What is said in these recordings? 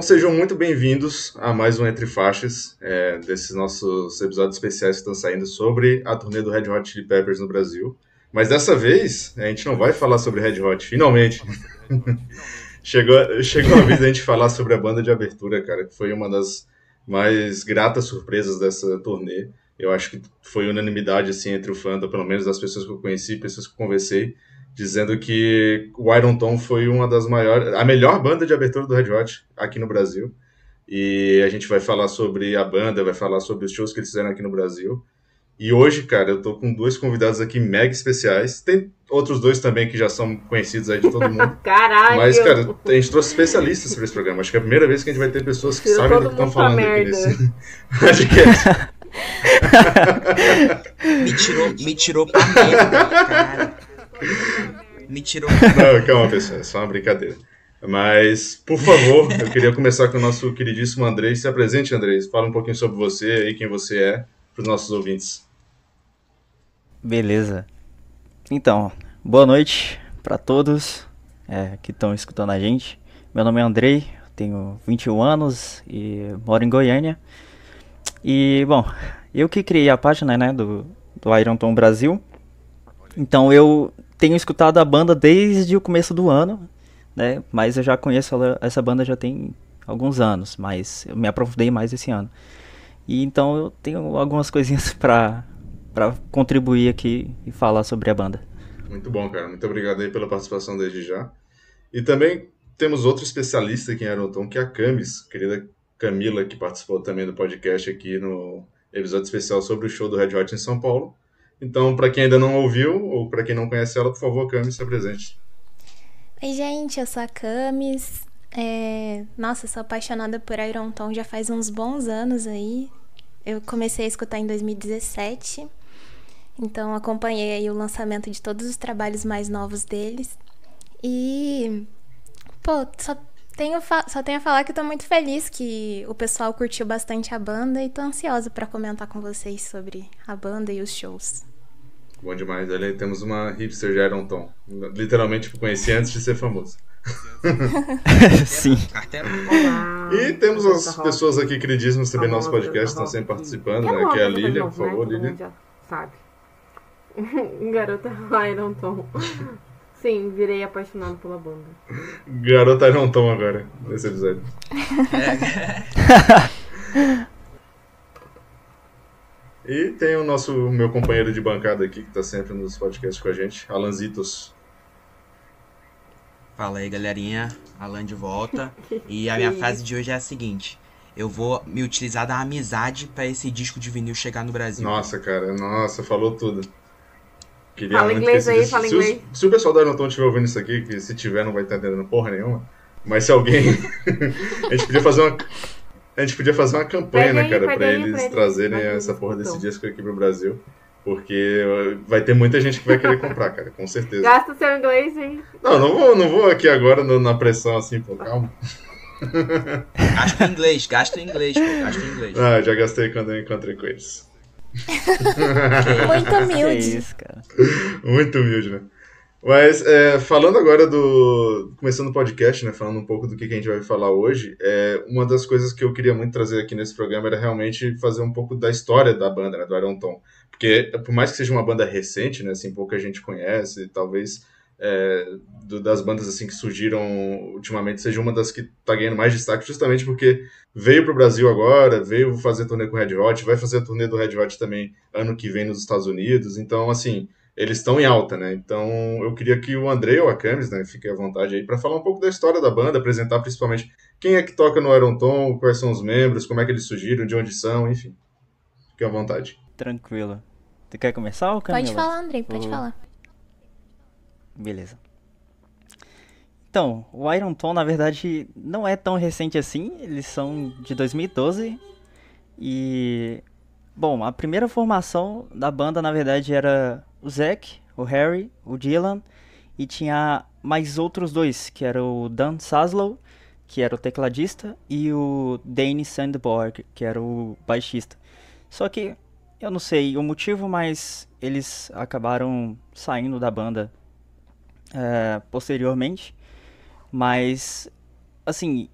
Então sejam muito bem-vindos a mais um Entre Faixas, é, desses nossos episódios especiais que estão saindo sobre a turnê do Red Hot Chili Peppers no Brasil. Mas dessa vez a gente não vai falar sobre Red Hot, finalmente. chegou, chegou a vez da gente falar sobre a banda de abertura, cara, que foi uma das mais gratas surpresas dessa turnê. Eu acho que foi unanimidade assim entre o fandom, pelo menos das pessoas que eu conheci, pessoas que eu conversei, dizendo que o Iron Tom foi uma das maiores, a melhor banda de abertura do Red Hot aqui no Brasil. E a gente vai falar sobre a banda, vai falar sobre os shows que eles fizeram aqui no Brasil. E hoje, cara, eu tô com dois convidados aqui mega especiais. Tem outros dois também que já são conhecidos aí de todo mundo. Caralho! Mas, cara, a gente trouxe especialistas para esse programa. Acho que é a primeira vez que a gente vai ter pessoas que sabem todo do que estão falando aqui nesse podcast. Me tirou, me tirou pra merda, cara. Me tirou. Não, calma, pessoal, é só uma brincadeira. Mas, por favor, eu queria começar com o nosso queridíssimo Andrei. Se apresente, Andrei. Fala um pouquinho sobre você aí, quem você é, para os nossos ouvintes. Beleza. Então, boa noite para todos é, que estão escutando a gente. Meu nome é Andrei, tenho 21 anos e moro em Goiânia. E, bom, eu que criei a página né, do, do Iron Tom Brasil. Então eu tenho escutado a banda desde o começo do ano, né? Mas eu já conheço ela- essa banda já tem alguns anos, mas eu me aprofundei mais esse ano. E então eu tenho algumas coisinhas pra para contribuir aqui e falar sobre a banda. Muito bom, cara. Muito obrigado aí pela participação desde já. E também temos outro especialista aqui em Aeroton, que é a Camis, querida Camila, que participou também do podcast aqui no episódio especial sobre o show do Red Hot em São Paulo. Então, para quem ainda não ouviu, ou para quem não conhece ela, por favor, Camis, se apresente. Oi, gente, eu sou a Camis. É, Nossa, sou apaixonada por Iron Tom já faz uns bons anos aí. Eu comecei a escutar em 2017. Então acompanhei aí o lançamento de todos os trabalhos mais novos deles. E pô, só tenho, só tenho a falar que eu tô muito feliz que o pessoal curtiu bastante a banda e tô ansiosa pra comentar com vocês sobre a banda e os shows. Bom demais. Ali temos uma hipster Tom. Literalmente, tipo, conheci antes de ser famoso. Sim. E temos as pessoas aqui queridíssimas também no nosso podcast, estão sempre participando, né? amo Que é a Novo, por favor, né? Já sabe. Garota Iron Tom. Sim, virei apaixonado pela banda. Garota Iron Tom agora, nesse episódio. E tem o nosso meu companheiro de bancada aqui, que tá sempre nos podcasts com a gente, Alanzitos. Fala aí, galerinha. Alan de volta. E a minha frase de hoje é a seguinte: Eu vou me utilizar da amizade pra esse disco de vinil chegar no Brasil. Nossa, cara, nossa, falou tudo. Queria Fala inglês aí, fala se, inglês. Os, se o pessoal da Tom estiver ouvindo isso aqui, que se tiver não vai estar entendendo porra nenhuma, mas se alguém. a gente podia fazer uma. A gente podia fazer uma campanha, né, cara, pra eles pra eles. trazerem essa porra desse disco aqui pro Brasil. Porque vai ter muita gente que vai querer comprar, cara, com certeza. Gasta seu inglês, hein? Não, não vou, não vou aqui agora no- na pressão assim, pô, calma. Gasta em inglês, gasta em inglês, pô, gasta em inglês. Ah, já gastei quando eu encontrei com eles. Muito humilde. isso, cara. Muito humilde, né? Mas é, falando agora do. Começando o podcast, né? Falando um pouco do que, que a gente vai falar hoje, é, uma das coisas que eu queria muito trazer aqui nesse programa era realmente fazer um pouco da história da banda, né? Do Iron Tom. Porque, por mais que seja uma banda recente, né? Assim, pouca gente conhece, talvez é, do- das bandas assim que surgiram ultimamente seja uma das que tá ganhando mais destaque, justamente porque veio pro Brasil agora, veio fazer turnê com o Red Hot, vai fazer a turnê do Red Hot também ano que vem nos Estados Unidos. Então, assim eles estão em alta, né? Então eu queria que o André ou a Camis, né, fique à vontade aí para falar um pouco da história da banda, apresentar principalmente quem é que toca no Iron Tom, quais são os membros, como é que eles surgiram, de onde são, enfim. Fique à vontade. Tranquilo. Tu quer começar ou Camila? Pode falar, Andrei, pode falar. Beleza. Então, o Iron Tom, na verdade, não é tão recente assim. Eles são de 2012. E. Bom, a primeira formação da banda, na verdade, era o Zack, o Harry, o Dylan. E tinha mais outros dois, que era o Dan Saslow, que era o tecladista, e o Danny Sandborg, que era o baixista. Só que eu não sei o motivo, mas eles acabaram saindo da banda é, posteriormente. Mas, assim,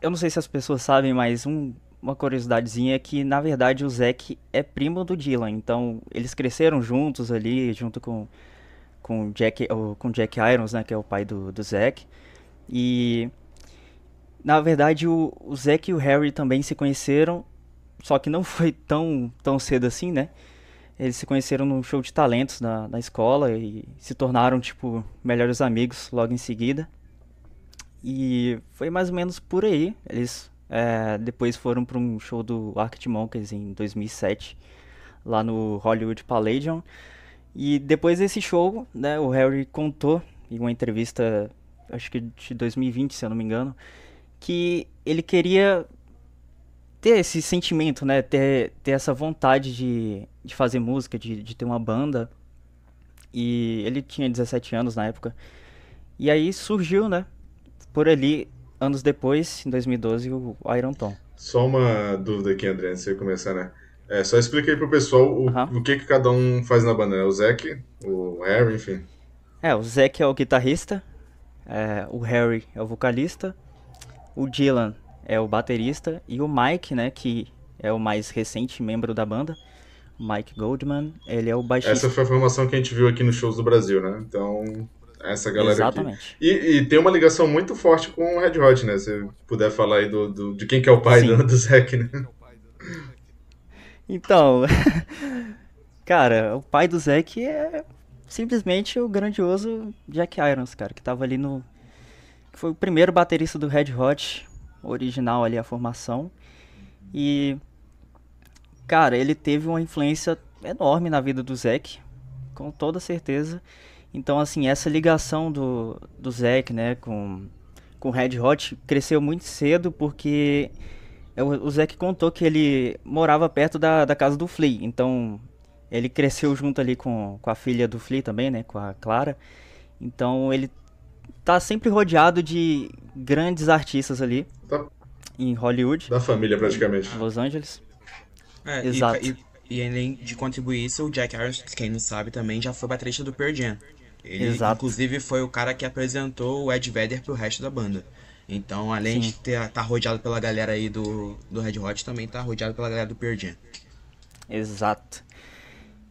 eu não sei se as pessoas sabem, mas um, uma curiosidadezinha é que, na verdade, o Zack é primo do Dylan. Então, eles cresceram juntos ali, junto com com Jack, com Jack Irons, né, que é o pai do, do Zack. E na verdade o, o Zack e o Harry também se conheceram, só que não foi tão, tão cedo assim, né? Eles se conheceram no show de talentos na, na escola e se tornaram, tipo, melhores amigos logo em seguida. E foi mais ou menos por aí. Eles é, depois foram para um show do Arctic Monkeys em 2007, lá no Hollywood Palladium. E depois desse show, né, o Harry contou em uma entrevista, acho que de 2020, se eu não me engano, que ele queria ter esse sentimento, né, ter, ter essa vontade de, de fazer música, de, de ter uma banda. E ele tinha 17 anos na época. E aí surgiu, né, por ali, anos depois, em 2012, o Iron Tom. Só uma dúvida aqui, André, antes de você começar, né? É, só explica aí pro pessoal o, uhum. o que, que cada um faz na banda. É o Zack, o Harry, enfim. É, o Zack é o guitarrista, é, o Harry é o vocalista, o Dylan é o baterista e o Mike, né, que é o mais recente membro da banda, Mike Goldman, ele é o baixista. Essa foi a formação que a gente viu aqui nos shows do Brasil, né? Então, essa galera Exatamente. aqui. E, e, tem uma ligação muito forte com o Red Hot, né? Se puder falar aí do, do de quem que é o pai do, do Zack, né? Então, cara, o pai do Zack é simplesmente o grandioso Jack Irons, cara, que tava ali no. que foi o primeiro baterista do Red Hot, original ali a formação. E. Cara, ele teve uma influência enorme na vida do Zack, com toda certeza. Então, assim, essa ligação do, do Zack, né, com, com o Red Hot cresceu muito cedo porque é, o Zack contou que ele morava perto da, da casa do Flea, então ele cresceu junto ali com, com a filha do Flea também, né, com a Clara. Então ele tá sempre rodeado de grandes artistas ali tá. em Hollywood. Da família praticamente. Los Angeles. É, Exato. E, e, e, além de contribuir isso, o Jack Irons, quem não sabe também, já foi baterista do Pearl Jam. Ele, Exato. inclusive, foi o cara que apresentou o Ed Vedder pro resto da banda. Então, além Sim. de estar tá rodeado pela galera aí do, do Red Hot, também tá rodeado pela galera do Pearl Jam. Exato.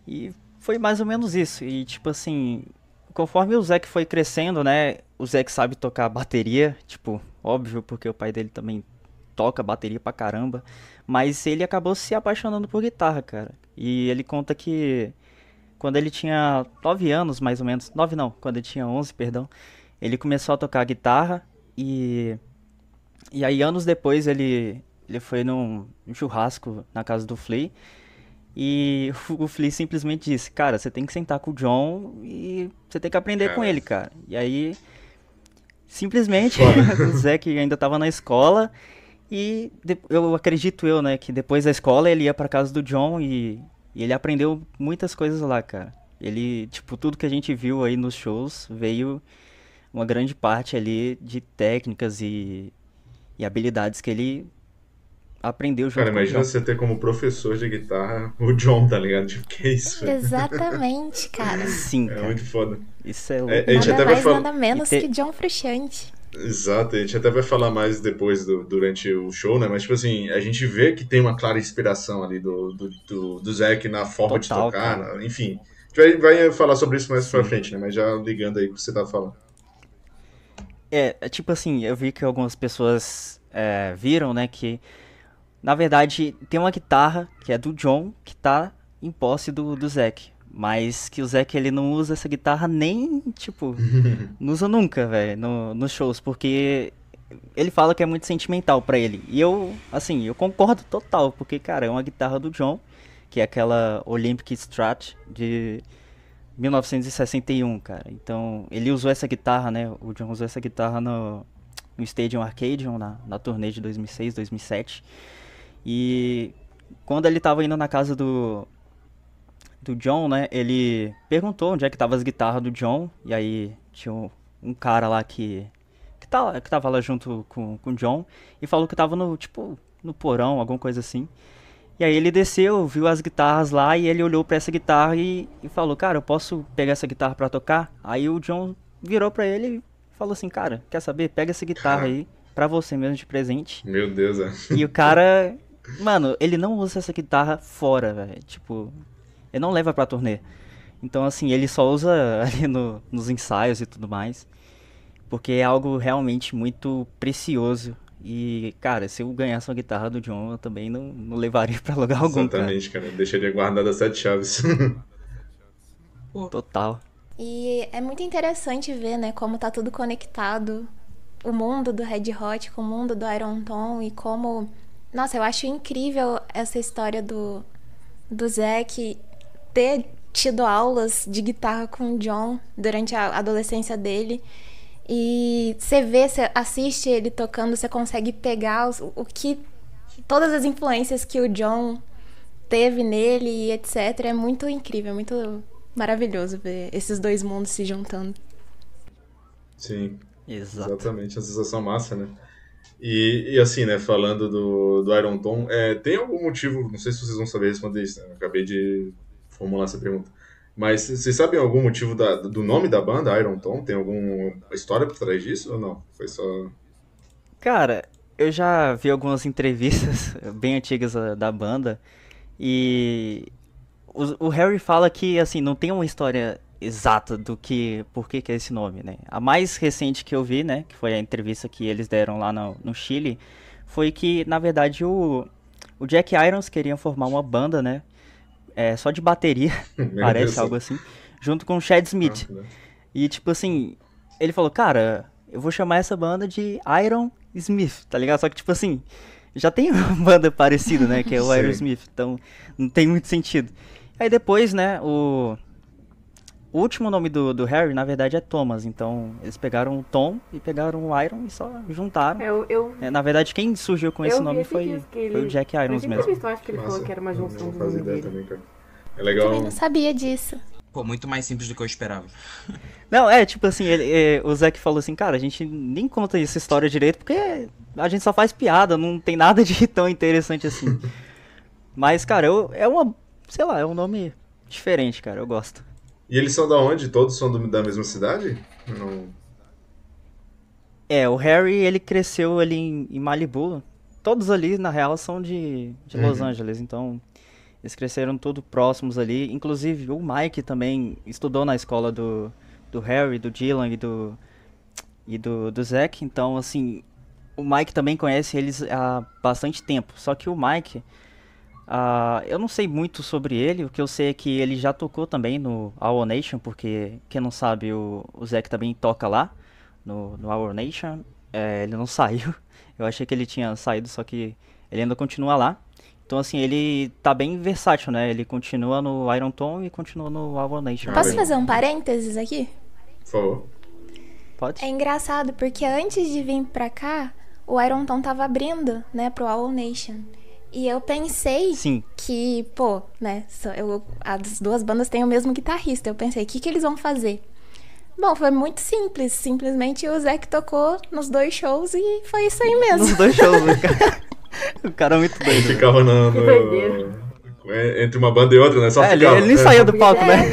E foi mais ou menos isso. E tipo assim, conforme o Zack foi crescendo, né? O Zack sabe tocar bateria, tipo, óbvio, porque o pai dele também toca bateria pra caramba. Mas ele acabou se apaixonando por guitarra, cara. E ele conta que quando ele tinha 9 anos, mais ou menos, 9 não, quando ele tinha 11, perdão, ele começou a tocar guitarra e, e aí, anos depois, ele, ele foi num, churrasco na casa do Flea. E o Flea simplesmente disse: Cara, você tem que sentar com o John e você tem que aprender cara. com ele, cara. E aí, simplesmente, o Zack ainda estava na escola. E eu acredito eu, né, que depois da escola ele ia para casa do John e, e ele aprendeu muitas coisas lá, cara. Ele, tipo, tudo que a gente viu aí nos shows veio uma grande parte ali de técnicas e, e habilidades que ele aprendeu junto Cara, imagina você ter como professor de guitarra o John, tá ligado? Tipo, que é isso? Exatamente, cara. Sim, é cara. muito foda. Isso é louco. É, a gente nada até mais, vai falar... nada menos te... que John Frusciante. Exato, a gente até vai falar mais depois do, durante o show, né? Mas, tipo assim, a gente vê que tem uma clara inspiração ali do, do, do, do Zack na forma Total, de tocar, né? enfim. A gente vai, vai falar sobre isso mais Sim. pra frente, né? Mas já ligando aí o que você tá falando. É, é, tipo assim, eu vi que algumas pessoas é, viram, né, que na verdade tem uma guitarra que é do John que tá em posse do, do Zack. Mas que o Zack ele não usa essa guitarra nem, tipo, não usa nunca, velho, no, nos shows, porque ele fala que é muito sentimental para ele. E eu, assim, eu concordo total, porque, cara, é uma guitarra do John, que é aquela Olympic Strat de 1961, cara. Então, ele usou essa guitarra, né? O John usou essa guitarra no, no Stadium Arcadium, na, na turnê de 2006, 2007. E quando ele tava indo na casa do, do John, né? Ele perguntou onde é que tava as guitarras do John. E aí tinha um, um cara lá que, que, tá, que tava lá junto com, com o John. E falou que tava no, tipo, no porão, alguma coisa assim. E aí ele desceu, viu as guitarras lá e ele olhou para essa guitarra e, e, falou, cara, eu posso pegar essa guitarra para tocar? Aí o John virou para ele e falou assim, cara, quer saber? Pega essa guitarra aí pra você mesmo de presente. Meu Deus, é. E o cara, mano, ele não usa essa guitarra fora, velho. Tipo, ele não leva pra turnê. Então, assim, ele só usa ali no, nos ensaios e tudo mais. Porque é algo realmente muito precioso. E, cara, se eu ganhasse uma guitarra do John, eu também não, não levaria pra lugar algum. Exatamente, cara. cara. Deixaria guardada sete chaves. Total. E é muito interessante ver, né, como tá tudo conectado. O mundo do Red Hot com o mundo do Iron Tom e como. Nossa, eu acho incrível essa história do, do Zack ter tido aulas de guitarra com o John durante a adolescência dele. E você vê, você assiste ele tocando, você consegue pegar o, o que. Todas as influências que o John teve nele e etc. É muito incrível, muito maravilhoso ver esses dois mundos se juntando. Sim. Exato. Exatamente, a sensação massa, né? E, e assim, né, falando do, do Iron Tom, é, tem algum motivo, não sei se vocês vão saber responder isso, né? Acabei de formular essa pergunta. Mas vocês sabem algum motivo da, do nome da banda, Iron Tom? Tem alguma história por trás disso ou não? Foi só. Cara, eu já vi algumas entrevistas bem antigas da banda e o, o, Harry fala que, assim, não tem uma história exata do que, por que que é esse nome, né? A mais recente que eu vi, né, que foi a entrevista que eles deram lá no, no Chile, foi que, na verdade, o, o Jack Irons queria formar uma banda, né, é, só de bateria, parece Deus algo assim, junto com o Chad Smith. Ah, e, tipo assim, ele falou, cara, eu vou chamar essa banda de Iron Smith, tá ligado? Só que, tipo assim, já tem uma banda parecida, né, que é o Iron Smith, então não tem muito sentido. Aí depois, né, o, o último nome do, do Harry, na verdade, é Thomas. Então, eles pegaram o Tom e pegaram o Iron e só juntaram. Eu, eu... É, na verdade, quem surgiu com esse nome foi, ele... foi o Jack Irons mesmo. Eu acho que ele Nossa, falou que era uma junção dos nomes dele. Também, cara. É legal. Eu também não sabia disso. Pô, muito mais simples do que eu esperava. Não, é, tipo assim, ele, é, o Zack falou assim, cara, a gente nem conta essa história direito porque a gente só faz piada, não tem nada de tão interessante assim. Mas, cara, eu, é uma sei lá, é um nome diferente, cara, eu gosto. E eles são da onde? Todos são do, da mesma cidade? Não. É, o Harry, ele cresceu ali em, em Malibu. Todos ali, na real, são de, de uhum. Los Angeles, então eles cresceram todos próximos ali. Inclusive, o Mike também estudou na escola do, do Harry, do Dylan e do, e do, do Zack. Então, assim, o Mike também conhece eles há bastante tempo. Só que o Mike, Uh, eu não sei muito sobre ele, o que eu sei é que ele já tocou também no Our Nation, porque quem não sabe, o, o Zack também toca lá no, no Our Nation. É, ele não saiu, eu achei que ele tinha saído, só que ele ainda continua lá. Então, assim, ele tá bem versátil, né? Ele continua no Iron Tom e continua no Our Nation. Posso fazer um parênteses aqui? Por favor. Pode? É engraçado, porque antes de vir pra cá, o Iron Tom tava abrindo, né, pro Our Nation. E eu pensei Sim. que, pô, né, eu, as duas bandas têm o mesmo guitarrista. Eu pensei, o que, que eles vão fazer? Bom, foi muito simples. Simplesmente o Zé que tocou nos dois shows e foi isso aí mesmo. Nos dois shows, né, cara. o cara é muito doido. Ele ficava no, no... Entre uma banda e outra, né? Só é, ficava. Ele, ele nem saía do palco, né?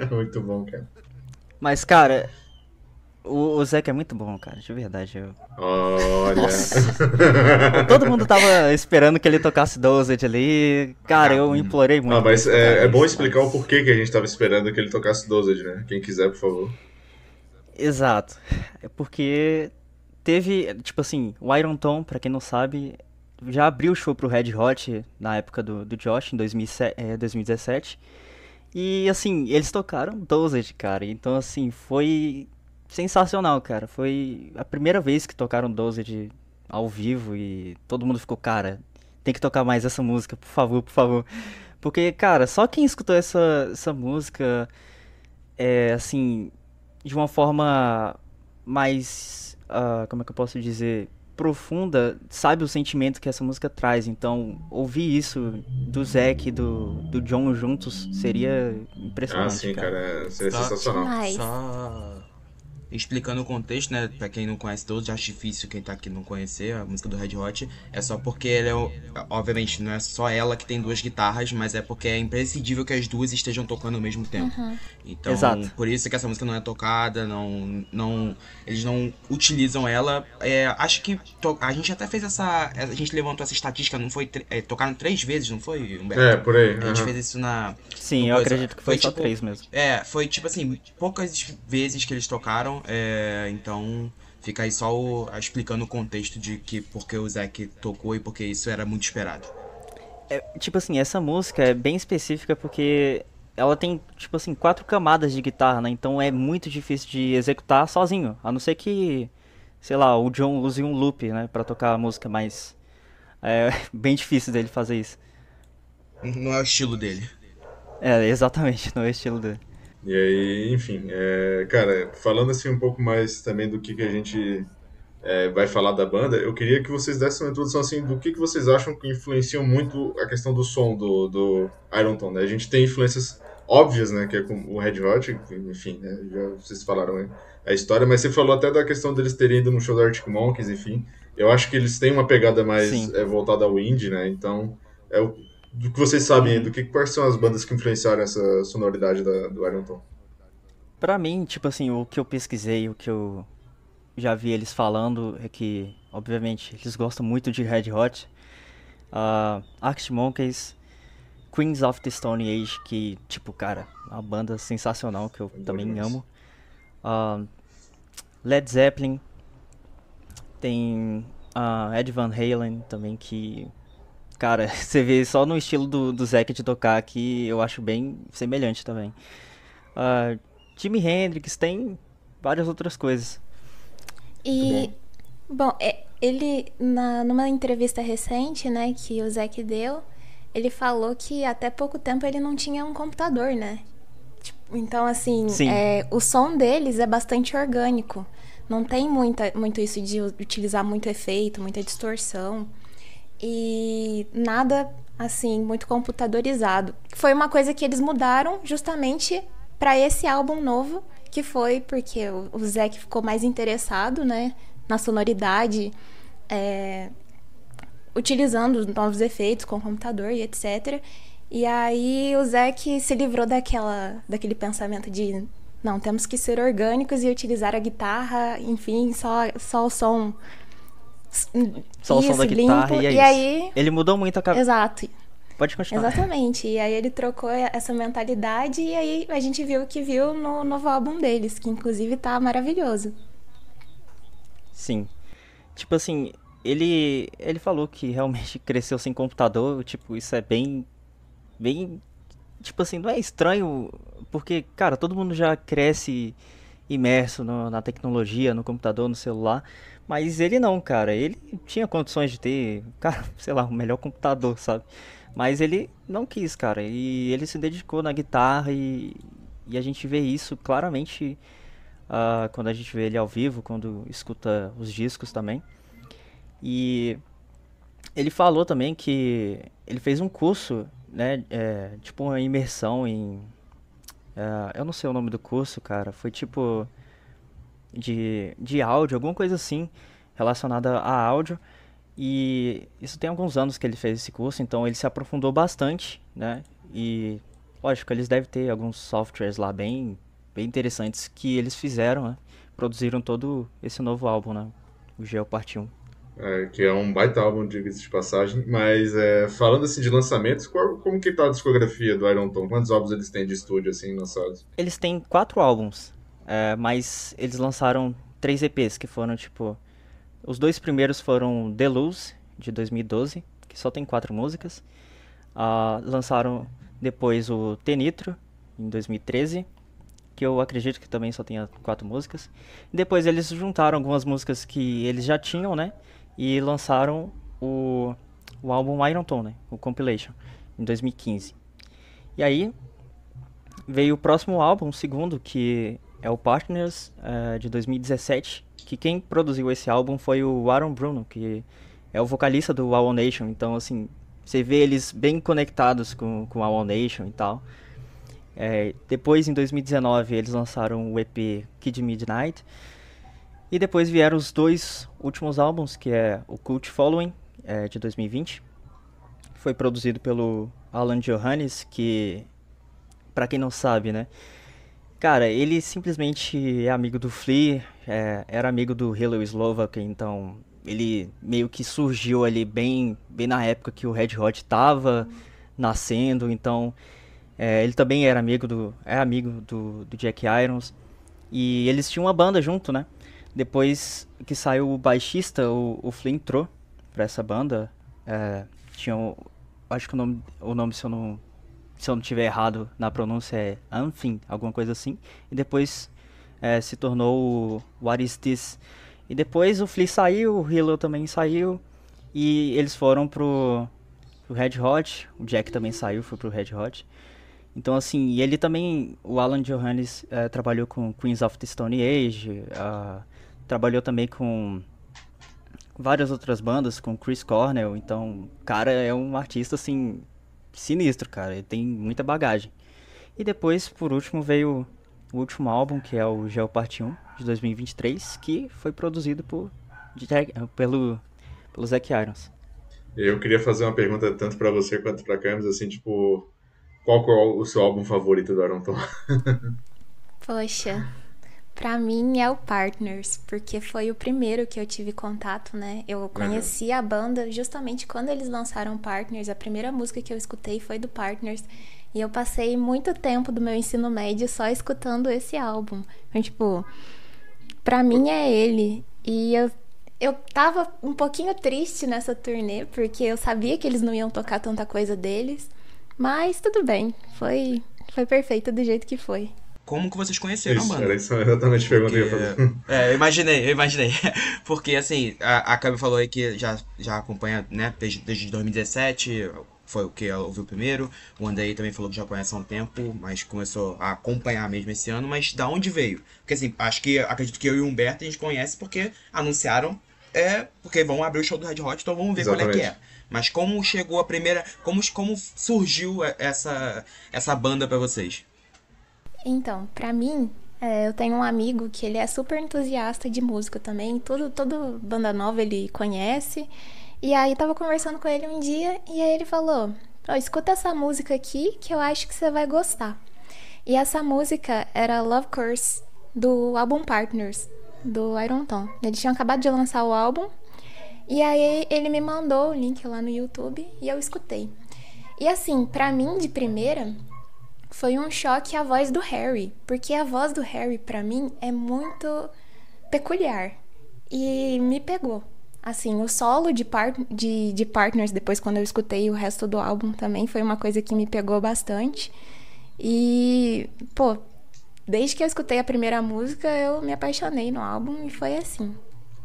É, muito bom, cara. Mas, cara, o, o é muito bom, cara, de verdade. Eu... Olha. Todo mundo tava esperando que ele tocasse Dosed ali. Cara, eu implorei muito. Ah, mas é, é bom explicar mas... o porquê que a gente tava esperando que ele tocasse Dosed, né? Quem quiser, por favor. Exato. É porque teve, tipo assim, o Iron Tom, pra quem não sabe, já abriu o show pro Red Hot na época do, do Josh, em 2007, é, 2017. E assim, eles tocaram Dosed, cara. Então, assim, foi sensacional, cara. Foi a primeira vez que tocaram Dosed ao vivo e todo mundo ficou, cara, tem que tocar mais essa música, por favor, por favor. Porque, cara, só quem escutou essa, essa música, é, assim, de uma forma mais, uh, como é que eu posso dizer, profunda, sabe o sentimento que essa música traz. Então, ouvir isso do Zack e do, do John juntos seria impressionante. Ah, sim, cara. cara, seria sensacional. Só explicando o contexto, né? Pra quem não conhece todos, acho difícil quem tá aqui não conhecer a música do Red Hot. É só porque ele é. Obviamente, não é só ela que tem duas guitarras, mas é porque é imprescindível que as duas estejam tocando ao mesmo tempo. Uhum. Então, Exato. por isso que essa música não é tocada, não. não eles não utilizam ela. É, acho que to, a gente até fez essa. A gente levantou essa estatística, não foi? É, tocaram três vezes, não foi, Humberto? É, por aí. A gente fez isso na. Sim, eu acredito que foi, foi só tipo, três mesmo. É, foi tipo assim, poucas vezes que eles tocaram. É, então fica aí só o, explicando o contexto de que porque o Zack tocou e porque isso era muito esperado. É, tipo assim, essa música é bem específica porque ela tem, tipo assim, quatro camadas de guitarra, né? Então é muito difícil de executar sozinho. A não ser que, sei lá, o John use um loop, né? Pra tocar a música, mas é bem difícil dele fazer isso. Não é o estilo dele. É, exatamente, não é o estilo dele. E aí, enfim, é, cara, falando assim um pouco mais também do que, que a gente é, vai falar da banda, eu queria que vocês dessem uma introdução assim do que, que vocês acham que influenciam muito a questão do som do, do Iron Tone. Né? A gente tem influências óbvias, né, que é com o Red Hot, enfim, né, já vocês falaram a história, mas você falou até da questão deles terem ido no show do Arctic Monkeys, enfim. Eu acho que eles têm uma pegada mais é, voltada ao indie, né? Então, é do que vocês sabem, do que quais são as bandas que influenciaram essa sonoridade da, do Iron Tom? Pra mim, tipo assim, o que eu pesquisei, o que eu já vi eles falando é que, obviamente, eles gostam muito de Red Hot, uh, Arctic Monkeys, Queens of the Stone Age, que, tipo, cara, uma banda sensacional que eu é também demais. amo. Uh, Led Zeppelin, tem uh, Ed Van Halen também, que Cara, você vê só no estilo do, do Zack de tocar que eu acho bem semelhante também. Uh, Jimi Hendrix tem várias outras coisas. E, bom, é, ele, na, numa entrevista recente, né, que o Zack deu, ele falou que até pouco tempo ele não tinha um computador, né? Tipo, então, assim, é, o som deles é bastante orgânico. Não tem muita, muito isso de utilizar muito efeito, muita distorção e nada assim muito computadorizado. Foi uma coisa que eles mudaram justamente para esse álbum novo, que foi porque o, o Zac ficou mais interessado, né, na sonoridade, é, utilizando novos efeitos com computador e etc. E aí o Zac se livrou daquela, daquele pensamento de não, temos que ser orgânicos e utilizar a guitarra, enfim, só, só o som só isso, o som da guitarra limpo, e é e. Aí... Ele mudou muito a cabeça. Exato. Pode continuar. Exatamente. E aí ele trocou essa mentalidade e aí a gente viu o que viu no novo álbum deles, que inclusive tá maravilhoso. Sim. Tipo assim, ele ele falou que realmente cresceu sem computador, tipo, isso é bem bem tipo assim, não é estranho, porque cara, todo mundo já cresce imerso no, na tecnologia, no computador, no celular. Mas ele não, cara. Ele tinha condições de ter, cara, sei lá, o melhor computador, sabe? Mas ele não quis, cara. E ele se dedicou na guitarra e, e a gente vê isso claramente uh, quando a gente vê ele ao vivo, quando escuta os discos também. E ele falou também que ele fez um curso, né? É, tipo uma imersão em. Uh, eu não sei o nome do curso, cara. Foi tipo de, de áudio, alguma coisa assim relacionada a áudio. E isso tem alguns anos que ele fez esse curso, então ele se aprofundou bastante, né? E lógico, eles devem ter alguns softwares lá bem, bem interessantes que eles fizeram, né? Produziram todo esse novo álbum, né? O Geo Parte 1. É, que é um baita álbum, diga-se de passagem. Mas é, falando assim de lançamentos, qual, como que tá a discografia do Iron Tom? Quantos álbuns eles têm de estúdio assim lançados? Eles têm quatro álbuns. É, mas eles lançaram três EPs que foram tipo. Os dois primeiros foram The Lose, de 2012, que só tem quatro músicas. Uh, lançaram depois o Tenitro, em 2013, que eu acredito que também só tenha quatro músicas. Depois eles juntaram algumas músicas que eles já tinham, né? E lançaram o, o álbum Iron Tone, o Compilation, em 2015. E aí veio o próximo álbum, o segundo, que é o Partners uh, de 2017, que quem produziu esse álbum foi o Aaron Bruno, que é o vocalista do Wow Nation. Então, assim, você vê eles bem conectados com, com Wow Nation e tal. É, depois, em 2019, eles lançaram o EP Kid Midnight. E depois vieram os dois últimos álbuns, que é o Cult Following, é, de 2020. Foi produzido pelo Alan Johannes, que, para quem não sabe, né? Cara, ele simplesmente é amigo do Flea, é, era amigo do Hilo Slovak, então ele meio que surgiu ali bem, bem na época que o Red Hot tava nascendo, então é, ele também era amigo do, é amigo do, do Jack Irons e eles tinham uma banda junto, né? Depois que saiu o baixista, o, o Flea entrou pra essa banda, é, tinha, acho que o nome, o nome se eu não se eu não tiver errado na pronúncia é Anfin, alguma coisa assim, e depois é, se tornou o What Is This? E depois o Flea saiu, o Hilo também saiu, e eles foram pro, pro Red Hot, o Jack também saiu, foi pro Red Hot. Então assim, e ele também, o Alan Johannes é, trabalhou com Queens of the Stone Age, uh, trabalhou também com várias outras bandas, com Chris Cornell, então o cara é um artista assim sinistro, cara. Ele tem muita bagagem. E depois, por último, veio o último álbum, que é o Geo Part 1, de 2023, que foi produzido por, pelo, pelo Zac Irons. Eu queria fazer uma pergunta tanto para você quanto para Camis, assim, tipo, qual é o seu álbum favorito do Aaron Tom? Poxa, Pra mim é o Partners, porque foi o primeiro que eu tive contato, né? Eu conheci uhum. a banda justamente quando eles lançaram Partners. A primeira música que eu escutei foi do Partners. E eu passei muito tempo do meu ensino médio só escutando esse álbum. Então, tipo, pra mim é ele. E eu, eu tava um pouquinho triste nessa turnê, porque eu sabia que eles não iam tocar tanta coisa deles. Mas tudo bem, foi, foi perfeito do jeito que foi como que vocês conheceram isso, a banda. Era isso exatamente a pergunta. É, eu imaginei, eu imaginei. Porque, assim, a, a Cabe falou aí que já, já acompanha, né, desde, desde 2017, foi o que ela ouviu primeiro. O Andrei também falou que já conhece há um tempo, mas começou a acompanhar mesmo esse ano. Mas da onde veio? Porque, assim, acho que, acredito que eu e o Humberto a gente conhece porque anunciaram, é, porque vão abrir o show do Red Hot, então vamos ver exatamente. qual é que é. Mas como chegou a primeira, como, como surgiu essa, essa banda para vocês? Então, para mim, é, eu tenho um amigo que ele é super entusiasta de música também. Tudo, toda banda nova ele conhece. E aí tava conversando com ele um dia e aí ele falou: oh, escuta essa música aqui que eu acho que você vai gostar. E essa música era Love Curse, do álbum Partners, do Iron Tom. Eles tinham acabado de lançar o álbum. E aí ele me mandou o link lá no YouTube e eu escutei. E assim, pra mim, de primeira, foi um choque a voz do Harry, porque a voz do Harry para mim é muito peculiar e me pegou. Assim, o solo de, par de, de Partners, depois quando eu escutei o resto do álbum também, foi uma coisa que me pegou bastante. E, pô, desde que eu escutei a primeira música, eu me apaixonei no álbum e foi assim.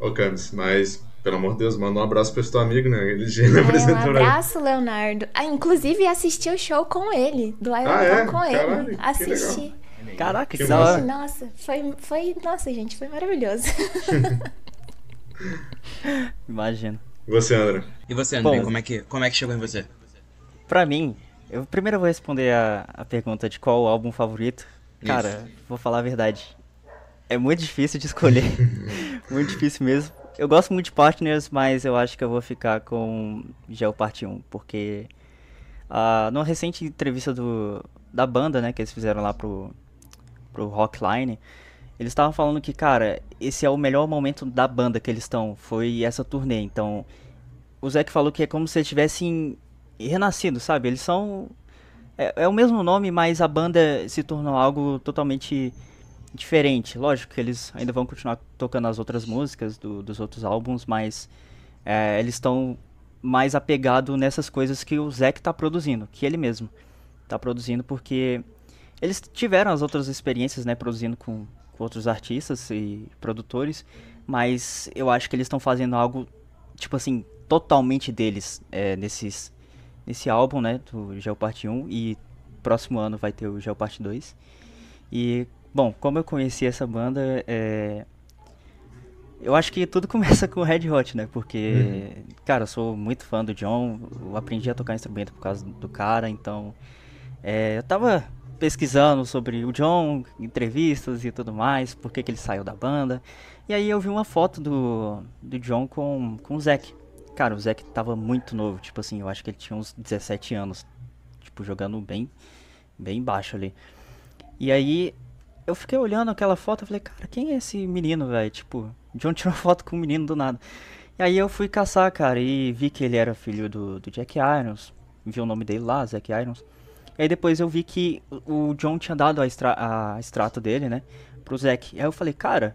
Ô, Camis, mas pelo amor de Deus, manda um abraço pra esse teu amigo, né? Ele já é, Um abraço, Leonardo. Ah, inclusive, assisti o show com ele, do Iron ah, é? com ele. assisti. Caraca, que, que massa. Nossa, foi, foi. Nossa, gente, foi maravilhoso. Imagino. E você, André? E você, André, Bom, como, é que, como é que chegou em você? Pra mim, eu primeiro vou responder a, a pergunta de qual o álbum favorito. Cara, Isso. vou falar a verdade. É muito difícil de escolher. muito difícil mesmo. Eu gosto muito de Partners, mas eu acho que eu vou ficar com Geo Parte 1, porque uh, numa recente entrevista do, da banda, né, que eles fizeram lá pro, pro Rockline, eles estavam falando que, cara, esse é o melhor momento da banda que eles estão, foi essa turnê. Então, o Zac falou que é como se eles tivessem renascido, sabe? Eles são. É, é o mesmo nome, mas a banda se tornou algo totalmente diferente. Lógico que eles ainda vão continuar tocando as outras músicas do, dos outros álbuns, mas é, eles estão mais apegados nessas coisas que o Zack está produzindo, que ele mesmo está produzindo, porque eles tiveram as outras experiências, né, produzindo com, com outros artistas e produtores, mas eu acho que eles estão fazendo algo, tipo assim, totalmente deles é, nesses, nesse álbum, né, do Geo Parte 1, e próximo ano vai ter o Geo Parte 2. E Bom, como eu conheci essa banda, é... eu acho que tudo começa com o Red Hot, né? Porque, uhum. cara, eu sou muito fã do John, eu aprendi a tocar instrumento por causa do cara, então é... eu tava pesquisando sobre o John, entrevistas e tudo mais, por que, que ele saiu da banda. E aí eu vi uma foto do, do John com, com o Zack. Cara, o Zack tava muito novo, tipo assim, eu acho que ele tinha uns 17 anos, tipo, jogando bem, bem baixo ali. E aí eu fiquei olhando aquela foto e falei, cara, quem é esse menino, velho? Tipo, John tirou foto com o menino do nada. E aí eu fui caçar, cara, e vi que ele era filho do, do Jack Irons, vi o nome dele lá, Zack Irons. E aí depois eu vi que o John tinha dado a, extra, a extrato dele, né, pro Zack. E aí eu falei, cara,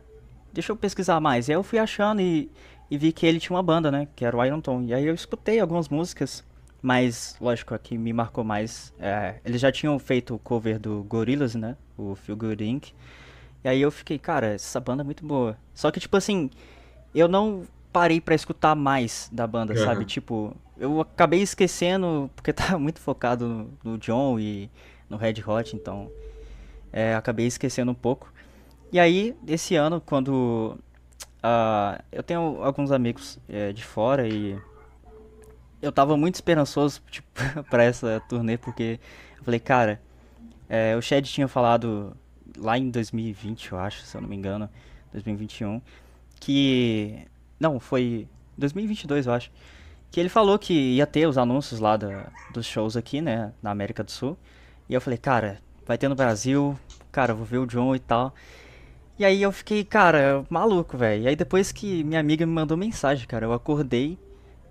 deixa eu pesquisar mais. E aí eu fui achando e, e vi que ele tinha uma banda, né, que era o Iron Tom. E aí eu escutei algumas músicas, mas lógico, a que me marcou mais, é, eles já tinham feito o cover do Gorillaz, né, o Feel Good Inc. E aí eu fiquei, cara, essa banda é muito boa. Só que, tipo assim, eu não parei para escutar mais da banda, uhum. sabe? Tipo, eu acabei esquecendo, porque tava muito focado no, no John e no Red Hot, então é, acabei esquecendo um pouco. E aí, esse ano, quando uh, eu tenho alguns amigos é, de fora e eu tava muito esperançoso tipo, para essa turnê, porque eu falei, cara, é, o Shed tinha falado lá em 2020, eu acho, se eu não me engano, 2021, que. Não, foi 2022, eu acho. Que ele falou que ia ter os anúncios lá da, dos shows aqui, né, na América do Sul. E eu falei, cara, vai ter no Brasil, cara, vou ver o John e tal. E aí eu fiquei, cara, maluco, velho. E aí depois que minha amiga me mandou mensagem, cara, eu acordei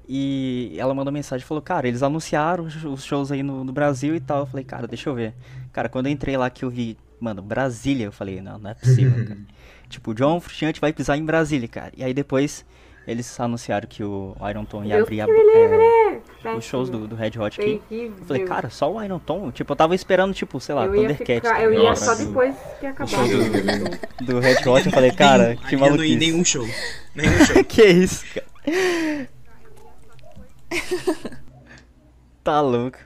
e ela mandou mensagem e falou, cara, eles anunciaram os shows aí no, no, Brasil e tal. Eu falei, cara, deixa eu ver. Cara, quando eu entrei lá que eu vi, mano, Brasília, eu falei, não, não é possível, cara. tipo, o John Frusciante vai pisar em Brasília, cara. E aí depois eles anunciaram que o Iron Tom ia abrir a, é, os shows do, do Red Hot aqui. Eu falei, cara, só o Iron Tom? Tipo, eu tava esperando, tipo, sei lá, Thundercats. Tá eu ia só depois que acabar. Do, do Red Hot, eu falei, cara, que maluco. Não ia nenhum show. Nenhum show. que isso, cara. tá louco.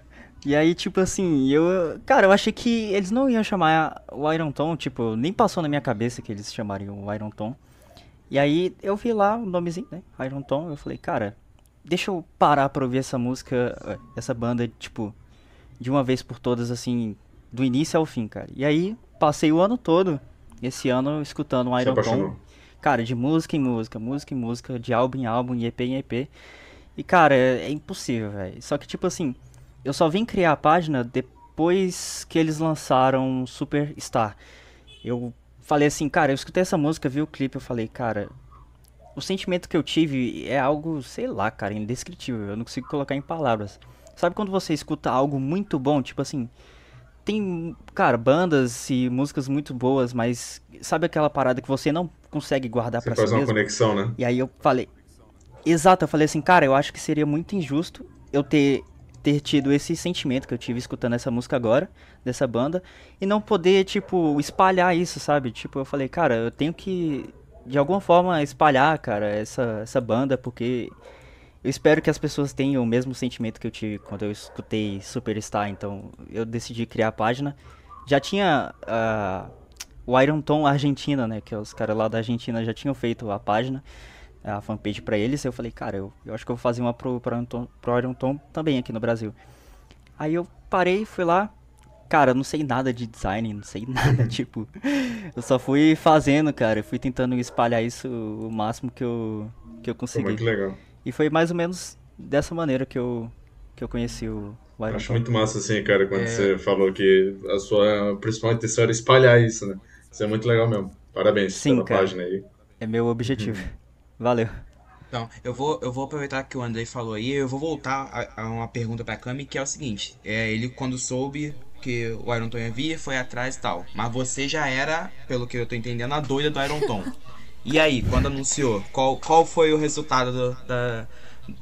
E aí, tipo assim, eu. Cara, eu achei que eles não iam chamar o Iron Tom, tipo, nem passou na minha cabeça que eles chamariam o Iron Tom. E aí eu vi lá o nomezinho, né? Iron Tom, eu falei, cara, deixa eu parar pra ouvir essa música, essa banda, tipo, de uma vez por todas, assim, do início ao fim, cara. E aí, passei o ano todo, esse ano, escutando o Iron Tom. Cara, de música em música, música em música, de álbum em álbum, e EP em EP. E, cara, é, é impossível, velho. Só que, tipo assim, eu só vim criar a página depois que eles lançaram Superstar. Eu falei assim, cara, eu escutei essa música, vi o clipe, eu falei, cara, o sentimento que eu tive é algo, sei lá, cara, indescritível. Eu não consigo colocar em palavras. Sabe quando você escuta algo muito bom, tipo assim, tem, cara, bandas e músicas muito boas, mas sabe aquela parada que você não consegue guardar para si mesmo? faz uma conexão, né? E aí eu falei, Exato, eu falei assim, cara, eu acho que seria muito injusto eu ter, ter tido esse sentimento que eu tive escutando essa música agora, dessa banda, e não poder, tipo, espalhar isso, sabe? Tipo, eu falei, cara, eu tenho que, de alguma forma, espalhar, cara, essa, essa banda, porque eu espero que as pessoas tenham o mesmo sentimento que eu tive quando eu escutei Superstar, então eu decidi criar a página. Já tinha uh, o Iron Tom Argentina, né, que é os caras lá da Argentina já tinham feito a página a fanpage para eles. Eu falei, cara, eu, eu acho que eu vou fazer uma pro, pro, Anton, pro Iron Tom também aqui no Brasil. Aí eu parei, fui lá. Cara, eu não sei nada de design, não sei nada, tipo. Eu só fui fazendo, cara. Eu fui tentando espalhar isso o máximo que eu, que eu consegui. Foi muito legal. E foi mais ou menos dessa maneira que eu, que eu conheci o, o Iron Acho Tom. muito massa, assim, cara, quando é... você falou que a sua principal intenção era espalhar isso, né? Isso é muito legal mesmo. Parabéns Sim, pela cara, página aí. É meu objetivo. Valeu. Então, eu vou, eu vou aproveitar que o Andrei falou aí, eu vou voltar a, a uma pergunta pra Cami, que é o seguinte. É, ele, quando soube que o Iron Tom ia vir, foi atrás e tal. Mas você já era, pelo que eu tô entendendo, a doida do Iron Tom. E aí, quando anunciou, qual, qual foi o resultado do, da,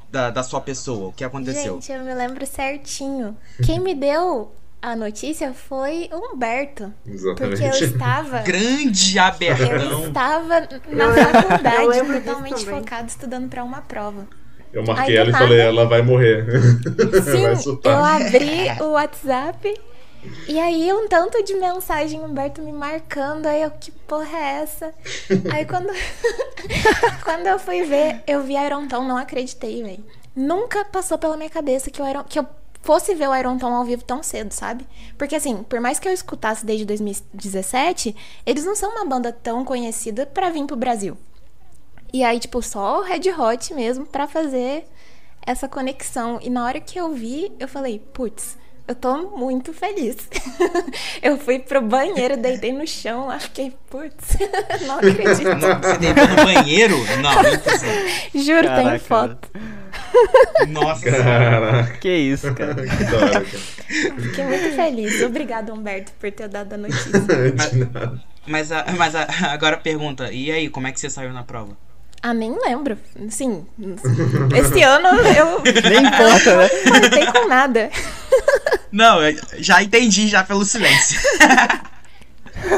da, da sua pessoa? O que aconteceu? Gente, eu me lembro certinho. Quem me deu a notícia foi Humberto. Exatamente. Porque eu estava. Grande abertão! Eu estava na faculdade, totalmente focado estudando para uma prova. Eu marquei Aí, ela e falei, ela vai morrer. Sim, vai eu abri o WhatsApp e aí um tanto de mensagem, Humberto me marcando, aí eu, que porra é essa? aí quando, quando eu fui ver, eu vi Iron Tom, não acreditei, velho. Nunca passou pela minha cabeça que eu, era, que eu fosse ver o Iron Tom ao vivo tão cedo, sabe? Porque assim, por mais que eu escutasse desde 2017, eles não são uma banda tão conhecida para vir pro Brasil. E aí, tipo, só o Red Hot mesmo para fazer essa conexão. E na hora que eu vi, eu falei, putz, eu tô muito feliz. eu fui pro banheiro, deitei no chão lá, fiquei, putz, não acredito. Não, você deitou no banheiro? Não, não é Juro, Caraca, tem foto. Nossa. Caraca. Que isso, cara. que cara. Fiquei muito feliz. Obrigada, Humberto, por ter dado a notícia. mas, mas, a, mas a, agora pergunta, e aí, como é que você saiu na prova? Ah, nem lembro. Sim. Esse ano eu. Nem importa, né? Não contei com nada. Não, já entendi já pelo silêncio.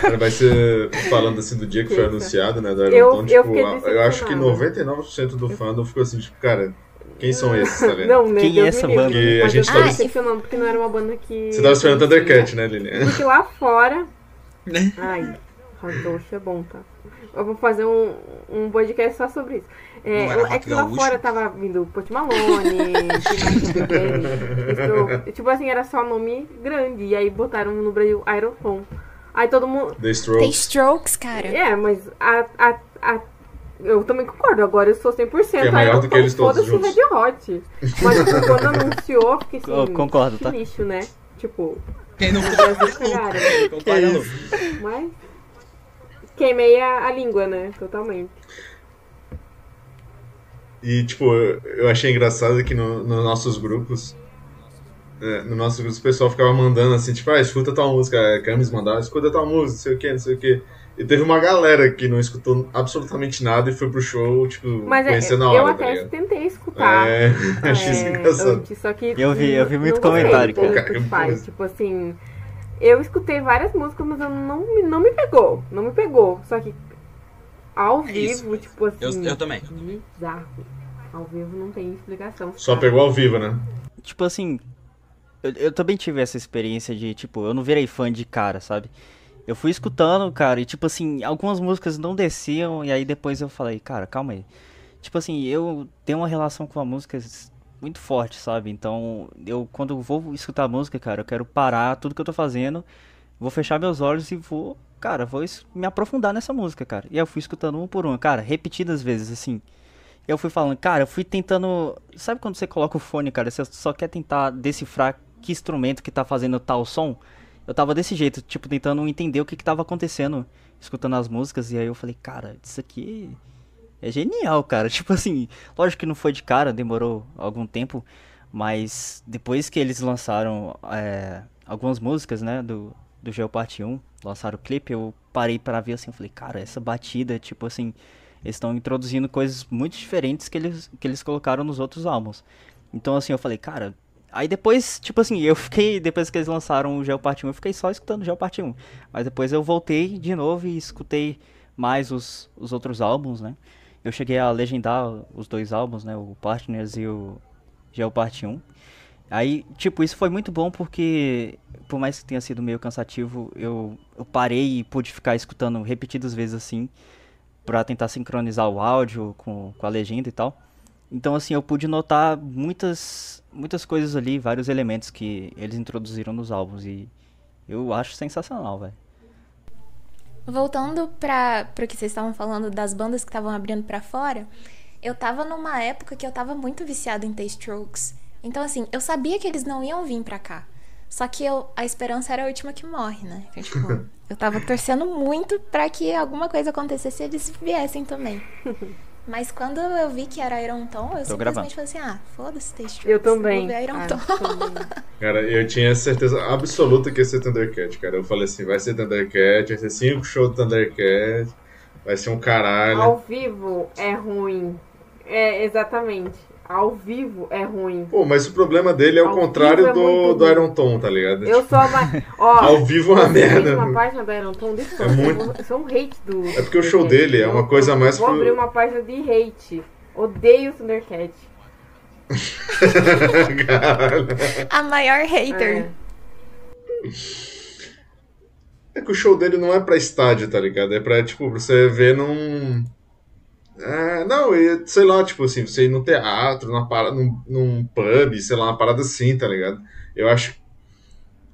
Cara, vai ser falando assim do dia que foi anunciado, né? Iron eu, tipo, eu, eu acho que 99% do fandom ficou assim, tipo, cara, quem são esses, tá Não, né, Quem é essa banda? Porque a gente tava... Ah, esse não, porque não era uma banda que... Você tava esperando Thundercat, né, Lilian? Porque lá fora... Ai, Radosh é bom, tá? Eu vou fazer um, um podcast só sobre isso. É, é que lá fora tava vindo Post Malone, tipo assim, era só nome grande. E aí botaram no Brasil Iron Tom. Aí todo mundo. The Strokes. The Strokes, cara. É, mas a, a, a eu também concordo, agora eu sou 100% é maior do que eles todos juntos. Red Hot. Mas tipo, quando anunciou, fiquei assim, eu concordo, que tá? lixo, né? Tipo, quem não concorda, Mas queimei a, a língua, né? Totalmente. E, tipo, eu achei engraçado que nos no nossos grupos, é, no nosso grupo, o pessoal ficava mandando assim, tipo, ah, escuta tal música, a Camis mandava, escuta tal música, não sei o que, não sei o que. E teve uma galera que não escutou absolutamente nada e foi pro show, tipo, Mas é, conhecer é, na hora. Eu até tá tentei escutar. É, achei é, engraçado. Antes, só que eu vi, eu vi muito comentário. Pô, cara, faz, tipo assim, eu escutei várias músicas, mas eu não, não me pegou. Não me pegou. Só que ao é vivo, isso. tipo assim. Eu, eu também. Bizarro. Ao vivo não tem explicação. Só pegou ao vivo, né? Tipo assim. Eu, eu também tive essa experiência de, tipo, eu não virei fã de cara, sabe? Eu fui escutando, cara, e tipo assim, algumas músicas não desciam, e aí depois eu falei, cara, calma aí. Tipo assim, eu tenho uma relação com a música muito forte, sabe? Então, eu quando vou escutar música, cara, eu quero parar tudo que eu tô fazendo, vou fechar meus olhos e vou, cara, vou me aprofundar nessa música, cara. E eu fui escutando um por um, cara, repetidas vezes, assim. Eu fui falando, cara, eu fui tentando. Sabe quando você coloca o fone, cara? Você só quer tentar decifrar que instrumento que tá fazendo tal som? Eu tava desse jeito, tipo, tentando entender o que que tava acontecendo, escutando as músicas, e aí eu falei, cara, isso aqui é genial, cara. Tipo assim, lógico que não foi de cara, demorou algum tempo, mas depois que eles lançaram é, algumas músicas, né, do, do Geo Parte 1, lançaram o clipe, eu parei para ver assim, falei, cara, essa batida, tipo assim, eles estão introduzindo coisas muito diferentes que eles, que eles colocaram nos outros álbuns. Então assim, eu falei, cara, Aí depois, tipo assim, eu fiquei, depois que eles lançaram o Geo Parte 1, eu fiquei só escutando o Geo Parte 1. Mas depois eu voltei de novo e escutei mais os, os outros álbuns, né? Eu cheguei a legendar os dois álbuns, né? O Partners e o Geo Parte 1. Aí, tipo, isso foi muito bom porque, por mais que tenha sido meio cansativo, eu, eu parei e pude ficar escutando repetidas vezes assim, pra tentar sincronizar o áudio com, com a legenda e tal. Então, assim, eu pude notar muitas, muitas coisas ali, vários elementos que eles introduziram nos álbuns e eu acho sensacional, velho. Voltando para o que vocês estavam falando das bandas que estavam abrindo para fora, eu tava numa época que eu tava muito viciada em The Strokes. Então, assim, eu sabia que eles não iam vir pra cá. Só que eu, a esperança era a última que morre, né? Eu, tipo, eu tava torcendo muito para que alguma coisa acontecesse e eles viessem também. Mas quando eu vi que era Iron Tom, eu Tô simplesmente gravando. falei assim, ah, foda-se Taste Eu também. Vou ver Iron ah, Tom. Cara, eu tinha certeza absoluta que ia ser Thundercat, cara. Eu falei assim, vai ser Thundercat, vai ser cinco shows de Thundercat, vai ser um caralho. Ao vivo é ruim. É, exatamente ao vivo é ruim. Pô, mas o problema dele é o contrário é do, do Iron Tom, tá ligado? Eu sou uma. Ó, ao vivo é uma merda. uma página do Iron Tom, deixa é muito... eu sou um hate do. É porque o show dele é uma coisa mais. Vou pro... abrir uma página de hate. Odeio o Thundercat. A maior hater. É. é. que o show dele não é pra estádio, tá ligado? É pra, tipo, você ver num É, não, sei lá, tipo assim, você ir no teatro, numa parada, num, num pub, sei lá, uma parada assim, tá ligado? Eu acho.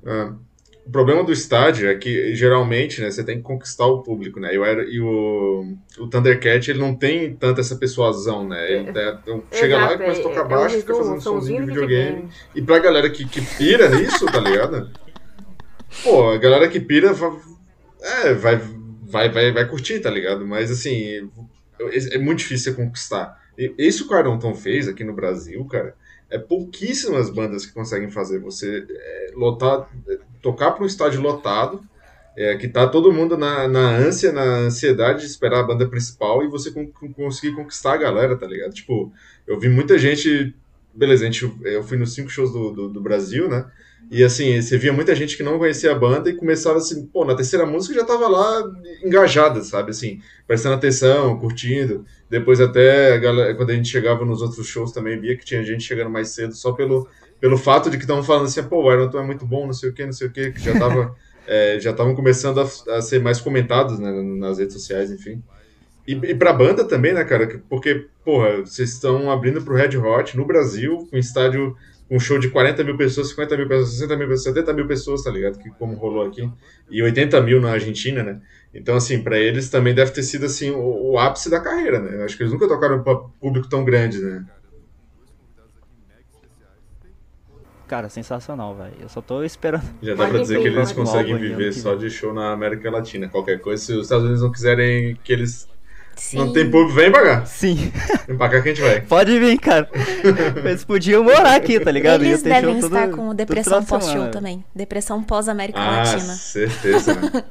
Uh, o problema do estádio é que geralmente, né, você tem que conquistar o público, né? E o, e o, o Thundercat, ele não tem tanta essa persuasão, né? Ele é, então, chega lá e começa a tocar é, baixo, fica fazendo somzinho de videogame. E pra galera que, que pira nisso, tá ligado? Pô, a galera que pira é, vai, vai, vai, vai curtir, tá ligado? Mas assim, é, é muito difícil você conquistar. Isso que o Aronton fez aqui no Brasil, cara, é pouquíssimas bandas que conseguem fazer você é, lotar, tocar para um estádio lotado, é, que tá todo mundo na, na ânsia, na ansiedade de esperar a banda principal e você con conseguir conquistar a galera, tá ligado? Tipo, eu vi muita gente. Beleza, gente, eu fui nos cinco shows do, do, do Brasil, né? E assim, você via muita gente que não conhecia a banda e começava assim, pô, na terceira música já tava lá engajada, sabe? Assim, prestando atenção, curtindo. Depois até a galera, quando a gente chegava nos outros shows também via que tinha gente chegando mais cedo só pelo, pelo fato de que estavam falando assim, pô, o Iron é muito bom, não sei o que, não sei o que, que já tava. é, já estavam começando a, a, ser mais comentados né, nas redes sociais, enfim. E, e pra banda também, né, cara? Porque, porra, vocês estão abrindo pro Red Hot no Brasil, com um estádio um show de 40 mil pessoas, 50 mil pessoas, 60 mil pessoas, 70 mil pessoas, tá ligado? Que como rolou aqui. E 80 mil na Argentina, né? Então, assim, para eles também deve ter sido, assim, o, o, ápice da carreira, né? Eu acho que eles nunca tocaram pra público tão grande, né? Cara, sensacional, velho. Eu só tô esperando. Já dá pra dizer que eles conseguem viver só de show na América Latina. Qualquer coisa, se os Estados Unidos não quiserem que eles Sim. Não tem público, vem pra cá. Sim. Vem pra cá que a gente vai. Pode vir, cara. Eles podiam morar aqui, tá ligado? Eles devem estar todo, com depressão pós-show também. Depressão pós-América ah, Latina. certeza, né?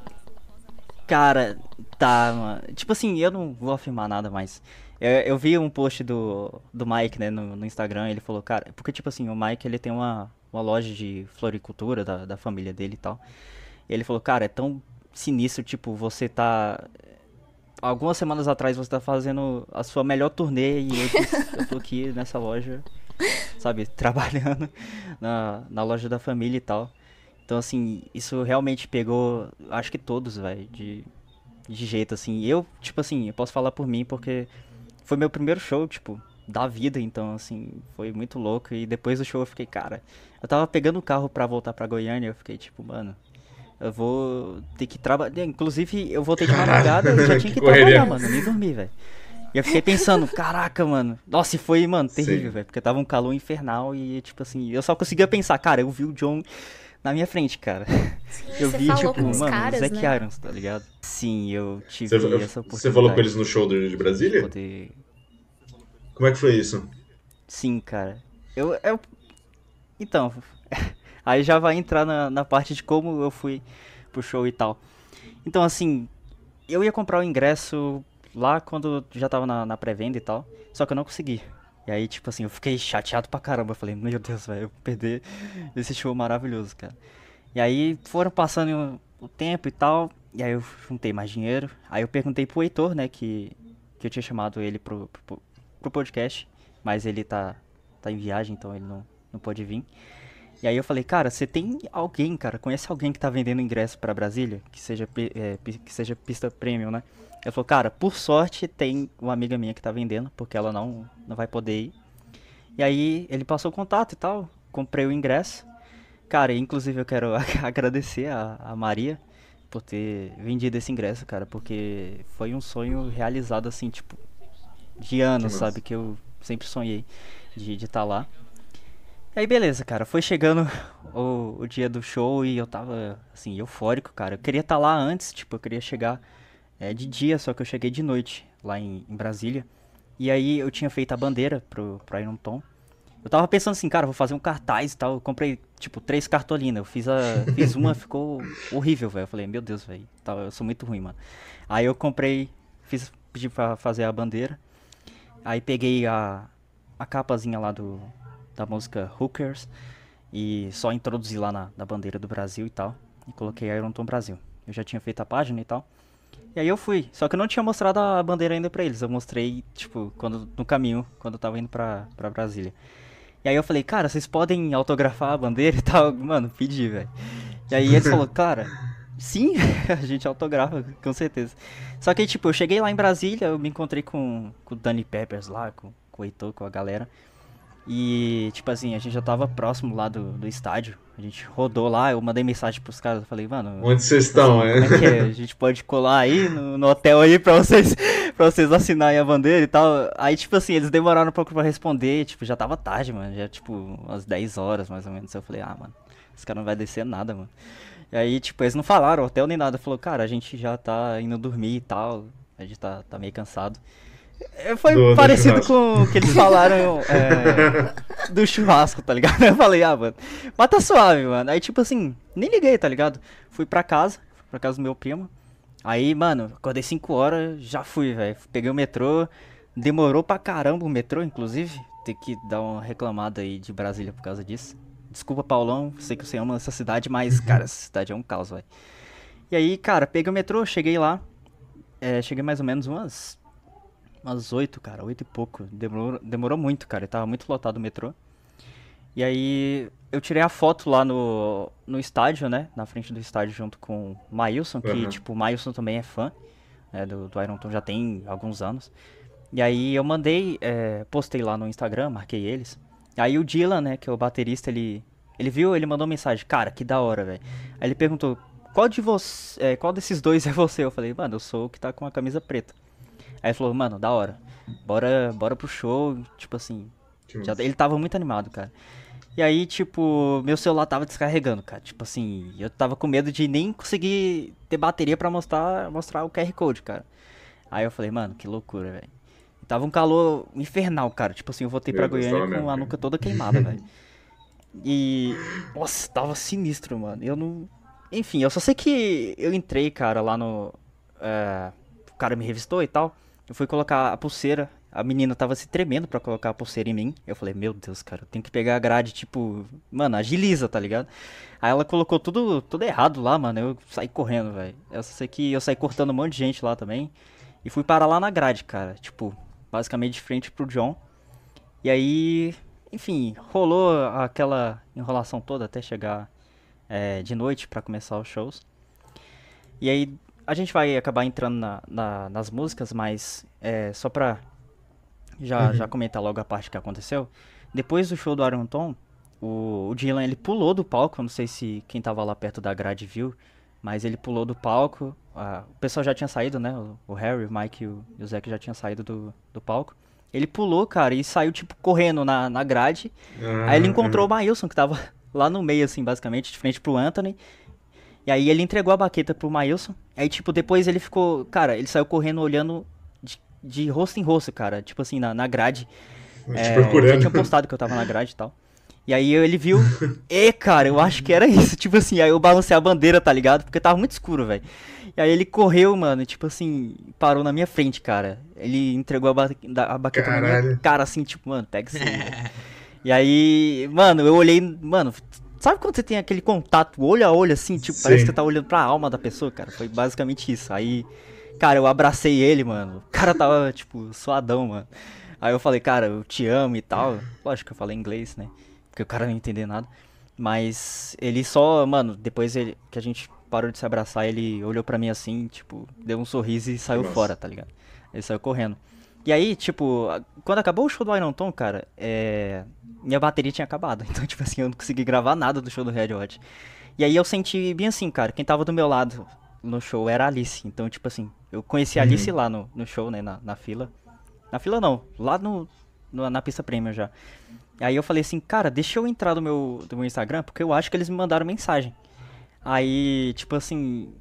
cara, tá, mano. Tipo assim, eu não vou afirmar nada, mas... Eu, eu vi um post do, do Mike, né, no, no Instagram, ele falou, cara... Porque, tipo assim, o Mike, ele tem uma, uma loja de floricultura da, da família dele e tal. E ele falou, cara, é tão sinistro, tipo, você tá algumas semanas atrás você tá fazendo a sua melhor turnê e eu, eu tô aqui nessa loja, sabe, trabalhando na, na loja da família e tal. Então, assim, isso realmente pegou, acho que todos, velho, de, de jeito, assim. Eu, tipo assim, eu posso falar por mim porque foi meu primeiro show, tipo, da vida, então, assim, foi muito louco. E depois do show eu fiquei, cara, eu tava pegando o carro pra voltar pra Goiânia, eu fiquei, tipo, mano, eu vou ter que trabalhar. Inclusive, eu voltei de madrugada, eu já tinha que, que trabalhar, mano. Nem dormi, velho. E eu fiquei pensando, caraca, mano. Nossa, e foi, mano, terrível, velho. Porque tava um calor infernal e, tipo assim, eu só conseguia pensar, cara, eu vi o John na minha frente, cara. Sim, eu vi, tipo, mano, caras, Zac né? Irons, tá ligado? Sim, eu tive você, essa oportunidade. Você falou com eles no show de Brasília? Poder... Como é que foi isso? Sim, cara. Eu. eu... Então. Aí já vai entrar na, na parte de como eu fui pro show e tal. Então, assim, eu ia comprar o ingresso lá quando já tava na, na pré-venda e tal, só que eu não consegui. E aí, tipo assim, eu fiquei chateado pra caramba. Eu falei, meu Deus, velho, eu perder esse show maravilhoso, cara. E aí foram passando o tempo e tal, e aí eu juntei mais dinheiro. Aí eu perguntei pro Heitor, né, que, que eu tinha chamado ele pro, pro, pro podcast, mas ele tá, tá em viagem, então ele não, não pode vir. E aí eu falei, cara, você tem alguém, cara, conhece alguém que tá vendendo ingresso para Brasília? Que seja, é, que seja pista premium, né? Ele falou, cara, por sorte tem uma amiga minha que tá vendendo, porque ela não, não vai poder ir. E aí ele passou o contato e tal, comprei o ingresso. Cara, inclusive eu quero agradecer a, a Maria por ter vendido esse ingresso, cara, porque foi um sonho realizado assim, tipo, de anos, sabe? Que eu sempre sonhei de estar tá lá. Aí beleza, cara, foi chegando o, o, dia do show e eu tava, assim, eufórico, cara. Eu queria estar tá lá antes, tipo, eu queria chegar é, de dia, só que eu cheguei de noite, lá em, em, Brasília. E aí eu tinha feito a bandeira pro, pro Iron Tom. Eu tava pensando assim, cara, vou fazer um cartaz e tal. Eu comprei, tipo, três cartolinas. Eu fiz, a, fiz uma, ficou horrível, velho. Eu falei, meu Deus, velho, eu sou muito ruim, mano. Aí eu comprei, fiz, pedi pra fazer a bandeira. Aí peguei a, a capazinha lá do, da música Hookers e só introduzi lá na, na bandeira do Brasil e tal. E coloquei Iron Tom Brasil. Eu já tinha feito a página e tal. E aí eu fui. Só que eu não tinha mostrado a bandeira ainda pra eles. Eu mostrei, tipo, quando no caminho, quando eu tava indo pra, pra Brasília. E aí eu falei, cara, vocês podem autografar a bandeira e tal? Mano, pedi, velho. E aí eles falou, cara, Sim, a gente autografa, com certeza. Só que, tipo, eu cheguei lá em Brasília, eu me encontrei com, com o Danny Peppers lá, com, com o Heitor, com a galera. E, tipo assim, a gente já tava próximo lá do, do estádio. A gente rodou lá, eu mandei mensagem pros caras, eu falei, mano... Onde vocês estão, é? É que é? A gente pode colar aí no, no hotel aí pra vocês, pra vocês assinarem a bandeira e tal. Aí, tipo assim, eles demoraram um pouco pra responder, tipo, já tava tarde, mano. Já, tipo, umas 10 horas, mais ou menos. Eu falei, ah, mano, esse cara não vai descer nada, mano. E aí, tipo, eles não falaram hotel nem nada. Falou, cara, a gente já tá indo dormir e tal. A gente tá, tá meio cansado. É, foi do, parecido do com o que eles falaram é, do churrasco, tá ligado? Eu falei, ah, mano, mas tá suave, mano. Aí, tipo assim, nem liguei, tá ligado? Fui pra casa, fui pra casa do meu primo. Aí, mano, acordei 5 horas, já fui, velho. Peguei o metrô, demorou pra caramba o metrô, inclusive. Tem que dar uma reclamada aí de Brasília por causa disso. Desculpa, Paulão, sei que você ama essa cidade, mas, cara, essa cidade é um caos, velho. E aí, cara, peguei o metrô, cheguei lá. É, cheguei mais ou menos umas umas oito, cara, oito e pouco. Demorou, demorou muito, cara. Tava muito lotado o metrô. E aí eu tirei a foto lá no, no estádio, né? Na frente do estádio junto com o Mailson, que, uhum. tipo, o Mailson também é fã né, do, do Iron Tom já tem alguns anos. E aí eu mandei, é, postei lá no Instagram, marquei eles. Aí o Dylan, né, que é o baterista, ele, ele viu, ele mandou mensagem, cara, que da hora, velho. Aí ele perguntou, qual de você, é, qual desses dois é você? Eu falei, mano, eu sou o que tá com a camisa preta. Aí ele falou, mano, da hora. Bora, bora pro show. Tipo assim. Já, ele tava muito animado, cara. E aí, tipo, meu celular tava descarregando, cara. Tipo assim, eu tava com medo de nem conseguir ter bateria para mostrar, mostrar o QR Code, cara. Aí eu falei, mano, que loucura, velho. Tava um calor infernal, cara. Tipo assim, eu voltei pra Goiânia com a nuca toda queimada, velho. E. Nossa, tava sinistro, mano. Eu não. Enfim, eu só sei que eu entrei, cara, lá no. É... O cara me revistou e tal. Eu fui colocar a pulseira. A menina tava se tremendo para colocar a pulseira em mim. Eu falei, meu Deus, cara, eu tenho que pegar a grade, tipo, mano, agiliza, tá ligado? Aí ela colocou tudo, tudo errado lá, mano. Eu saí correndo, velho. Eu sei que eu saí cortando um monte de gente lá também. E fui parar lá na grade, cara. Tipo, basicamente de frente pro John. E aí, enfim, rolou aquela enrolação toda até chegar é, de noite para começar os shows. E aí, a gente vai acabar entrando na, na, nas músicas, mas é, só pra já, uhum. já comentar logo a parte que aconteceu. Depois do show do Iron Tom, o, o Dylan ele pulou do palco, não sei se quem tava lá perto da grade viu, mas ele pulou do palco. o pessoal já tinha saído, né? O, o Harry, o Mike e o, e o já tinham saído do, do palco. Ele pulou, cara, e saiu, tipo, correndo na, na grade. Uhum. Aí ele encontrou o Mailson, que tava lá no meio, assim, basicamente, de frente pro Anthony. E aí ele entregou a baqueta pro Mailson. Aí, tipo, depois ele ficou. Cara, ele saiu correndo olhando de, de rosto em rosto, cara. Tipo assim, na, na grade. É, procurando. Eu tinha postado que eu tava na grade e tal. E aí ele viu. e, cara, eu acho que era isso. Tipo assim, aí eu balancei a bandeira, tá ligado? Porque tava muito escuro, velho. E aí ele correu, mano, tipo assim, parou na minha frente, cara. Ele entregou a, ba a baqueta Caralho. na minha cara, assim, tipo, mano, pega isso aí. e aí, mano, eu olhei, mano, Sabe quando você tem aquele contato olho a olho, assim, tipo, Sim. parece que você tá olhando pra alma da pessoa, cara? Foi basicamente isso. Aí, cara, eu abracei ele, mano. O cara tava, tipo, suadão, mano. Aí eu falei, cara, eu te amo e tal. Lógico que eu falei inglês, né? Porque o cara não entender nada. Mas ele só, mano, depois ele, que a gente parou de se abraçar, ele olhou pra mim assim, tipo, deu um sorriso e saiu Nossa. fora, tá ligado? Ele saiu correndo. E aí, tipo, quando acabou o show do Iron Tom, cara, é... minha bateria tinha acabado. Então, tipo assim, eu não consegui gravar nada do show do Red Hot. E aí eu senti bem assim, cara, quem tava do meu lado no show era a Alice. Então, tipo assim, eu conheci a uhum. Alice lá no, no show, né, na, na fila. Na fila não, lá no, no, na pista premium já. Aí eu falei assim, cara, deixa eu entrar do meu, do meu Instagram, porque eu acho que eles me mandaram mensagem. Aí, tipo assim,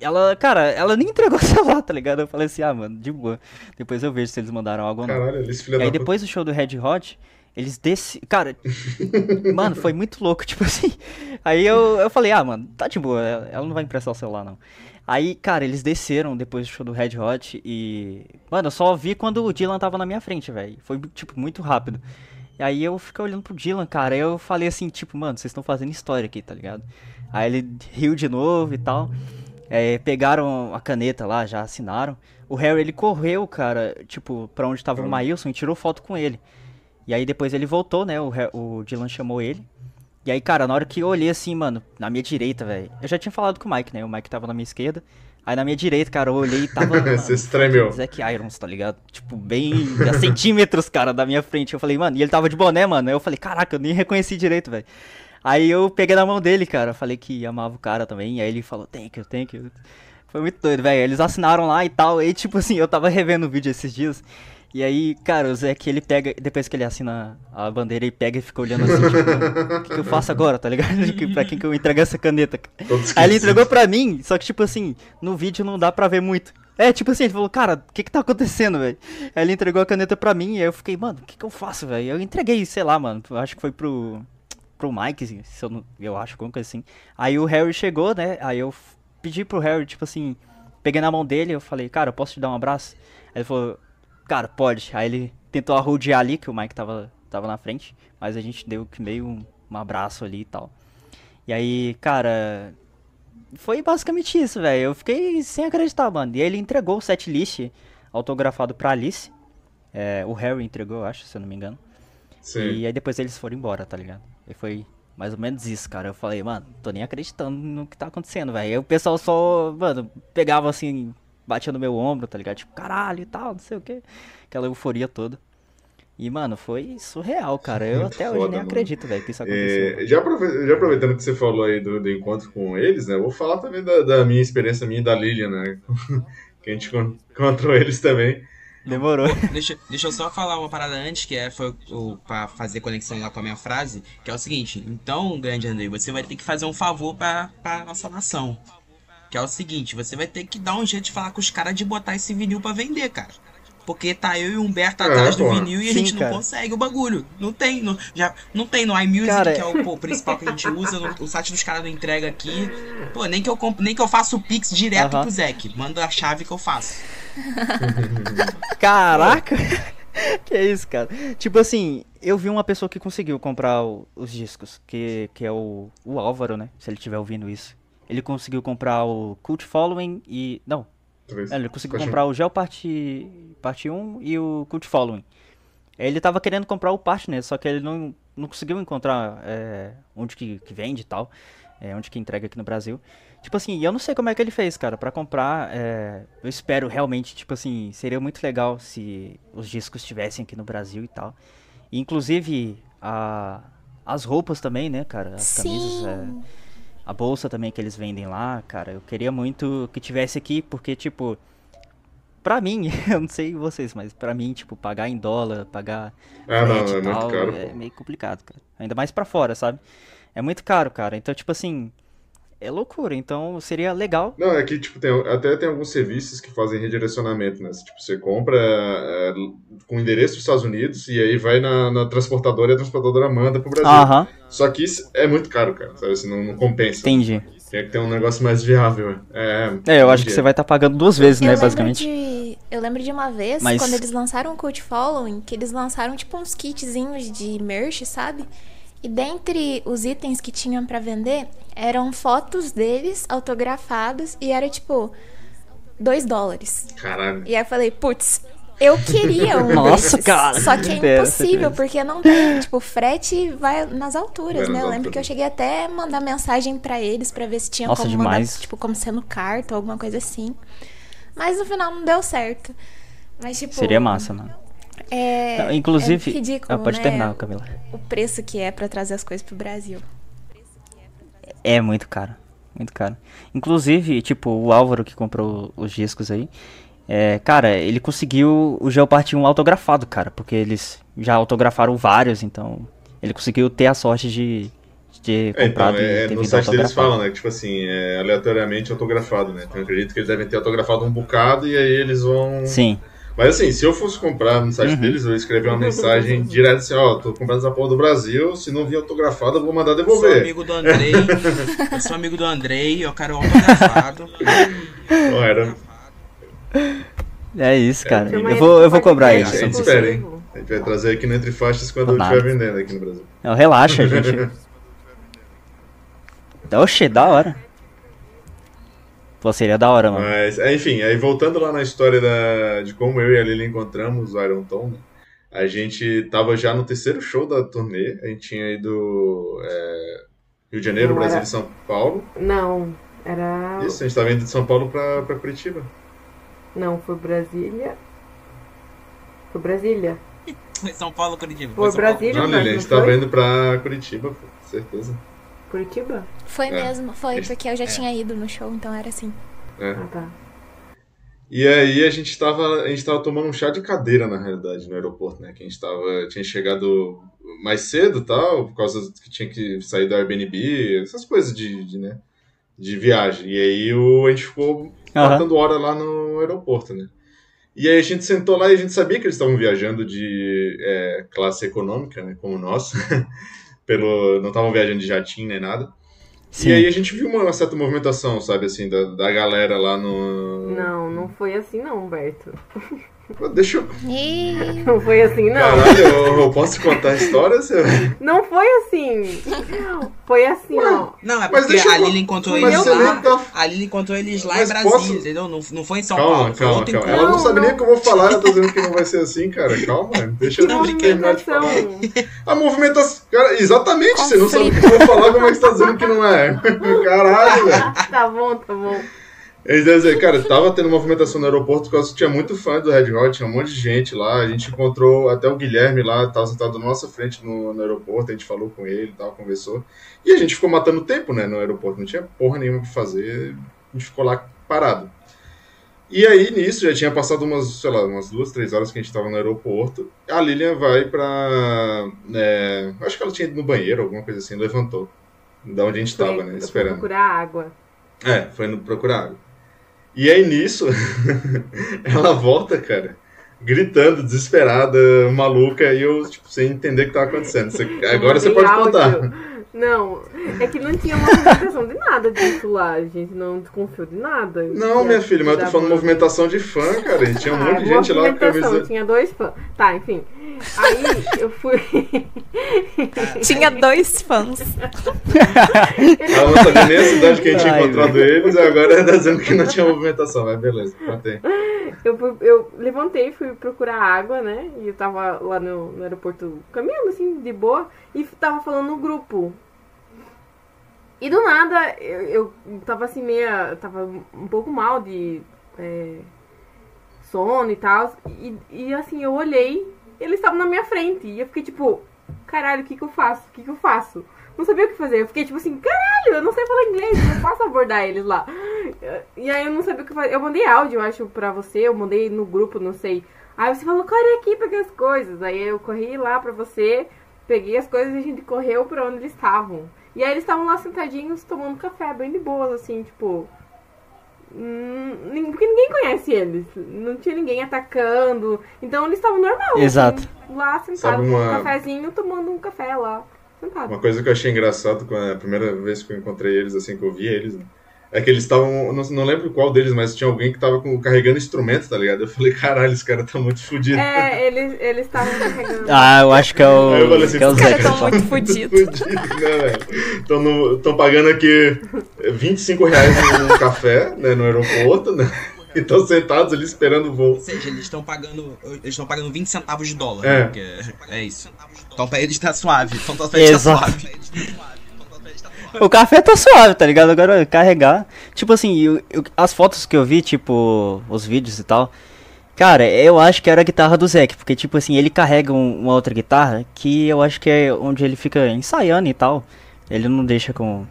ela, cara, ela nem entregou o celular, tá ligado? Eu falei assim, ah, mano, de boa. Depois eu vejo se eles mandaram algo ou não. Caralho, eles filha e aí depois do show do Red Hot, eles desceram. Cara, mano, foi muito louco, tipo assim. Aí eu, eu falei, ah, mano, tá de boa, ela não vai emprestar o celular, não. Aí, cara, eles desceram depois do show do Red Hot e. Mano, eu só vi quando o Dylan tava na minha frente, velho. Foi, tipo, muito rápido. E aí eu fiquei olhando pro Dylan, cara. Aí eu falei assim, tipo, mano, vocês estão fazendo história aqui, tá ligado? Aí ele riu de novo e tal. É, pegaram a caneta lá, já assinaram. O Harry, ele correu, cara, tipo, pra onde tava o uhum. Maílson e tirou foto com ele. E aí depois ele voltou, né? O, o Dylan chamou ele. E aí, cara, na hora que eu olhei assim, mano, na minha direita, velho. Eu já tinha falado com o Mike, né? O Mike tava na minha esquerda. Aí na minha direita, cara, eu olhei e tava. Você estremeu. Zack Irons, tá ligado? Tipo, bem a centímetros, cara, da minha frente. Eu falei, mano, e ele tava de boné, mano. Aí eu falei, caraca, eu nem reconheci direito, velho. Aí eu peguei na mão dele, cara. Falei que amava o cara também. Aí ele falou, thank you, thank you. Foi muito doido, velho. Eles assinaram lá e tal. E tipo assim, eu tava revendo o vídeo esses dias. E aí, cara, o Zé que ele pega, depois que ele assina a bandeira, ele pega e fica olhando assim, tipo, o que, que, eu faço agora, tá ligado? pra quem que eu entrego essa caneta? Aí ele entregou pra mim, só que tipo assim, no vídeo não dá pra ver muito. É, tipo assim, ele falou, cara, o que que tá acontecendo, velho? Aí ele entregou a caneta pra mim, e aí eu fiquei, mano, o que que eu faço, velho? Eu entreguei, sei lá, mano, acho que foi pro, pro Mike, se eu, não, eu acho, alguma coisa assim. Aí o Harry chegou, né, aí eu pedi pro Harry, tipo assim, peguei na mão dele, eu falei, cara, eu posso te dar um abraço? Aí ele falou, cara, pode. Aí ele tentou arrodear ali, que o Mike tava, tava na frente, mas a gente deu meio um, um abraço ali e tal. E aí, cara, foi basicamente isso, velho. Eu fiquei sem acreditar, mano. E aí ele entregou o setlist autografado pra Alice. É, o Harry entregou, eu acho, se eu não me engano. Sim. E aí depois eles foram embora, tá ligado? E foi mais ou menos isso, cara. Eu falei, mano, tô nem acreditando no que tá acontecendo, velho. Aí o pessoal só, mano, pegava assim, batia no meu ombro, tá ligado? Tipo, caralho e tal, não sei o que. Aquela euforia toda. E, mano, foi surreal, cara. Eu até foda, hoje nem mano. acredito, velho, que isso aconteceu. É, já, aproveitando que você falou aí do, do encontro com eles, né? Vou falar também da, da, minha experiência, minha e da Lilian, né? que a gente encontrou eles também. Demorou. deixa, deixa eu só falar uma parada antes, que é, foi o, pra fazer conexão lá com a minha frase, que é o seguinte, então, grande André, você vai ter que fazer um favor pra, pra nossa nação. Que é o seguinte, você vai ter que dar um jeito de falar com os caras de botar esse vinil para vender, cara. Porque tá eu e o Humberto é, atrás do vinil e Sim, a gente cara. não consegue o bagulho. Não tem, não, já, não tem no iMusic, cara... que é o pô, principal que a gente usa, no, o site dos caras não entrega aqui. Pô, nem que eu, nem que eu faça o Pix direto uh -huh. pro Zeke. Manda a chave que eu faço. Caraca! que é isso, cara? Tipo assim, eu vi uma pessoa que conseguiu comprar o, os discos, que, que é o, o Álvaro, né? Se ele estiver ouvindo isso ele conseguiu comprar o Cult Following e. Não. É, ele conseguiu comprar o Gel Parte, parte 1 e o Cult Following. Ele tava querendo comprar o Partner, só que ele não, não conseguiu encontrar é, onde que, que vende e tal. É, onde que entrega aqui no Brasil. Tipo assim, eu não sei como é que ele fez, cara, para comprar. É, eu espero realmente, tipo assim, seria muito legal se os discos estivessem aqui no Brasil e tal. E, inclusive, a, as roupas também, né, cara? As Sim. camisas. É, a bolsa também que eles vendem lá, cara, eu queria muito que tivesse aqui, porque, tipo, pra mim, eu não sei vocês, mas pra mim, tipo, pagar em dólar, pagar ah, não, é tal, caro, é meio complicado, cara. Ainda mais pra fora, sabe? É muito caro, cara. Então, tipo assim, é loucura, então seria legal. Não, é que tipo, tem, até tem alguns serviços que fazem redirecionamento, né? Tipo, você compra é, com endereço dos Estados Unidos e aí vai na, na transportadora e a transportadora manda pro Brasil. Aham. Só que isso é muito caro, cara, sabe? Assim, não, não compensa. Entendi. Tem que ter um negócio mais viável. É, é eu acho que você vai estar tá pagando duas vezes, eu né, basicamente. De, eu lembro de uma vez, Mas... quando eles lançaram o Cult Following, que eles lançaram tipo uns kitzinhos de merch, sabe? E dentre os itens que tinham para vender, eram fotos deles autografados e era tipo 2 dólares. Caralho. E aí eu falei, putz, eu queria um Nossa, desses, cara. Só que é impossível, porque não tem, tipo, frete vai nas alturas, vai né? Eu lembro que eu cheguei até a mandar mensagem para eles para ver se tinha Nossa, como demais. mandar, tipo, como sendo carta ou alguma coisa assim. Mas no final não deu certo. Mas tipo, Seria massa, mano. É, Não, inclusive, é ridículo, ah, pode né? terminar, Camila. O preço que é para trazer as coisas pro Brasil. É muito caro, muito caro. Inclusive, tipo, o Álvaro que comprou os discos aí, é, cara, ele conseguiu o Geopart 1 autografado, cara, porque eles já autografaram vários, então ele conseguiu ter a sorte de, de comprar é, então, é, no site deles falam, né, que, tipo assim, é aleatoriamente autografado, né, então eu acredito que eles devem ter autografado um bocado e aí eles vão... Sim. Mas assim, se eu fosse comprar no site uhum. deles, eu ia escrever uma mensagem direta assim, ó, tô comprando essa porra do Brasil, se não vir autografado, eu vou mandar devolver. Eu sou amigo do Andrei, eu sou amigo do Andrei, eu quero autografado. Não, era... É isso, cara. É, eu, vou, eu vou cobrar isso. A gente espera, hein? A gente vai trazer aqui no Entre Faixas quando eu estiver vendendo aqui no Brasil. Não, relaxa, gente. Oxe, da hora. Pô, seria da hora, mano. Mas, é, enfim, aí voltando lá na história da, de como eu e a Lili encontramos o Iron Tom, né? A gente tava já no terceiro show da turnê, a gente tinha ido é, Rio de Janeiro, Brasil era... e São Paulo? Não, era. Isso, a gente estava indo de São Paulo pra, pra Curitiba. Não, foi Brasília. Foi Brasília. Foi São Paulo, Curitiba. Foi, foi Brasília, Não, Lili, a gente estava indo pra Curitiba, com certeza. Curitiba? Foi é. mesmo, foi, porque eu já é. tinha ido no show, então era assim. É. Ah, tá. E aí a gente estava a gente tava tomando um chá de cadeira, na realidade, no aeroporto, né? Que a gente tava, tinha chegado mais cedo tal, por causa que tinha que sair do Airbnb, essas coisas de, de né? De viagem. E aí o, a gente ficou uhum. matando hora lá no aeroporto, né? E aí a gente sentou lá e a gente sabia que eles estavam viajando de é, classe econômica, né? Como nós. Pelo, não estavam viajando de jatinho nem nada. Sim. E aí a gente viu uma certa movimentação, sabe, assim, da, da galera lá no. Não, não foi assim não, Humberto. Deixa eu. Não foi assim, não. Caralho, eu, eu posso contar a história? Você... Não foi assim. Foi assim, Ué, ó. Não, é porque a Lili encontrou eles lá. Tá... A Lili encontrou eles lá mas em Brasília, posso... entendeu? Não, não foi em São calma, Paulo. Calma, calma. Ela não, não sabe nem o que eu vou falar, ela tá dizendo que não vai ser assim, cara. Calma, deixa eu terminar de falar. A movimentação. Cara, exatamente, Conflito. você não sabe o que eu vou falar, como é que você tá dizendo que não é? Caralho, velho. Tá bom, tá bom. Eles dizer, cara, tava tendo movimentação no aeroporto porque causa tinha muito fã do Red Hot, tinha um monte de gente lá. A gente encontrou até o Guilherme lá, tava sentado na nossa frente no, no aeroporto, a gente falou com ele tal, conversou. E a gente ficou matando tempo, né, no aeroporto, não tinha porra nenhuma pra fazer, a gente ficou lá parado. E aí, nisso, já tinha passado umas, sei lá, umas duas, três horas que a gente tava no aeroporto. A Lilian vai pra. É, acho que ela tinha ido no banheiro, alguma coisa assim, levantou. Da onde a gente foi, tava, né? Esperando. procurar água. É, foi indo procurar água. E aí nisso, ela volta, cara, gritando, desesperada, maluca, e eu, tipo, sem entender o que tava acontecendo. Você, agora você pode áudio. contar. Não, é que não tinha movimentação de nada disso lá. A gente não desconfiou de nada. Não, minha filha, mas eu tô falando movimentação de fã, cara. E tinha um ah, monte de gente lá com camisa. Tinha dois fãs. Tá, enfim. Aí eu fui. tinha dois fãs. Ela não sabia nem a cidade que a gente tinha encontrado eles, agora tá dizendo que não tinha movimentação. Mas beleza, contei. Eu, eu levantei e fui procurar água, né? E eu tava lá no, no aeroporto caminhando assim, de boa, e tava falando no grupo e do nada, eu, eu tava assim, meia. Tava um pouco mal de é, sono e tal. E, e assim, eu olhei, eles estavam na minha frente. E eu fiquei tipo, caralho, o que que eu faço? O que que eu faço? Não sabia o que fazer. Eu fiquei tipo assim, caralho, eu não sei falar inglês, não posso abordar eles lá. E aí eu não sabia o que fazer. Eu mandei áudio, eu acho, pra você, eu mandei no grupo, não sei. Aí você falou, corre aqui, peguei as coisas. Aí eu corri lá pra você, peguei as coisas e a gente correu pra onde eles estavam. E aí eles estavam lá sentadinhos tomando café, bem de boas, assim, tipo. Hum, porque ninguém conhece eles. Não tinha ninguém atacando. Então eles estavam normal. Assim, Exato. Assim, lá sentados uma... um cafezinho, tomando um café lá. Sentado. Uma coisa que eu achei engraçado quando a primeira vez que eu encontrei eles, assim, que eu vi eles, né? É que eles estavam, não, não, lembro qual deles, mas tinha alguém que tava com, carregando instrumento, tá ligado? Eu falei, caralho, esse cara tá muito fudido. É, eles estavam carregando. Ah, eu acho que é o. Aí eu falei assim, que é o Zé. Os caras tão muito fudidos. Fudido, né, Estão pagando aqui 25 reais no café, né, no aeroporto, né? E estão sentados ali esperando o voo. Ou seja, eles estão pagando. Eles estão pagando 20 centavos de dólar, é. Né? É, é isso. Então pra eles tá suave. Então pra eles tá suave. O café tá suave, tá ligado? Agora carregar. Tipo assim, eu, eu, as fotos que eu vi, tipo, os vídeos e tal. Cara, eu acho que era a guitarra do Zeke, porque, tipo assim, ele carrega um, uma outra guitarra que eu acho que é onde ele fica ensaiando e tal. Ele não deixa com.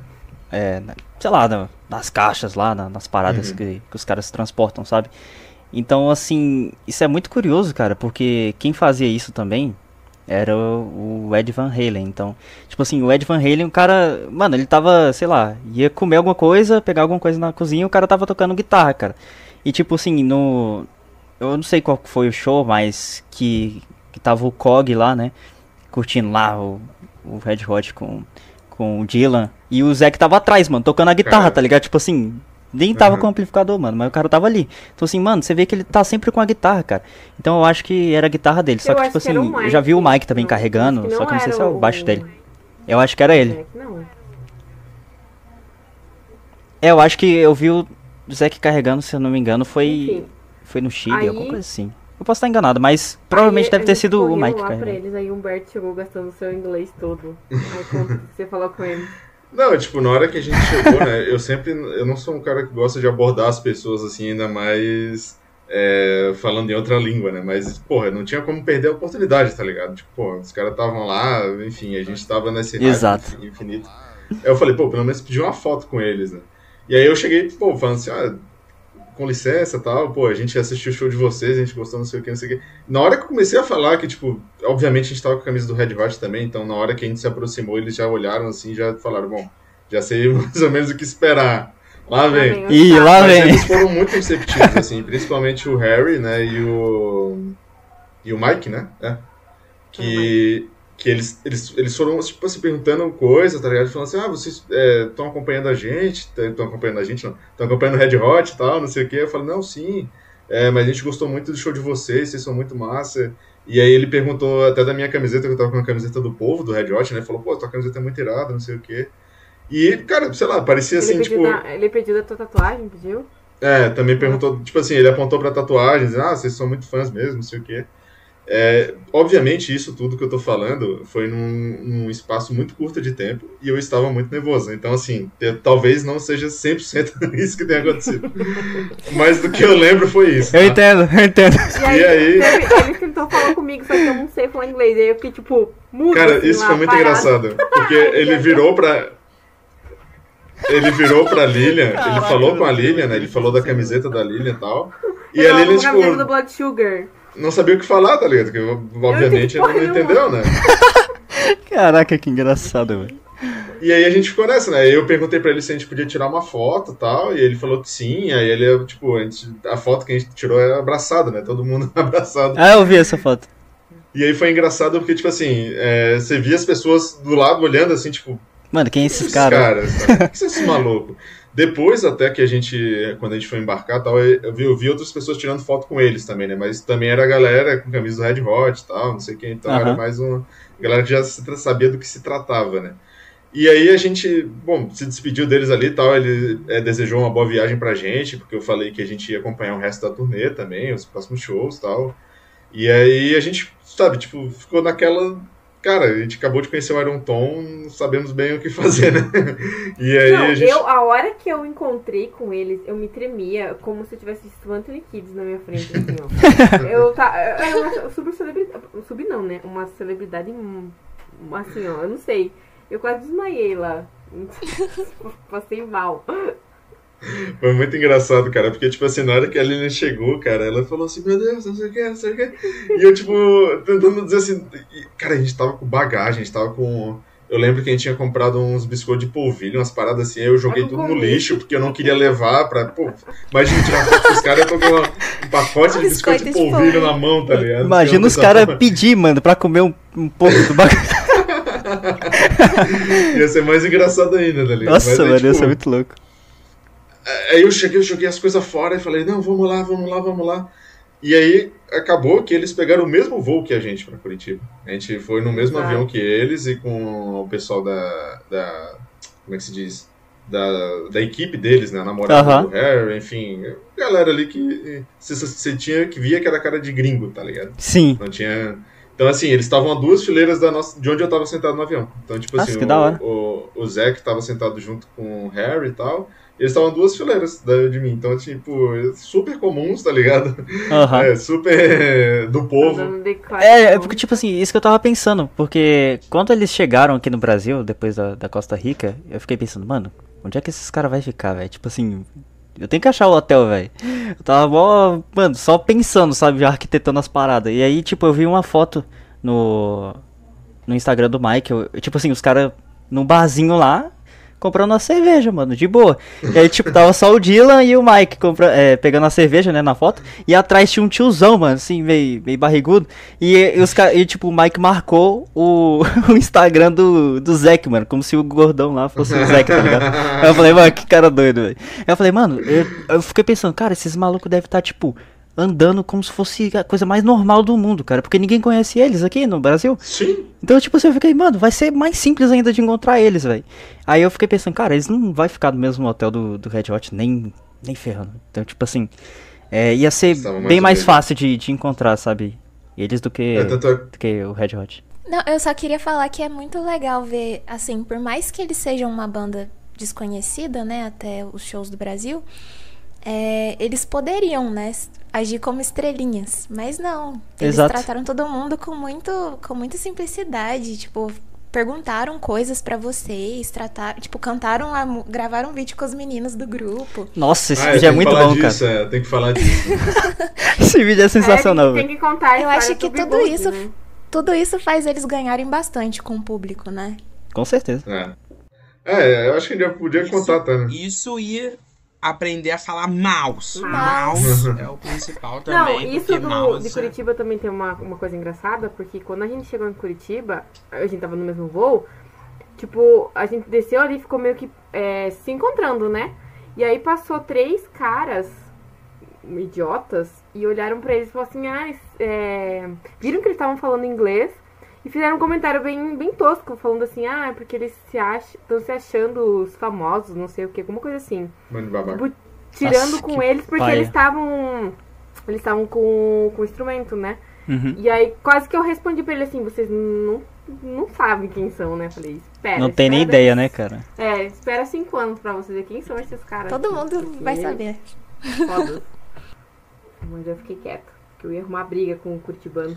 É, sei lá, nas caixas lá, nas paradas uhum. que, que os caras transportam, sabe? Então, assim, isso é muito curioso, cara, porque quem fazia isso também era o, Ed Van Halen. Então, tipo assim, o Ed Van Halen, o cara, mano, ele tava, sei lá, ia comer alguma coisa, pegar alguma coisa na cozinha, o cara tava tocando guitarra, cara. E tipo assim, no eu não sei qual foi o show, mas que que tava o Cog lá, né, curtindo lá o, o Red Hot com com o Dylan e o Zack tava atrás, mano, tocando a guitarra, tá ligado? Tipo assim, nem tava uhum. com amplificador, mano, mas o cara tava ali. Então, assim, mano, você vê que ele tá sempre com a guitarra, cara. Então eu acho que era a guitarra dele. Só que, tipo assim, eu já vi o Mike também não, carregando, que só que não sei se é o baixo dele. Eu acho que era ele. Não. É, eu acho que eu vi o Zack carregando, se eu não me engano, foi. Enfim. Foi no Chile, aí, alguma coisa assim. Eu posso estar enganado, mas provavelmente deve ter sido o Mike lá pra eles, aí o Humberto chegou gastando o seu inglês todo. Aí quando você falou com ele. Não, tipo, na hora que a gente chegou, né, eu sempre, eu não sou um cara que gosta de abordar as pessoas assim, ainda mais é, falando em outra língua, né, mas, porra, não tinha como perder a oportunidade, tá ligado? Tipo, pô, os caras estavam lá, enfim, a gente tava nesse Exato. infinito. Aí eu falei, pô, pelo menos pedir uma foto com eles, né. E aí eu cheguei, pô, falando assim, ah, com licença tal, pô, a gente assistiu o show de vocês, a gente gostou, não sei o que, não sei o que. Na hora que eu comecei a falar que, tipo, obviamente a gente tava com a camisa do Red Hot também, então na hora que a gente se aproximou, eles já olharam assim, já falaram, bom, já sei mais ou menos o que esperar. Lá vem. E lá Mas vem. eles foram muito receptivos, assim, principalmente o Harry, né, e o... E o Mike, né? É. Que que eles, eles, eles foram, tipo assim, perguntando coisas, tá ligado? Falando assim, ah, vocês estão é, acompanhando a gente, estão acompanhando a gente, não, estão acompanhando o Red Hot e tal, não sei o quê. Eu falei, não, sim, é, mas a gente gostou muito do show de vocês, vocês são muito massa. E aí ele perguntou até da minha camiseta, que eu tava com a camiseta do povo, do Red Hot, né? Falou, pô, tua camiseta é muito irada, não sei o quê. E, cara, sei lá, parecia ele assim, tipo... Da, ele pediu da tua tatuagem, pediu? É, também perguntou, tipo assim, ele apontou pra tatuagens, ah, vocês são muito fãs mesmo, não sei o quê. É, obviamente, isso tudo que eu tô falando foi num, num, espaço muito curto de tempo e eu estava muito nervoso. Então, assim, eu, talvez não seja 100% isso que tenha acontecido. Mas do que eu lembro foi isso. Eu tá? entendo, eu entendo. E aí, e aí... Ele, ele tentou falar comigo, só que eu não sei falar inglês. E aí eu fiquei tipo, mudo. Cara, assim, isso foi muito parado. engraçado. Porque ele virou pra. Ele virou pra Lilian, Caraca, ele falou com a Lilian, né? Ele falou da camiseta da Lilian e tal. E eu a Lilian, tipo. do Blood Sugar não sabia o que falar, tá ligado? Porque, obviamente, ele não entendeu, né? Caraca, que engraçado, velho. E aí a gente ficou nessa, né? Eu perguntei pra ele se a gente podia tirar uma foto e tal, e ele falou que sim, aí ele, tipo, a, gente, a foto que a gente tirou é abraçado, né? Todo mundo abraçado. Ah, eu vi essa foto. E aí foi engraçado porque, tipo assim, é, você via as pessoas do lado olhando assim, tipo... Mano, quem é esses caras? Cara, Quem são esses malucos? Depois, até que a gente, quando a gente foi embarcar tal, eu vi, eu vi outras pessoas tirando foto com eles também, né? Mas também era a galera com camisa do Red Hot e tal, não sei quem. Então uhum. era mais uma galera que já sabia do que se tratava, né? E aí a gente, bom, se despediu deles ali e tal. Ele é, desejou uma boa viagem pra gente, porque eu falei que a gente ia acompanhar o resto da turnê também, os próximos shows e tal. E aí a gente, sabe, tipo, ficou naquela cara, a gente acabou de conhecer o Iron Tom, não sabemos bem o que fazer, né? E aí não, a gente... eu, a hora que eu encontrei com eles, eu me tremia como se eu tivesse visto Anthony Kids na minha frente, assim, ó. eu tá, é uma super celebridade, sub não, né? Uma celebridade, assim, ó, eu não sei. Eu quase desmaiei lá. Passei mal. Foi muito engraçado, cara, porque, tipo assim, na hora que a Lilian chegou, cara, ela falou assim, meu Deus, não sei o que, não sei o que. E eu, tipo, tentando dizer assim, cara, a gente tava com bagagem, a gente tava com. Eu lembro que a gente tinha comprado uns biscoitos de polvilho, umas paradas assim, aí eu joguei tudo no lixo, porque eu não queria levar pra. Pô, imagina tirar foto com os caras, eu tô com um pacote de biscoito de polvilho na mão, tá ligado? Imagina os caras pedir, mano, pra comer um, um pouco do bagulho. ia ser mais engraçado ainda, tá ligado? Nossa, Mas, mano, tipo, ia ser muito louco. Aí eu cheguei, eu joguei as coisas fora e falei, não, vamos lá, vamos lá, vamos lá. E aí acabou que eles pegaram o mesmo voo que a gente para Curitiba. A gente foi no mesmo avião que eles e com o pessoal da, da como é que se diz? Da, da equipe deles, né? A namorada do Harry, enfim, galera ali que você tinha que via que era cara de gringo, tá ligado? Sim. Não tinha. Então, assim, eles estavam a duas fileiras da nossa, de onde eu tava sentado no avião. Então, tipo Nossa, assim, que o, o, o Zack tava sentado junto com o Harry e tal. Eles estavam duas fileiras de mim, então, tipo, super comuns, tá ligado? Uhum. É, super do povo. É, é porque, tipo assim, isso que eu tava pensando, porque quando eles chegaram aqui no Brasil, depois da, da Costa Rica, eu fiquei pensando, mano, onde é que esses caras vão ficar, velho? Tipo assim, eu tenho que achar o hotel, velho. Eu tava mó, mano, só pensando, sabe, arquitetando as paradas. E aí, tipo, eu vi uma foto no, no Instagram do Mike, eu, tipo assim, os caras num barzinho lá, comprando uma cerveja, mano, de boa. E aí, tipo, tava só o Dylan e o Mike compra, é, pegando a cerveja, né, na foto. E atrás tinha um tiozão, mano, assim, meio, meio barrigudo. E, e, os, e tipo, o Mike marcou o, o Instagram do, do Zack, mano, como se o gordão lá fosse o Zack, tá ligado? Eu falei, mano, que cara doido, velho. Eu falei, mano, eu, eu fiquei pensando, cara, esses malucos devem estar, tá, tipo andando como se fosse a coisa mais normal do mundo, cara. Porque ninguém conhece eles aqui no Brasil. Sim. Então, tipo assim, eu fiquei, mano, vai ser mais simples ainda de encontrar eles, velho. Aí eu fiquei pensando, cara, eles não vai ficar no mesmo hotel do, do Red Hot, nem, nem ferrando. Então, tipo assim, é, ia ser bem mais fácil de, de encontrar, sabe? Eles do que, é, tanto... do que o Red Hot. Não, eu só queria falar que é muito legal ver, assim, por mais que eles sejam uma banda desconhecida, né, até os shows do Brasil, é, eles poderiam, né, agir como estrelinhas, mas não. Eles Exato. trataram todo mundo com muito, com muita simplicidade, tipo, perguntaram coisas para vocês, trataram, tipo, cantaram, a, gravaram um vídeo com os meninos do grupo. Nossa, esse ah, vídeo é muito bom, disso, cara. É, tem que falar disso. esse vídeo é sensacional. É, tem, que contar. Eu acho que tudo isso, né? tudo isso faz eles ganharem bastante com o público, né? Com certeza. É. É, eu acho que a gente já podia isso, contar também. Isso e aprender a falar mouse. Mouse é o principal também. Não, isso do, de é Curitiba também tem uma, uma coisa engraçada, porque quando a gente chegou em Curitiba, a gente tava no mesmo voo, tipo, a gente desceu ali e ficou meio que é, se encontrando, né? E aí passou três caras idiotas e olharam para eles e falaram assim, ah, é... viram que eles estavam falando inglês e fizeram um comentário bem, bem tosco, falando assim, ah, é porque eles se estão se achando os famosos, não sei o que, alguma coisa assim. Tipo, tirando Nossa, com eles porque paia. eles estavam. Eles estavam com, com o instrumento, né? Uhum. E aí quase que eu respondi pra ele assim, vocês não, não sabem quem são, né? Falei, espera. Não tem nem ideia, né, cara? É, espera cinco anos pra você ver quem são esses caras. Todo mundo vai saber. Foda. Mas eu fiquei quieto, que eu ia arrumar briga com o Curitibano.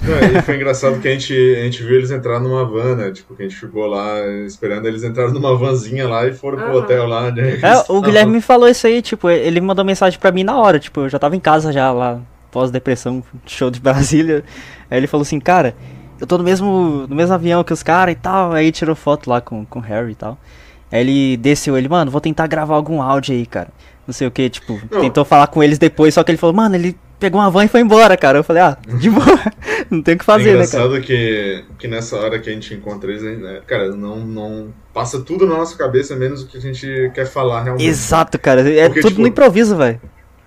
Não, e foi engraçado que a gente, a gente viu eles entrar numa van, né? Tipo, que a gente ficou lá esperando eles entrarem numa vanzinha lá e foram uhum. pro hotel lá. Né? É, o Guilherme me falou isso aí, tipo, ele mandou mensagem pra mim na hora, tipo, eu já tava em casa já lá, pós-depressão, show de Brasília. Aí ele falou assim, cara, eu tô no mesmo, no mesmo avião que os caras e tal. Aí tirou foto lá com, com o Harry e tal. Aí ele desceu, ele, mano, vou tentar gravar algum áudio aí, cara. Não sei o que, tipo, não. tentou falar com eles depois, só que ele falou, mano, ele pegou uma van e foi embora, cara. Eu falei, ah, de boa, não tem o que fazer, é né, cara? engraçado que, que nessa hora que a gente encontra eles, né, cara, não, não passa tudo na nossa cabeça, menos o que a gente quer falar realmente. Exato, cara, é Porque, tudo tipo, no improviso, velho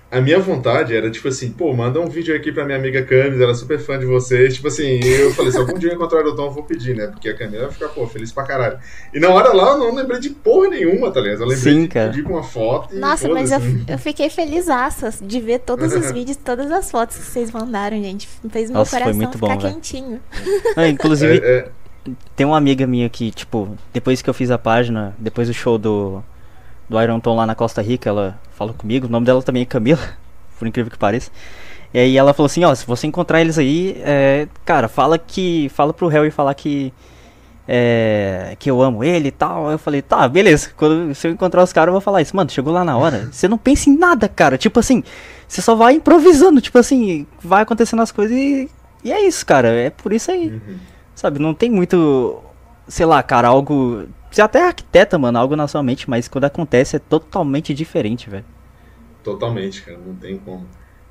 a minha vontade era, tipo assim, pô, manda um vídeo aqui pra minha amiga Camis, ela é super fã de vocês. Tipo assim, eu falei, se algum dia eu encontrar o Tom, eu vou pedir, né? Porque a Camila vai ficar, pô, feliz pra caralho. E na hora lá eu não lembrei de porra nenhuma, tá ligado? Eu lembrei Sim, de cara. pedir com uma foto. Nossa, mas eu, eu fiquei feliz de ver todos os vídeos, todas as fotos que vocês mandaram, gente. Fez meu Nossa, coração ficar bom, quentinho. Ah, inclusive, é, é... tem uma amiga minha que, tipo, depois que eu fiz a página, depois do show do, do Iron Tom lá na Costa Rica, ela falou comigo, o nome dela também é Camila por incrível que pareça. E aí ela falou assim, ó, se você encontrar eles aí, é, cara, fala que. Fala pro Harry falar que. É, que eu amo ele e tal. Eu falei, tá, beleza. Quando, se eu encontrar os caras, eu vou falar isso. Mano, chegou lá na hora. Você não pensa em nada, cara. Tipo assim, você só vai improvisando. Tipo assim, vai acontecendo as coisas e, e é isso, cara. É por isso aí. Uhum. Sabe, não tem muito. Sei lá, cara, algo. Você até arquiteta, mano, algo na sua mente, mas quando acontece é totalmente diferente, velho. Totalmente, cara, não tem como.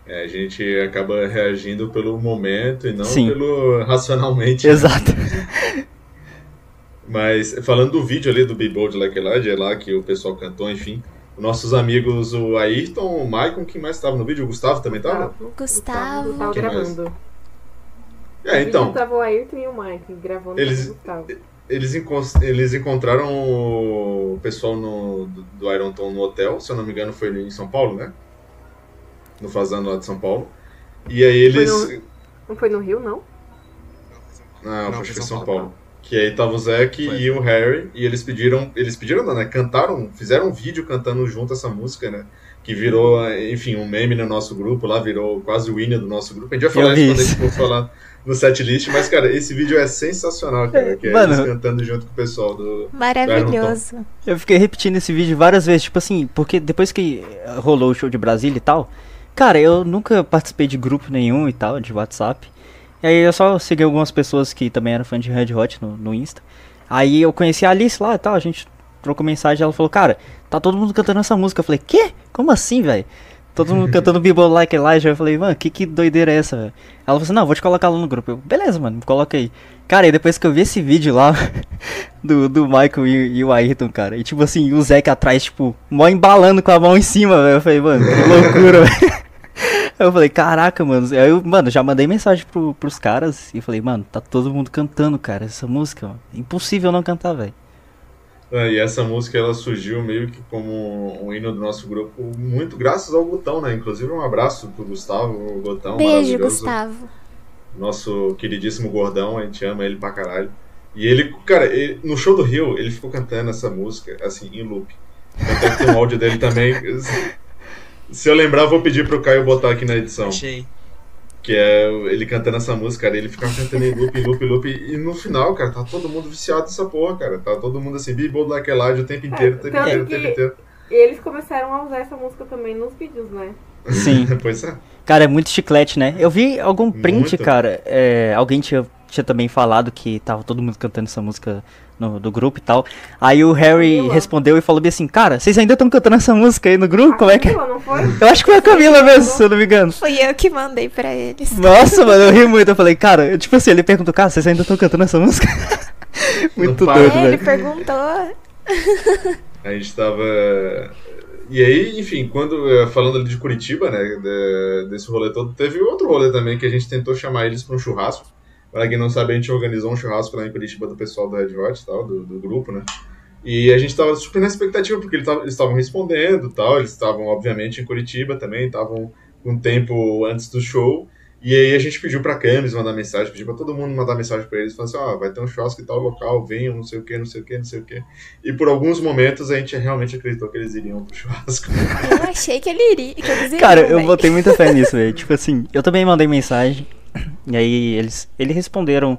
É, a gente acaba reagindo pelo momento e não Sim. pelo racionalmente. Exato. Mas falando do vídeo ali do Be Bold Like Elijah, é lá que o pessoal cantou, enfim. Nossos amigos, o Ayrton, o Maicon, quem mais estava no vídeo? O Gustavo também estava? Gustavo. Gustavo gravando. É, então. Tava o Ayrton e o Maicon gravando eles, o Gustavo eles, eles encontraram o pessoal no, do, do Iron Tom no hotel, se eu não me engano foi em São Paulo, né? No Fazano lá de São Paulo. E aí eles. Foi no... Não foi no Rio, não? Não, não acho que foi São Paulo. Paulo. Que aí tava o Zack e o Harry, e eles pediram. Eles pediram, não, né? Cantaram, fizeram um vídeo cantando junto essa música, né? Que virou, enfim, um meme no nosso grupo lá, virou quase o hino do nosso grupo. A gente vai falar isso quando a gente for falar no setlist, mas, cara, esse vídeo é sensacional, cara. Que é Mano, eles cantando junto com o pessoal do. Maravilhoso. Do eu fiquei repetindo esse vídeo várias vezes, tipo assim, porque depois que rolou o show de Brasília e tal, cara, eu nunca participei de grupo nenhum e tal, de WhatsApp. E aí eu só segui algumas pessoas que também eram fã de Red Hot no, no Insta. Aí eu conheci a Alice lá e tal, a gente trocou mensagem ela falou, cara, tá todo mundo cantando essa música. Eu falei, quê? Como assim, velho? Todo mundo cantando Bible Like Elijah. Eu falei, mano, que, que doideira é essa, velho? Ela falou assim, não, vou te colocar lá no grupo. Eu, beleza, mano, coloca aí. Cara, e depois que eu vi esse vídeo lá do, do Michael e, e, o Ayrton, cara, e tipo assim, o Zack atrás, tipo, mó embalando com a mão em cima, velho. Eu falei, mano, que loucura, velho. Eu falei, caraca, mano. Aí eu, mano, já mandei mensagem pro, pros caras e falei, mano, tá todo mundo cantando, cara, essa música, mano. Impossível não cantar, velho. É, e essa música ela surgiu meio que como um hino do nosso grupo, muito graças ao Gutão, né? Inclusive um abraço pro Gustavo, o Gutão. Beijo, Gustavo. nosso queridíssimo gordão, a gente ama ele pra caralho. E ele, cara, ele, no show do Rio, ele ficou cantando essa música, assim, em loop. Até tem um áudio dele também. Se eu lembrar, vou pedir pro Caio botar aqui na edição. Achei. Que é ele cantando essa música, cara. Ele ficava cantando em loop, loop, loop. E no final, cara, tá todo mundo viciado nessa porra, cara. Tá todo mundo assim, be like o tempo inteiro, o tempo inteiro, o tempo inteiro. Eles começaram a usar essa música também nos vídeos, né? Sim. pois é. Cara, é muito chiclete, né? Eu vi algum print, muito. cara. É, alguém tinha, tinha também falado que tava todo mundo cantando essa música no, do grupo e tal. Aí o Harry Camila. respondeu e falou bem assim, cara, vocês ainda estão cantando essa música aí no grupo? A Como Camila, é que é? não foi? Eu acho que foi a Camila mesmo, se eu não me engano. Foi eu que mandei pra eles. Nossa, mano, eu ri muito. Eu falei, cara, eu, tipo assim, ele perguntou, cara, vocês ainda estão cantando essa música? muito doido, velho. Ele perguntou. A gente tava e aí, enfim, quando eh, falando ali de Curitiba, né, de, desse rolê todo, teve outro rolê também que a gente tentou chamar eles para um churrasco. Para quem não sabe, a gente organizou um churrasco lá em Curitiba do pessoal da Red Hot, tal, do, do grupo, né? E a gente estava super na expectativa, porque eles estavam respondendo tal, eles estavam, obviamente, em Curitiba também, estavam um tempo antes do show. E aí a gente pediu pra Camis mandar mensagem, pediu pra todo mundo mandar mensagem pra eles, falando assim, ó, ah, vai ter um churrasco em tal local, venham, não sei o que, não sei o que, não sei o que. E por alguns momentos a gente realmente acreditou que eles iriam pro churrasco. Eu achei que, ele iria, que eles iriam. Cara, eu botei muita fé nisso, velho. Tipo assim, eu também mandei mensagem, e aí eles, eles responderam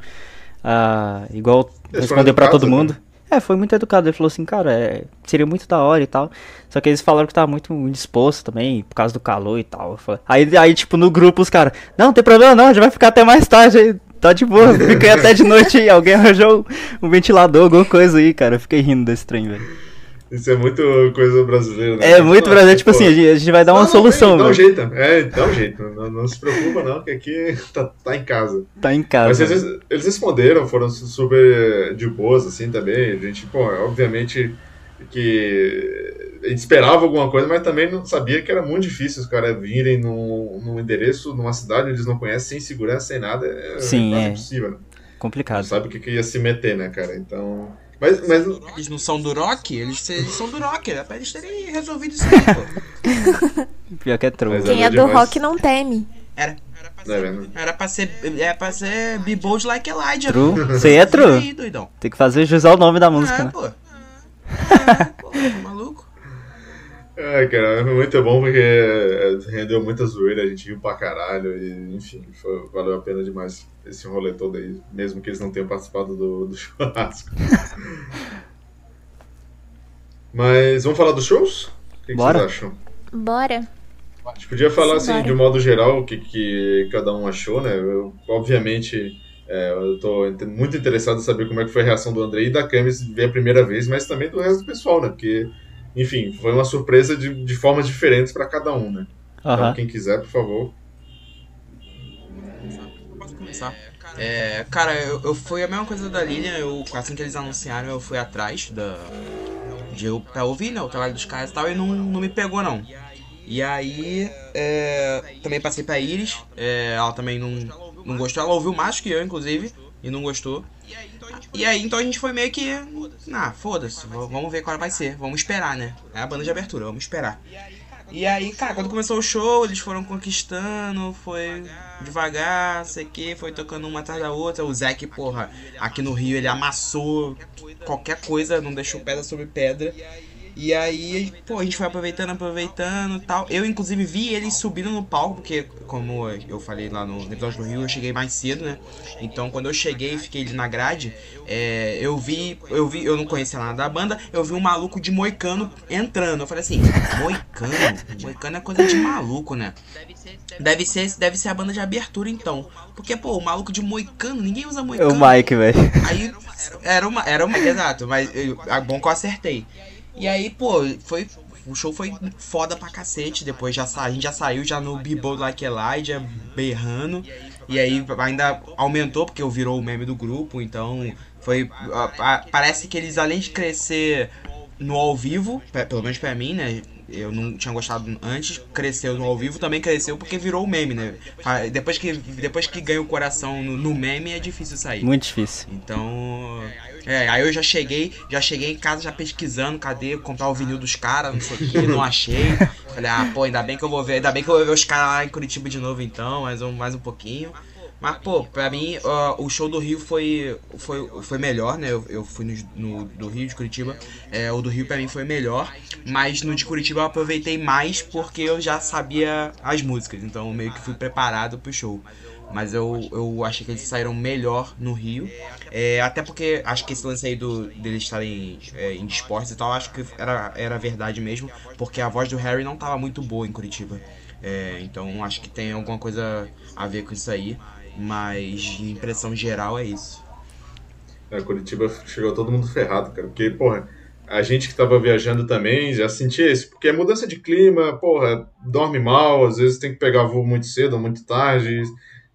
uh, igual eles respondeu pra todo mundo. Né? É, foi muito educado. Ele falou assim, cara, é, seria muito da hora e tal. Só que eles falaram que tava muito indisposto também, por causa do calor e tal. Aí, aí, tipo, no grupo os caras, não, não tem problema não, já vai ficar até mais tarde aí. Tá de boa, fiquei até de noite aí. Alguém arranjou um ventilador, alguma coisa aí, cara. Eu fiquei rindo desse trem, velho. Isso é muito coisa brasileira, né? É muito brasileiro, tipo assim, a gente vai dar uma não, solução, Dá um jeito, é, dá um jeito. Não, não, se preocupa, não, que aqui tá, tá em casa. Tá em casa. Mas eles, eles responderam, foram super de boas, assim, também. A gente, pô, obviamente que a gente esperava alguma coisa, mas também não sabia que era muito difícil os caras virem num, num endereço, numa cidade onde eles não conhecem, sem segurança, sem nada. É, Sim, é, é impossível, né? Complicado. Não sabe o que, que ia se meter, né, cara? Então. Mas, mas... Eles não são do rock? Eles, eles são do rock, é pra eles terem resolvido isso aí, pô. Pior que é true. Quem é do demais. rock não teme. Era. Era pra ser, é era pra ser, era pra ser Be Bold Like Elijah. True. Você é true. Aí, Tem que fazer jus ao nome da música, é, né? Pô. É, pô. É, cara, foi muito bom porque é, rendeu muita zoeira, a gente riu pra caralho e, enfim, foi, valeu a pena demais esse rolê todo aí, mesmo que eles não tenham participado do, do churrasco. Mas vamos falar dos shows? O que, que vocês acham? Bora. A gente podia falar, Sim, assim, bora. de modo geral, o que, que cada um achou, né? Eu, obviamente, é, eu tô muito interessado em saber como é que foi a reação do André e da Camis ver a primeira vez, mas também do resto do pessoal, né? Porque enfim, foi uma surpresa de, de formas diferentes para cada um, né? Uhum. Então, quem quiser, por favor. Posso começar? É, cara, eu, eu fui a mesma coisa da Lilian, eu, assim que eles anunciaram, eu fui atrás da, de eu, pra ouvir né, o trabalho dos caras e tal, e não, não me pegou não. E aí, é, também passei pra Iris, é, ela também não, não gostou, ela ouviu mais que eu, inclusive, e não gostou. E aí, então a gente foi meio que. Ah, foda-se, vamos ver qual vai ser. Vamos esperar, né? É a banda de abertura, vamos esperar. E aí, cara, quando começou o show, eles foram conquistando, foi devagar, sei que, foi tocando uma atrás da outra. O Zac, porra, aqui no Rio ele amassou qualquer coisa, não deixou pedra sobre pedra. E aí, pô, a gente foi aproveitando, aproveitando e tal. Eu, inclusive, vi eles subindo no palco, porque, como eu falei lá no episódio do Rio, eu cheguei mais cedo, né? Então, quando eu cheguei e fiquei na grade, é, eu vi, eu vi, eu não conhecia nada da banda, eu vi um maluco de moicano entrando. Eu falei assim, moicano? Moicano é coisa de maluco, né? Deve ser, deve ser a banda de abertura, então. Porque, pô, o maluco de moicano, ninguém usa moicano. É o Mike, velho. Aí, era uma, era uma, exato, mas é bom que eu acertei. E aí, pô, foi. O show foi foda pra cacete. Depois já a gente já saiu já no Be Bold Like Elijah, berrando. E aí ainda aumentou, porque eu virou o meme do grupo, então foi. Parece que eles, além de crescer no ao vivo, pelo menos pra mim, né? Eu não tinha gostado antes, cresceu no ao vivo, também cresceu porque virou o meme, né? Depois que, depois que ganha o coração no, no meme é difícil sair. Muito difícil. Então. É, aí eu já cheguei, já cheguei em casa já pesquisando, cadê comprar o vinil dos caras, não sei o que, não achei. Falei, ah, pô, ainda bem que eu vou ver, ainda bem que eu vou ver os caras lá em Curitiba de novo então, mais um, mais um pouquinho. Mas, pô, pra mim, o show do Rio foi, foi, foi melhor, né? Eu, eu fui no, no, do Rio de Curitiba. É, o do Rio pra mim foi melhor. Mas no de Curitiba eu aproveitei mais porque eu já sabia as músicas. Então meio que fui preparado pro show. Mas eu, eu achei que eles saíram melhor no Rio. É, até porque acho que esse lance aí do, deles estarem é, em e tal, acho que era, era verdade mesmo. Porque a voz do Harry não tava muito boa em Curitiba. É, então acho que tem alguma coisa a ver com isso aí. Mas de impressão geral é isso. É, Curitiba chegou todo mundo ferrado, cara. Porque, porra, a gente que tava viajando também já sentia isso. Porque é mudança de clima, porra, dorme mal, às vezes tem que pegar voo muito cedo ou muito tarde.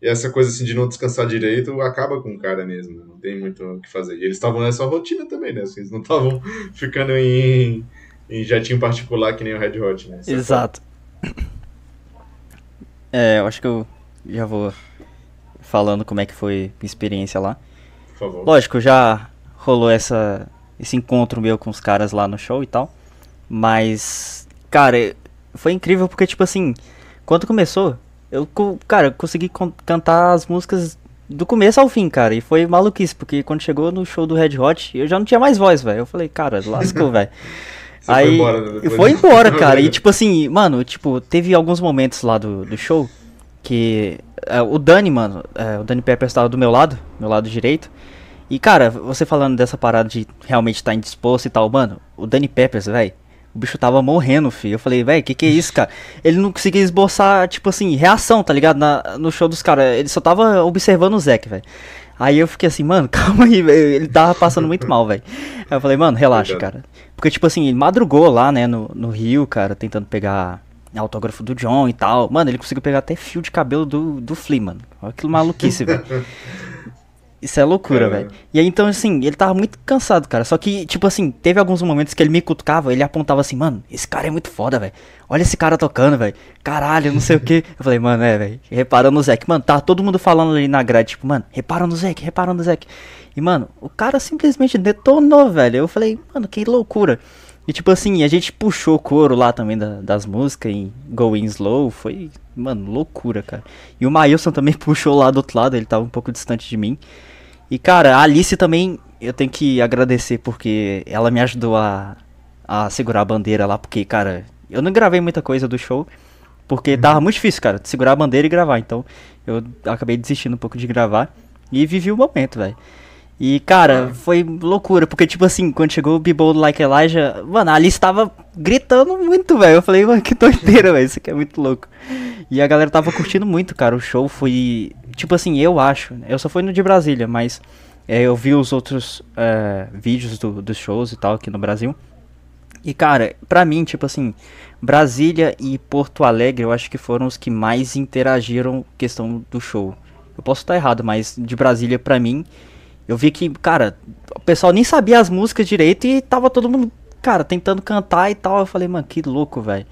E essa coisa assim de não descansar direito acaba com o cara mesmo. Não tem muito o que fazer. E eles estavam nessa rotina também, né? Assim, eles não estavam ficando em, em jatinho particular que nem o Red Hot, né? Essa Exato. É, eu acho que eu já vou falando como é que foi a experiência lá. Por favor. Lógico, já rolou essa, esse encontro meu com os caras lá no show e tal. Mas, cara, foi incrível porque, tipo assim, quando começou, eu, cara, consegui cantar as músicas do começo ao fim, cara. E foi maluquice, porque quando chegou no show do Red Hot, eu já não tinha mais voz, velho. Eu falei, cara, lascou, velho. Aí foi embora, foi embora, cara. e tipo assim, mano, tipo, teve alguns momentos lá do, do show que é, o Dani, mano, é, o Dani Pepper estava do meu lado, meu lado direito. E cara, você falando dessa parada de realmente estar tá indisposto e tal, mano, o Dani Peppers, velho, o bicho tava morrendo, filho. Eu falei, velho, que que é isso, cara? Ele não conseguia esboçar, tipo assim, reação, tá ligado? Na, no show dos caras. Ele só tava observando o Zeke, velho. Aí eu fiquei assim, mano, calma aí, velho. Ele tava passando muito mal, velho. Aí eu falei, mano, relaxa, cara. Porque, tipo assim, ele madrugou lá, né, no, no Rio, cara, tentando pegar autógrafo do John e tal. Mano, ele conseguiu pegar até fio de cabelo do, do Flea, mano. Olha aquilo maluquice, velho. Isso é loucura, é. velho. E aí, então, assim, ele tava muito cansado, cara. Só que, tipo assim, teve alguns momentos que ele me cutucava, ele apontava assim, mano, esse cara é muito foda, velho. Olha esse cara tocando, velho. Caralho, não sei o que. Eu falei, mano, é, velho. Reparando no Zeke. Mano, tá todo mundo falando ali na grade, tipo, mano, repara no Zeke, repara no Zeke. E, mano, o cara simplesmente detonou, velho. Eu falei, mano, que loucura. E tipo assim, a gente puxou o coro lá também da, das músicas em Going Slow, foi, mano, loucura, cara. E o Mailson também puxou lá do outro lado, ele tava um pouco distante de mim. E cara, a Alice também eu tenho que agradecer porque ela me ajudou a, a segurar a bandeira lá, porque, cara, eu não gravei muita coisa do show, porque uhum. tava muito difícil, cara, de segurar a bandeira e gravar. Então eu acabei desistindo um pouco de gravar e vivi o momento, velho. E, cara, foi loucura, porque, tipo assim, quando chegou o Be Like Elijah, mano, a Alice tava gritando muito, velho. Eu falei, mano, que doideira, velho, isso aqui é muito louco. E a galera tava curtindo muito, cara. O show foi tipo assim, eu acho, eu só fui no de Brasília, mas é, eu vi os outros é, vídeos do, dos shows e tal aqui no Brasil. E cara, pra mim, tipo assim, Brasília e Porto Alegre eu acho que foram os que mais interagiram questão do show. Eu posso estar errado, mas de Brasília pra mim, eu vi que, cara, o pessoal nem sabia as músicas direito e tava todo mundo, cara, tentando cantar e tal. Eu falei, mano, que louco, velho.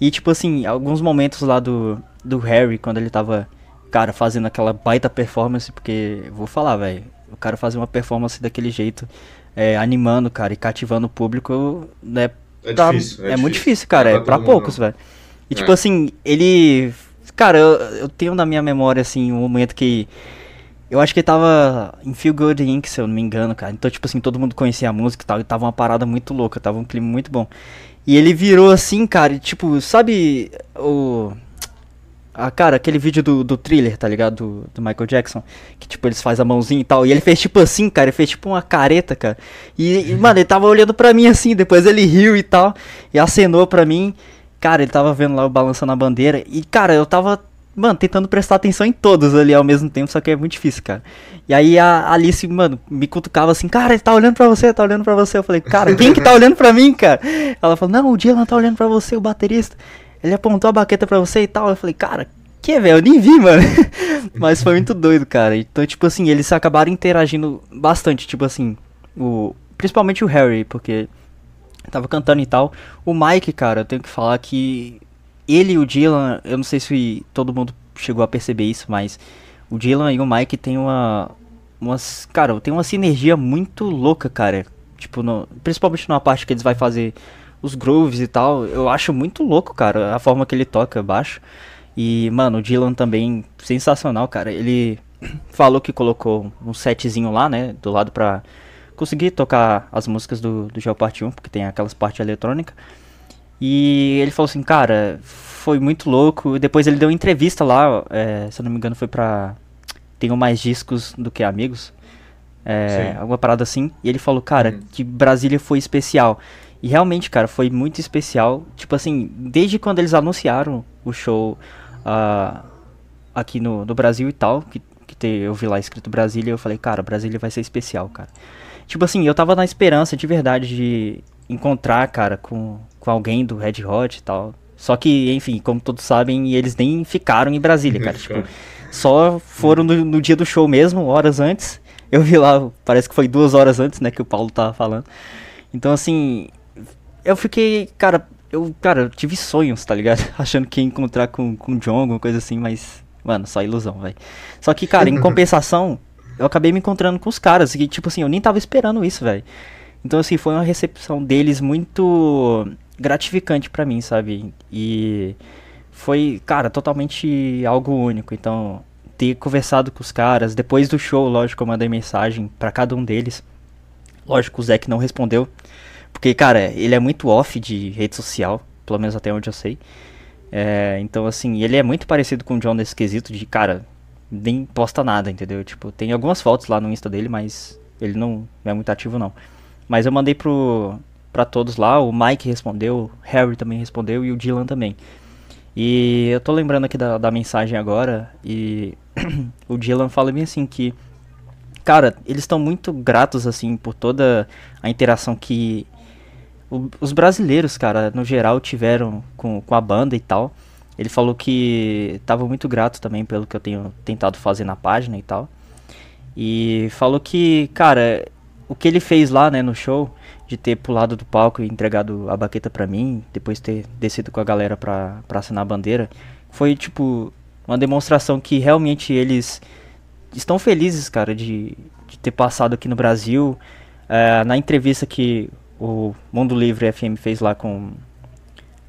E tipo assim, alguns momentos lá do, do Harry, quando ele tava cara fazendo aquela baita performance, porque, vou falar, velho, o cara fazer uma performance daquele jeito, é, animando, cara, e cativando o público, né? É, tá, difícil, é, é difícil. muito difícil, cara, é, é pra poucos, velho. E tipo é. assim, ele. Cara, eu, eu tenho na minha memória, assim, um momento que. Eu acho que ele tava em Feel Good Inc., se eu não me engano, cara. Então, tipo assim, todo mundo conhecia a música e tal. E tava uma parada muito louca, tava um clima muito bom. E ele virou assim, cara, e, tipo, sabe o. Ah, cara, aquele vídeo do, do thriller, tá ligado? Do, do, Michael Jackson. Que, tipo, eles fazem a mãozinha e tal. E ele fez, tipo, assim, cara. Ele fez, tipo, uma careta, cara. E, e, mano, ele tava olhando pra mim, assim. Depois ele riu e tal. E acenou pra mim. Cara, ele tava vendo lá o balançando a bandeira. E, cara, eu tava, mano, tentando prestar atenção em todos ali ao mesmo tempo. Só que é muito difícil, cara. E aí a Alice, mano, me cutucava assim. Cara, ele tá olhando pra você, tá olhando pra você. Eu falei, cara, quem que tá olhando pra mim, cara? Ela falou, não, o Dylan tá olhando pra você, o baterista ele apontou a baqueta pra você e tal. Eu falei, cara, que, velho? Eu nem vi, mano. Mas foi muito doido, cara. Então, tipo assim, eles acabaram interagindo bastante. Tipo assim, o principalmente o Harry, porque tava cantando e tal. O Mike, cara, eu tenho que falar que ele e o Dylan, eu não sei se todo mundo chegou a perceber isso, mas o Dylan e o Mike tem uma. Umas, cara, tem uma sinergia muito louca, cara. Tipo, no, principalmente numa parte que eles vai fazer os grooves e tal, eu acho muito louco, cara, a forma que ele toca baixo. E, mano, o Dylan também, sensacional, cara. Ele falou que colocou um setzinho lá, né, do lado pra conseguir tocar as músicas do, do Geo Part 1, porque tem aquelas partes eletrônicas. E ele falou assim, cara, foi muito louco. Depois ele deu uma entrevista lá, é, se eu não me engano foi pra... Tenho mais discos do que amigos. É, alguma parada assim. E ele falou, cara, uhum. que Brasília foi especial. E realmente, cara, foi muito especial. Tipo assim, desde quando eles anunciaram o show uh, aqui no, no Brasil e tal, que, que te, eu vi lá escrito Brasília, eu falei, cara, Brasília vai ser especial, cara. Tipo assim, eu tava na esperança de verdade de encontrar, cara, com, com alguém do Red Hot e tal. Só que, enfim, como todos sabem, eles nem ficaram em Brasília, cara. tipo, só foram no, no, dia do show mesmo, horas antes. Eu vi lá, parece que foi duas horas antes, né, que o Paulo tava falando. Então, assim, eu fiquei, cara, eu, cara, eu tive sonhos, tá ligado? Achando que ia encontrar com, com o John, alguma coisa assim, mas, mano, só ilusão, velho. Só que, cara, em compensação, eu acabei me encontrando com os caras, e tipo assim, eu nem tava esperando isso, velho. Então, assim, foi uma recepção deles muito gratificante para mim, sabe? E foi, cara, totalmente algo único. Então, ter conversado com os caras, depois do show, lógico, eu mandei mensagem para cada um deles. Lógico, o Zeke não respondeu, porque, cara, ele é muito off de rede social, pelo menos até onde eu sei. É, então, assim, ele é muito parecido com o John nesse quesito de, cara, nem posta nada, entendeu? Tipo, tem algumas fotos lá no Insta dele, mas ele não é muito ativo, não. Mas eu mandei pro, pra todos lá, o Mike respondeu, o Harry também respondeu e o Dylan também. E eu tô lembrando aqui da, da mensagem agora, e o Dylan fala bem assim que, cara, eles estão muito gratos, assim, por toda a interação que o, os brasileiros, cara, no geral, tiveram com, com a banda e tal. Ele falou que estava muito grato também pelo que eu tenho tentado fazer na página e tal. E falou que, cara, o que ele fez lá, né, no show, de ter pulado do palco e entregado a baqueta pra mim, depois ter descido com a galera pra, pra assinar a bandeira, foi, tipo, uma demonstração que realmente eles estão felizes, cara, de, de ter passado aqui no Brasil. É, na entrevista que o Mundo Livre FM fez lá com,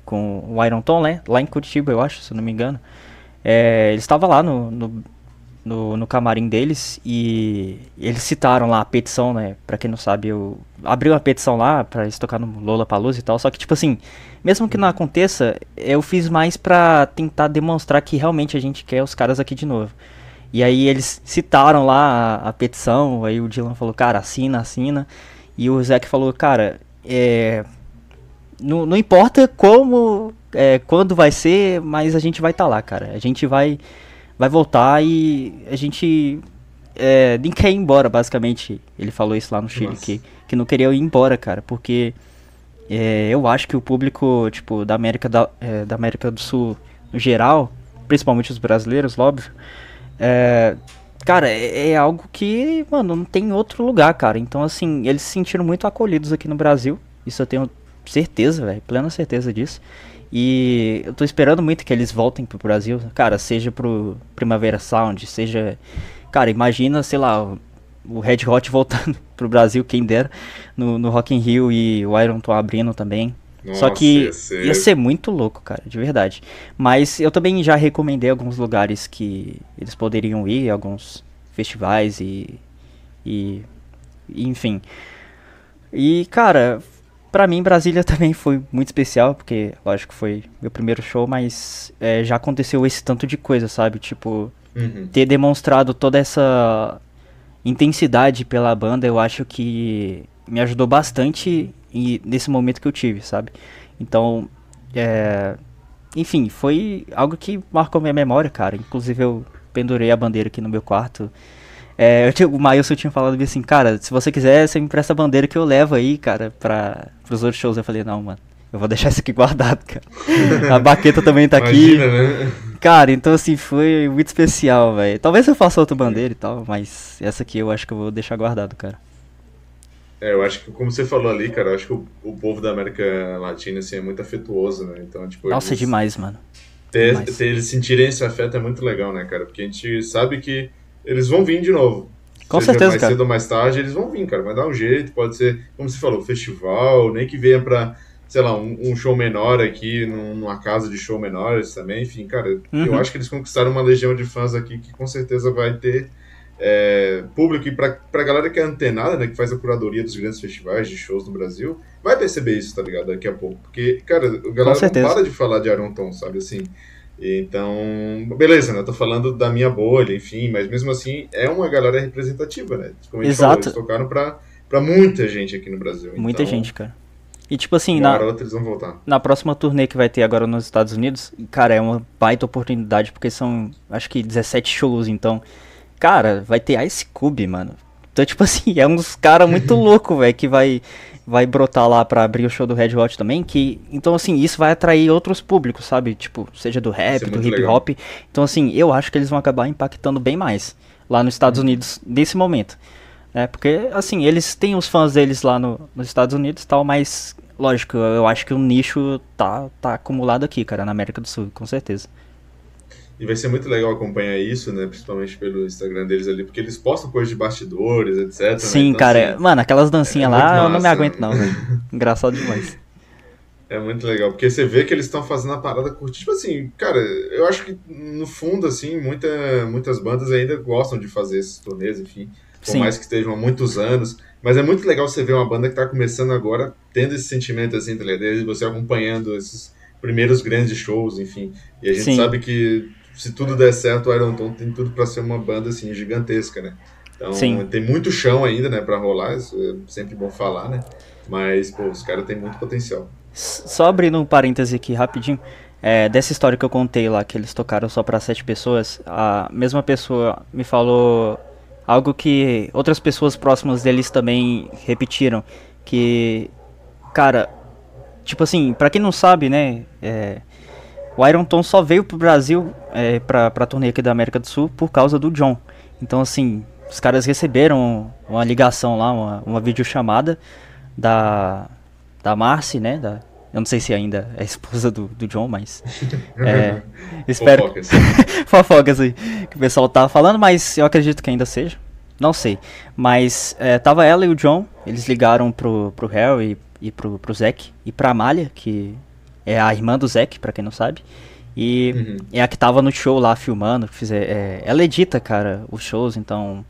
com o Iron Tom, né? Lá em Curitiba, eu acho, se não me engano. É, ele estava lá no, no, no, no, camarim deles e eles citaram lá a petição, né? Pra quem não sabe, eu abri uma petição lá pra eles tocar no Lola Palusa e tal. Só que, tipo assim, mesmo que não aconteça, eu fiz mais pra tentar demonstrar que realmente a gente quer os caras aqui de novo. E aí eles citaram lá a, a petição, aí o Dylan falou, cara, assina, assina. E o Zack falou, cara, é, não, não importa como, é, quando vai ser, mas a gente vai estar tá lá, cara. A gente vai, vai voltar e a gente é, nem quer ir embora, basicamente. Ele falou isso lá no Chile, que, que não queria ir embora, cara, porque é, eu acho que o público, tipo, da América, da, é, da América do Sul, no geral, principalmente os brasileiros, óbvio, é, Cara, é, é, algo que, mano, não tem outro lugar, cara. Então, assim, eles se sentiram muito acolhidos aqui no Brasil. Isso eu tenho certeza, velho. Plena certeza disso. E eu tô esperando muito que eles voltem pro Brasil. Cara, seja pro Primavera Sound, seja. Cara, imagina, sei lá, o Red Hot voltando pro Brasil, quem dera, no, no Rock in Rio e o Iron tô abrindo também. Nossa, Só que ia ser... ia ser... muito louco, cara, de verdade. Mas eu também já recomendei alguns lugares que eles poderiam ir, alguns festivais e. e, e enfim. E, cara, pra mim Brasília também foi muito especial, porque lógico foi meu primeiro show, mas é, já aconteceu esse tanto de coisa, sabe? Tipo, uhum. ter demonstrado toda essa intensidade pela banda, eu acho que me ajudou bastante e nesse momento que eu tive, sabe? Então, é, enfim, foi algo que marcou minha memória, cara. Inclusive eu pendurei a bandeira aqui no meu quarto. É, eu, o Mailson tinha falado assim, cara, se você quiser, você me empresta a bandeira que eu levo aí, cara, para os outros shows. Eu falei, não, mano, eu vou deixar isso aqui guardado, cara. a baqueta também tá Imagina, aqui. Né? Cara, então assim, foi muito especial, velho. Talvez eu faça outra bandeira e tal, mas essa aqui eu acho que eu vou deixar guardado, cara. É, eu acho que, como você falou ali, cara, eu acho que o, o povo da América Latina, assim, é muito afetuoso, né? Então, tipo... Nossa, eles, demais, mano. Ter, demais. ter eles sentirem esse afeto é muito legal, né, cara? Porque a gente sabe que eles vão vir de novo. Com Seja certeza, mais cara. cedo ou mais tarde, eles vão vir, cara. Vai dar um jeito, pode ser, como você falou, festival, nem que venha pra, sei lá, um, um show menor aqui, numa casa de show menores também. Enfim, cara, uhum. eu acho que eles conquistaram uma legião de fãs aqui que com certeza vai ter é, público e pra, pra galera que é antenada, né, que faz a curadoria dos grandes festivais de shows no Brasil, vai perceber isso, tá ligado? Daqui a pouco. Porque, cara, a galera não para de falar de Iron Tom, sabe assim? Então, beleza, né? Eu tô falando da minha bolha, enfim, mas mesmo assim é uma galera representativa, né? Como a gente Exato. falou, eles tocaram pra, pra muita gente aqui no Brasil. Muita então, gente, cara. E tipo assim, na, na próxima turnê que vai ter agora nos Estados Unidos, cara, é uma baita oportunidade, porque são acho que 17 shows, então. Cara, vai ter Ice Cube, mano. Então, tipo assim, é uns cara muito louco, velho, que vai vai brotar lá para abrir o show do Red Hot também, que então assim, isso vai atrair outros públicos, sabe? Tipo, seja do rap, é do hip hop. Legal. Então assim, eu acho que eles vão acabar impactando bem mais lá nos Estados uhum. Unidos nesse momento. Né? Porque assim, eles têm os fãs deles lá no, nos Estados Unidos e tal, mas lógico, eu acho que o nicho tá tá acumulado aqui, cara, na América do Sul, com certeza. E vai ser muito legal acompanhar isso, né? Principalmente pelo Instagram deles ali, porque eles postam coisas de bastidores, etc. Né? Sim, né? então, cara. Assim, mano, aquelas dancinhas é lá, massa, eu não me aguento, não, velho. Engraçado demais. É muito legal, porque você vê que eles estão fazendo a parada curtir. Tipo assim, cara, eu acho que no fundo, assim, muita, muitas bandas ainda gostam de fazer esses turnês, enfim. Por Sim. mais que estejam há muitos anos. Mas é muito legal você ver uma banda que tá começando agora, tendo esse sentimento, assim, tá ligado? Você acompanhando esses primeiros grandes shows, enfim. E a gente Sim. sabe que se tudo der certo, o Iron Tom tem tudo para ser uma banda assim gigantesca, né? Então Sim. tem muito chão ainda, né, para rolar, isso é sempre bom falar, né? Mas, pô, os caras têm muito potencial. Só abrindo um parêntese aqui rapidinho, é, dessa história que eu contei lá, que eles tocaram só para sete pessoas, a mesma pessoa me falou algo que outras pessoas próximas deles também repetiram, que, cara, tipo assim, para quem não sabe, né, é, o Iron Tom só veio pro Brasil, é, pra, pra turnê aqui da América do Sul, por causa do John. Então, assim, os caras receberam uma ligação lá, uma, uma videochamada da, da Marcy, né? Da, eu não sei se ainda é esposa do, do John, mas. É, espero. Fofocas. Fofocas aí. Que o pessoal tava falando, mas eu acredito que ainda seja. Não sei. Mas é, tava ela e o John, eles ligaram pro, pro Harry e, e pro, pro Zack e pra Amália, que é a irmã do Zack, pra quem não sabe. E uhum. é a que tava no show lá filmando. Fizer, é, ela edita, cara, os shows, então.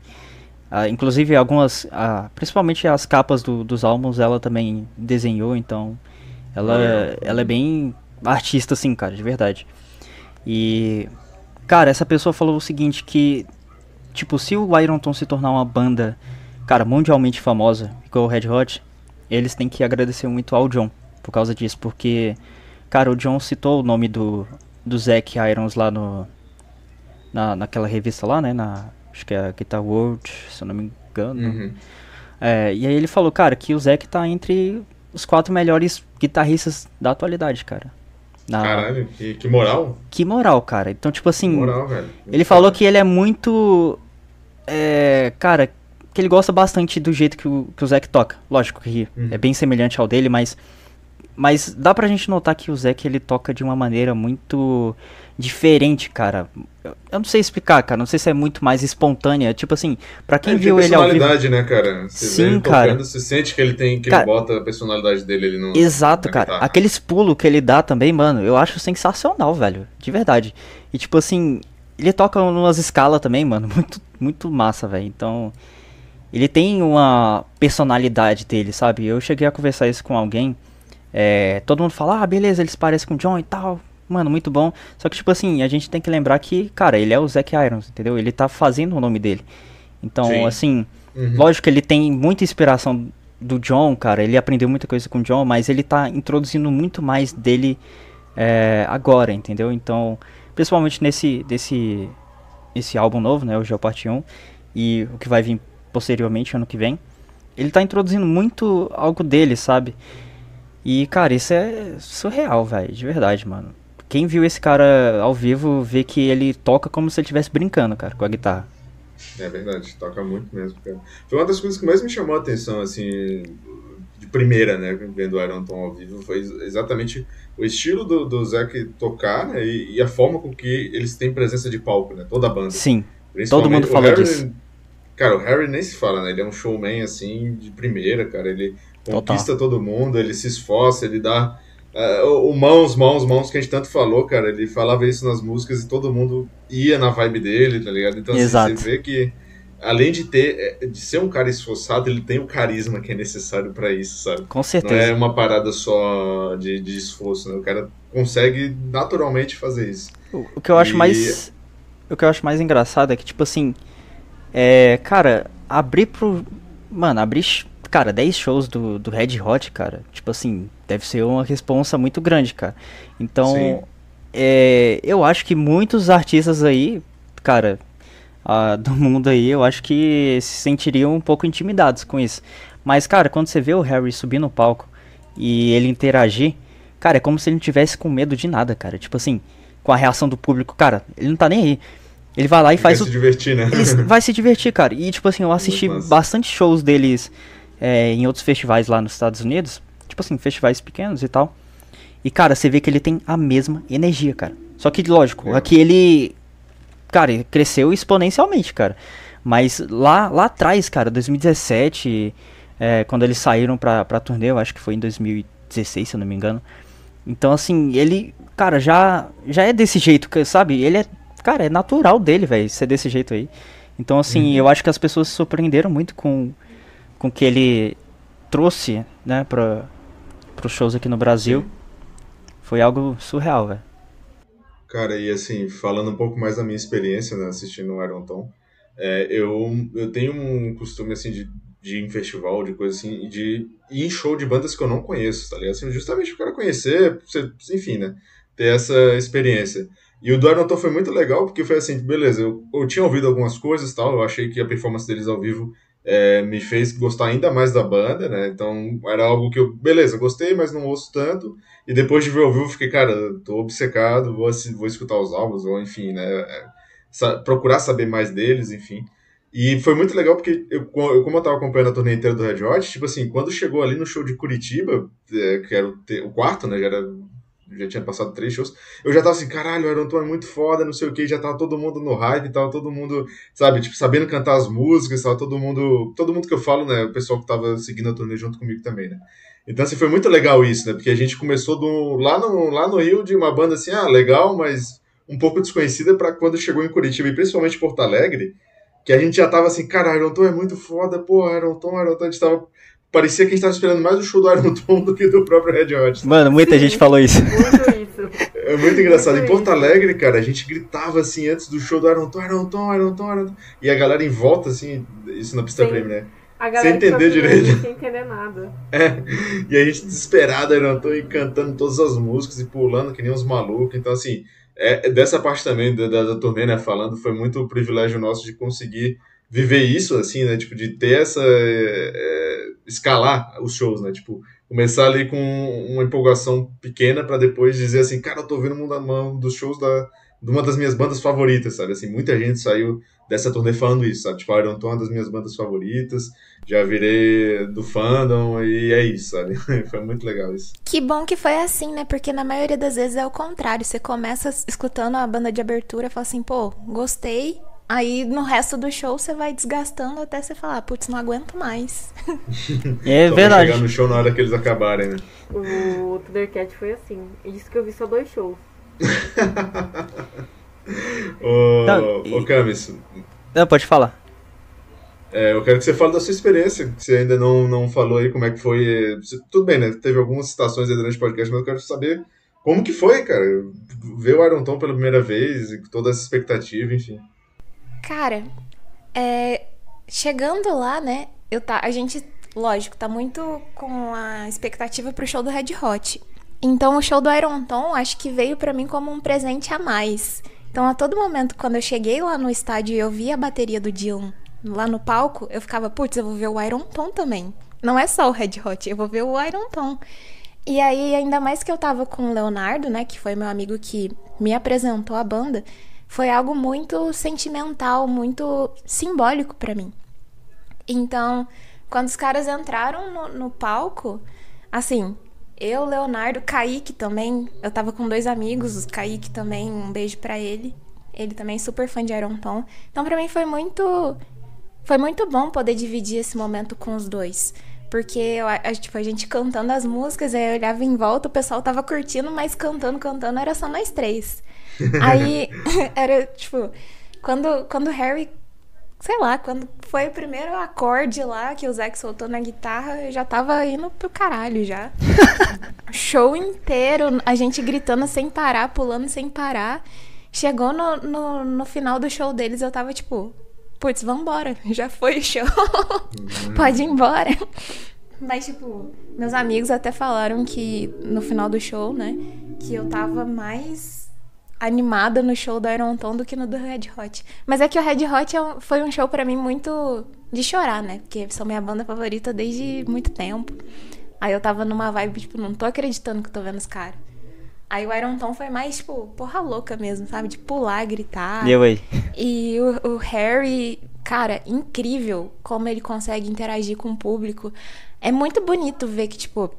Ah, inclusive algumas. Ah, principalmente as capas do, dos álbuns ela também desenhou, então. Ela, é, ela é bem artista, assim, cara, de verdade. E. Cara, essa pessoa falou o seguinte: que. Tipo, se o Iron Tom se tornar uma banda, cara, mundialmente famosa, igual o Red Hot, eles têm que agradecer muito ao John por causa disso, porque Cara, o John citou o nome do, do Zack Irons lá no. Na, naquela revista lá, né? Na, acho que é a Guitar World, se eu não me engano. Uhum. É, e aí ele falou, cara, que o Zack tá entre os quatro melhores guitarristas da atualidade, cara. Na... Caralho, que, que, moral. Que moral, cara. Então, tipo assim. Moral, velho. Ele falou que ele é muito. É, cara, que ele gosta bastante do jeito que o, que o Zack toca. Lógico que uhum. é bem semelhante ao dele, mas mas dá pra gente notar que o Zack ele toca de uma maneira muito diferente, cara. Eu não sei explicar, cara. Não sei se é muito mais espontânea. Tipo assim, pra quem é, viu ele ao vivo. né, cara? Você Sim, ele cara. Tocando, você sente que ele tem, que cara, ele bota a personalidade dele ali no. Exato, cara. Guitarra. Aqueles pulos que ele dá também, mano, eu acho sensacional, velho. De verdade. E tipo assim, ele toca umas escalas também, mano. Muito, muito massa, velho. Então. Ele tem uma personalidade dele, sabe? Eu cheguei a conversar isso com alguém. É, todo mundo fala, ah, beleza, eles parecem com o John e tal. Mano, muito bom. Só que, tipo assim, a gente tem que lembrar que, cara, ele é o Zack Irons, entendeu? Ele tá fazendo o nome dele. Então, Sim. assim, uhum. lógico que ele tem muita inspiração do John, cara. Ele aprendeu muita coisa com o John, mas ele tá introduzindo muito mais dele é, agora, entendeu? Então, principalmente nesse, desse esse álbum novo, né? O Geoparte 1. E o que vai vir posteriormente, ano que vem. Ele tá introduzindo muito algo dele, sabe? E, cara, isso é surreal, velho, de verdade, mano. Quem viu esse cara ao vivo vê que ele toca como se ele estivesse brincando, cara, com a guitarra. É verdade, toca muito mesmo, cara. Foi uma das coisas que mais me chamou a atenção, assim, de primeira, né, vendo o Iron Tom ao vivo, foi exatamente o estilo do, do Zac tocar, né, e, e, a forma com que eles têm presença de palco, né, toda a banda. Sim, todo mundo falou Harry, disso. Cara, o Harry nem se fala, né, ele é um showman, assim, de primeira, cara, ele conquista Total. todo mundo, ele se esforça, ele dá. Uh, o mãos, mãos, mãos que a gente tanto falou, cara, ele falava isso nas músicas e todo mundo ia na vibe dele, tá ligado? Então assim, você vê que além de ter é, de ser um cara esforçado, ele tem o carisma que é necessário para isso, sabe? Com certeza. Não é uma parada só de, de esforço, né? O cara consegue naturalmente fazer isso. O, o que eu acho e... mais o que eu acho mais engraçado é que tipo assim, é, cara, abrir pro mano, abrir cara, 10 shows do, do Red Hot, cara, tipo assim, deve ser uma responsa muito grande, cara. Então, é, eu acho que muitos artistas aí, cara, do mundo aí, eu acho que se sentiriam um pouco intimidados com isso. Mas, cara, quando você vê o Harry subir no palco e ele interagir, cara, é como se ele não tivesse com medo de nada, cara. Tipo assim, com a reação do público, cara, ele não tá nem aí. Ele vai lá e ele faz vai o... se divertir, né? Ele vai se divertir, cara. E, tipo assim, eu assisti bastante shows deles é, em outros festivais lá nos Estados Unidos. Tipo assim, festivais pequenos e tal. E, cara, você vê que ele tem a mesma energia, cara. Só que, lógico, é. aqui ele. Cara, cresceu exponencialmente, cara. Mas lá, lá atrás, cara, 2017, é, quando eles saíram pra, pra turnê, eu acho que foi em 2016, se eu não me engano. Então, assim, ele, cara, já, já é desse jeito, sabe? Ele é, cara, é natural dele, velho, ser desse jeito aí. Então, assim, uhum. eu acho que as pessoas se surpreenderam muito com, com que ele trouxe, né, para os shows aqui no Brasil. Sim. Foi algo surreal, velho. Cara, e assim, falando um pouco mais da minha experiência né, assistindo o Iron Tom, é, eu, eu tenho um costume assim de, de ir em festival, de coisa assim, de ir em show de bandas que eu não conheço, tá ligado? Assim, justamente para conhecer, enfim, né? Ter essa experiência. E o do Iron Tom foi muito legal, porque foi assim, beleza, eu, eu tinha ouvido algumas coisas tal, eu achei que a performance deles ao vivo é, me fez gostar ainda mais da banda, né? Então era algo que eu, beleza, gostei, mas não ouço tanto. E depois de ver o vivo, fiquei, cara, tô obcecado, vou, vou escutar os álbuns, ou enfim, né? É, sa procurar saber mais deles, enfim. E foi muito legal porque, eu, como eu tava acompanhando a turnê inteira do Red Hot, tipo assim, quando chegou ali no show de Curitiba, é, que era o, o quarto, né? Já era já tinha passado três shows, eu já tava assim, caralho, o Iron Tom é muito foda, não sei o que, já tava todo mundo no hype, tava todo mundo, sabe, tipo, sabendo cantar as músicas, tava todo mundo, todo mundo que eu falo, né, o pessoal que tava seguindo a turnê junto comigo também, né. Então, assim, foi muito legal isso, né, porque a gente começou do, lá, no, lá no Rio de uma banda assim, ah, legal, mas um pouco desconhecida para quando chegou em Curitiba, e principalmente Porto Alegre, que a gente já tava assim, cara, Iron Tom é muito foda, pô, Iron Tom, Iron Tom, a gente tava parecia que a gente tava esperando mais o show do Iron Tom do que do próprio Red Hot. Mano, muita gente falou isso. Muito isso. É muito engraçado. Muito em Porto Alegre, cara, a gente gritava assim antes do show do Iron Tom, Iron Tom, Iron Tom, Iron Tom. E a galera em volta, assim, isso na pista Sim. premium, né? sem entender direito. Sem entender nada. É. E a gente desesperado, Iron Tom, e cantando todas as músicas e pulando que nem uns malucos. Então, assim, é, dessa parte também da, da, da turnê, né, falando, foi muito o privilégio nosso de conseguir viver isso, assim, né? Tipo, de ter essa. É, escalar os shows, né? Tipo, começar ali com uma empolgação pequena para depois dizer assim, cara, eu tô vendo um dos shows da, de uma das minhas bandas favoritas, sabe? Assim, muita gente saiu dessa turnê falando isso, sabe? Tipo, Iron Tom é uma das minhas bandas favoritas, já virei do fandom e é isso, sabe? foi muito legal isso. Que bom que foi assim, né? Porque na maioria das vezes é o contrário. Você começa escutando a banda de abertura e fala assim, pô, gostei, Aí no resto do show você vai desgastando até você falar, putz, não aguento mais. É verdade. chegar no show na hora que eles acabarem, né? O Thundercat foi assim. Isso que eu vi só dois shows. ô, não, e... ô Camis. Não, pode falar. É, eu quero que você fale da sua experiência, que você ainda não, não falou aí como é que foi. Tudo bem, né? Teve algumas citações aí durante o podcast, mas eu quero saber como que foi, cara. Ver o Iron Tom pela primeira vez, e toda essa expectativa, enfim. Cara, é, chegando lá, né? Eu tá, a gente, lógico, tá muito com a expectativa pro show do Red Hot. Então o show do Iron Tom acho que veio para mim como um presente a mais. Então a todo momento quando eu cheguei lá no estádio e eu vi a bateria do Dylan lá no palco, eu ficava, putz, eu vou ver o Iron Tom também. Não é só o Red Hot, eu vou ver o Iron Tom. E aí, ainda mais que eu tava com o Leonardo, né, que foi meu amigo que me apresentou a banda, foi algo muito sentimental, muito simbólico para mim. Então, quando os caras entraram no, no, palco, assim, eu, Leonardo, Kaique também, eu tava com dois amigos, o Kaique também, um beijo para ele. Ele também é super fã de Iron Tom. Então, para mim foi muito foi muito bom poder dividir esse momento com os dois. Porque eu, a, tipo, a gente cantando as músicas, aí eu olhava em volta, o pessoal tava curtindo, mas cantando, cantando, era só nós três. Aí, era, tipo, quando, quando o Harry sei lá, quando foi o primeiro acorde lá que o Zac soltou na guitarra, eu já tava indo pro caralho já. Show inteiro, a gente gritando sem parar, pulando sem parar. Chegou no, no, no final do show deles, eu tava tipo, putz, vambora, já foi o show. Uhum. Pode ir embora. Mas, tipo, meus amigos até falaram que no final do show, né, que eu tava mais animada no show do Iron Tom do que no do Red Hot. Mas é que o Red Hot é foi um show para mim muito de chorar, né? Porque são minha banda favorita desde muito tempo. Aí eu tava numa vibe, tipo, não tô acreditando que eu tô vendo os caras. Aí o Iron Tom foi mais, tipo, porra louca mesmo, sabe? De pular, gritar. E eu aí? E o, o Harry, cara, incrível como ele consegue interagir com o público. É muito bonito ver que, tipo,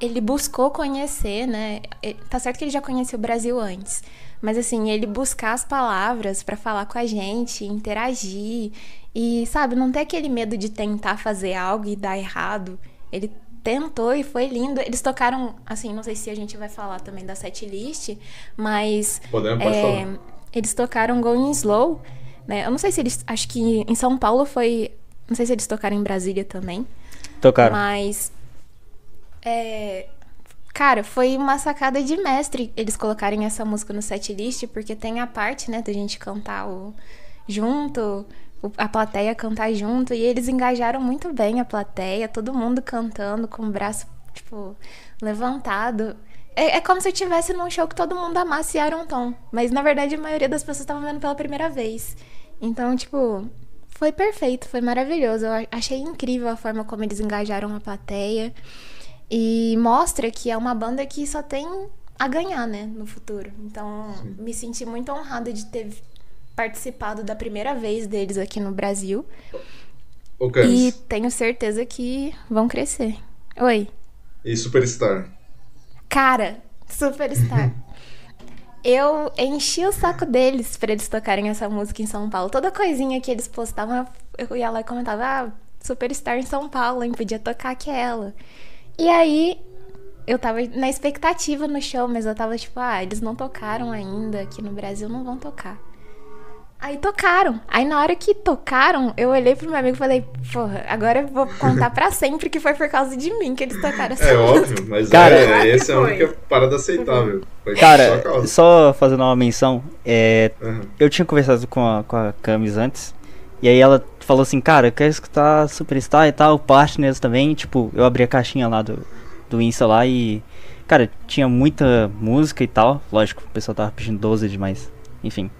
ele buscou conhecer, né? Tá certo que ele já conhecia o Brasil antes, mas assim, ele buscar as palavras para falar com a gente, interagir e, sabe, não ter aquele medo de tentar fazer algo e dar errado. Ele tentou e foi lindo. Eles tocaram, assim, não sei se a gente vai falar também da setlist, mas Podemos, pode é, falar. eles tocaram Going Slow, né? Eu não sei se eles, acho que em São Paulo foi, não sei se eles tocaram em Brasília também. Tocaram. Mas é, cara, foi uma sacada de mestre eles colocarem essa música no setlist, porque tem a parte, né, da gente cantar o, junto, a plateia cantar junto, e eles engajaram muito bem a plateia, todo mundo cantando com o braço, tipo, levantado. É, é como se eu estivesse num show que todo mundo amasse Aaron Tom, mas na verdade a maioria das pessoas estavam vendo pela primeira vez. Então, tipo, foi perfeito, foi maravilhoso. Eu achei incrível a forma como eles engajaram a plateia. E mostra que é uma banda que só tem a ganhar, né, no futuro. Então, Sim. me senti muito honrada de ter participado da primeira vez deles aqui no Brasil. Okay. E tenho certeza que vão crescer. Oi. E Superstar? Cara, Superstar. eu enchi o saco deles para eles tocarem essa música em São Paulo. Toda coisinha que eles postavam, eu ia lá e comentava: Ah, Superstar em São Paulo, hein? Podia tocar aquela. E aí, eu tava na expectativa no show, mas eu tava tipo, ah, eles não tocaram ainda aqui no Brasil, não vão tocar. Aí tocaram. Aí na hora que tocaram, eu olhei pro meu amigo e falei, porra, agora eu vou contar pra sempre que foi por causa de mim que eles tocaram essa É óbvio, mas cara, é, essa é a única parada aceitável. Foi cara, só, só, fazendo uma menção, é, uhum. eu tinha conversado com a, com a Camis antes, e aí ela falou assim, cara, quer escutar Superstar e tal, Partners também, tipo, eu abri a caixinha lá do, do Insta lá e, cara, tinha muita música e tal, lógico, o pessoal tava pedindo 12 mas, enfim,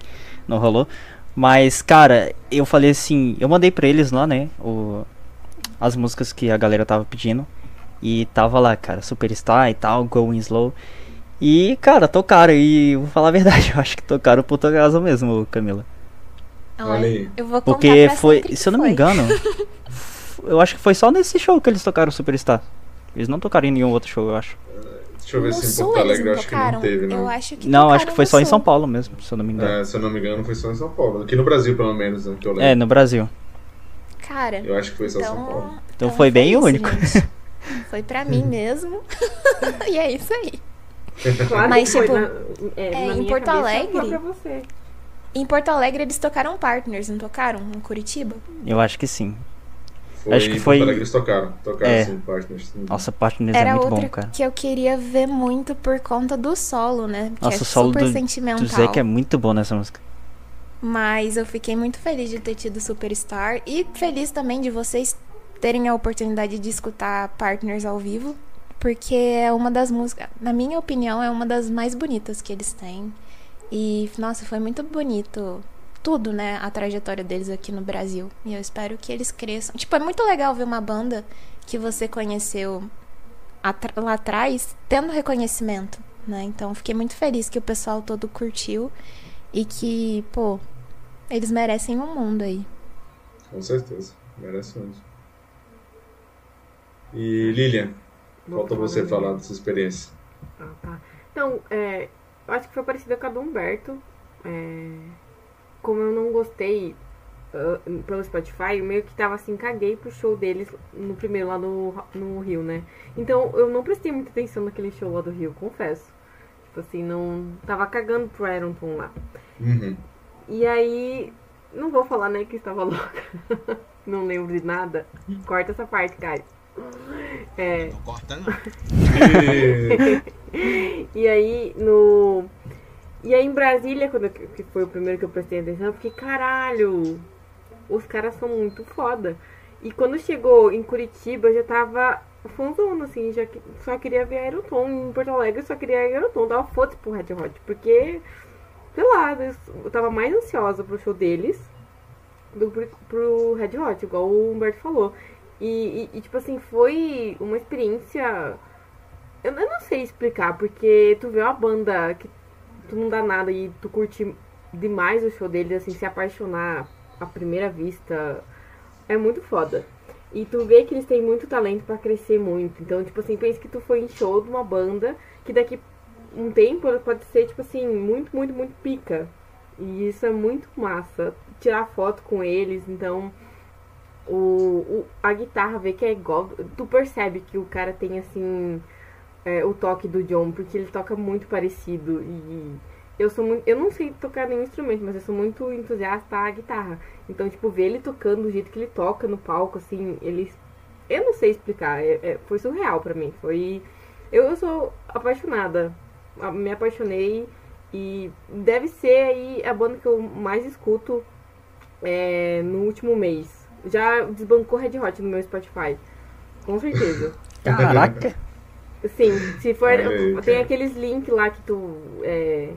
não rolou. Mas, cara, eu falei assim, eu mandei pra eles lá, né, o, as músicas que a galera tava pedindo, e tava lá, cara, Superstar e tal, Going Slow, e, cara, tocaram, e vou falar a verdade, eu acho que tocaram por tua casa mesmo, Camila. Olha aí. Eu vou Porque foi, se eu não me engano, eu acho que foi só nesse show que eles tocaram Superstar. Eles não tocaram em nenhum outro show, eu acho. Deixa eu ver se em Porto Alegre eu acho que não teve, não. Eu acho que não, acho que foi só Sul. em São Paulo mesmo, se eu não me engano. É, se eu não me engano, foi só em São Paulo. Aqui no Brasil, pelo menos, né, que eu lembro. É, no Brasil. Cara. Eu acho que foi só então, São Paulo. Então, então foi bem isso, único. Foi pra mim mesmo. e é isso aí. Claro Mas, tipo, na, é, é, em Porto Alegre. Em Porto Alegre eles tocaram Partners, não tocaram? Em Curitiba? Eu acho que sim. Foi, acho que foi. Porto Alegre eles tocaram. Tocaram é. sim, Partners. Nossa, Partners é Era é muito outra bom, cara. que eu queria ver muito por conta do solo, né? Que Nossa, é o solo super do, sentimental. do Zeke é muito bom nessa música. Mas eu fiquei muito feliz de ter tido Superstar e feliz também de vocês terem a oportunidade de escutar Partners ao vivo, porque é uma das músicas, na minha opinião, é uma das mais bonitas que eles têm. E nossa, foi muito bonito tudo, né, a trajetória deles aqui no Brasil. E eu espero que eles cresçam. Tipo, é muito legal ver uma banda que você conheceu lá atrás tendo reconhecimento, né? Então, fiquei muito feliz que o pessoal todo curtiu e que, pô, eles merecem um mundo aí. Com certeza, merecem mesmo. E Lilian, falta você falar dessa experiência. Ah, tá. Então, é, eu acho que foi parecida com a do Humberto. É, como eu não gostei uh, pelo Spotify, meio que tava assim, caguei pro show deles no primeiro lá no, no Rio, né? Então eu não prestei muita atenção naquele show lá do Rio, confesso. Tipo assim, não. Tava cagando pro Iron Tom lá. Uhum. E aí Não vou falar, né, que estava louca. não lembro de nada. Corta essa parte, Caio. É... Não corta, não. e aí, no. E aí em Brasília, quando que foi o primeiro que eu prestei atenção, eu fiquei, caralho, os caras são muito foda. E quando chegou em Curitiba, eu já tava fãzona, assim, já que, só queria ver Aeroton. Em Porto Alegre eu só queria Aeroton, dava foda pro Red Hot, porque, sei lá, eu tava mais ansiosa pro show deles do pro, pro Red Hot, igual o Humberto falou. E, e, e, tipo assim, foi uma experiência. Eu, eu não sei explicar, porque tu vê uma banda que tu não dá nada e tu curte demais o show deles, assim, se apaixonar à primeira vista, é muito foda. E tu vê que eles têm muito talento para crescer muito. Então, tipo assim, pensa que tu foi em show de uma banda que daqui um tempo ela pode ser, tipo assim, muito, muito, muito pica. E isso é muito massa. Tirar foto com eles, então. O, o, a guitarra vê que é igual. Tu percebe que o cara tem assim. É, o toque do John, porque ele toca muito parecido. E eu sou muito. Eu não sei tocar nenhum instrumento, mas eu sou muito entusiasta à guitarra. Então, tipo, ver ele tocando do jeito que ele toca no palco, assim, ele. Eu não sei explicar. É, é, foi surreal para mim. Foi. Eu, eu sou apaixonada. Me apaixonei. E deve ser aí a banda que eu mais escuto é, no último mês. Já desbancou Red Hot no meu Spotify. Com certeza. Caraca! Sim, se for. tem aqueles links lá que tu é,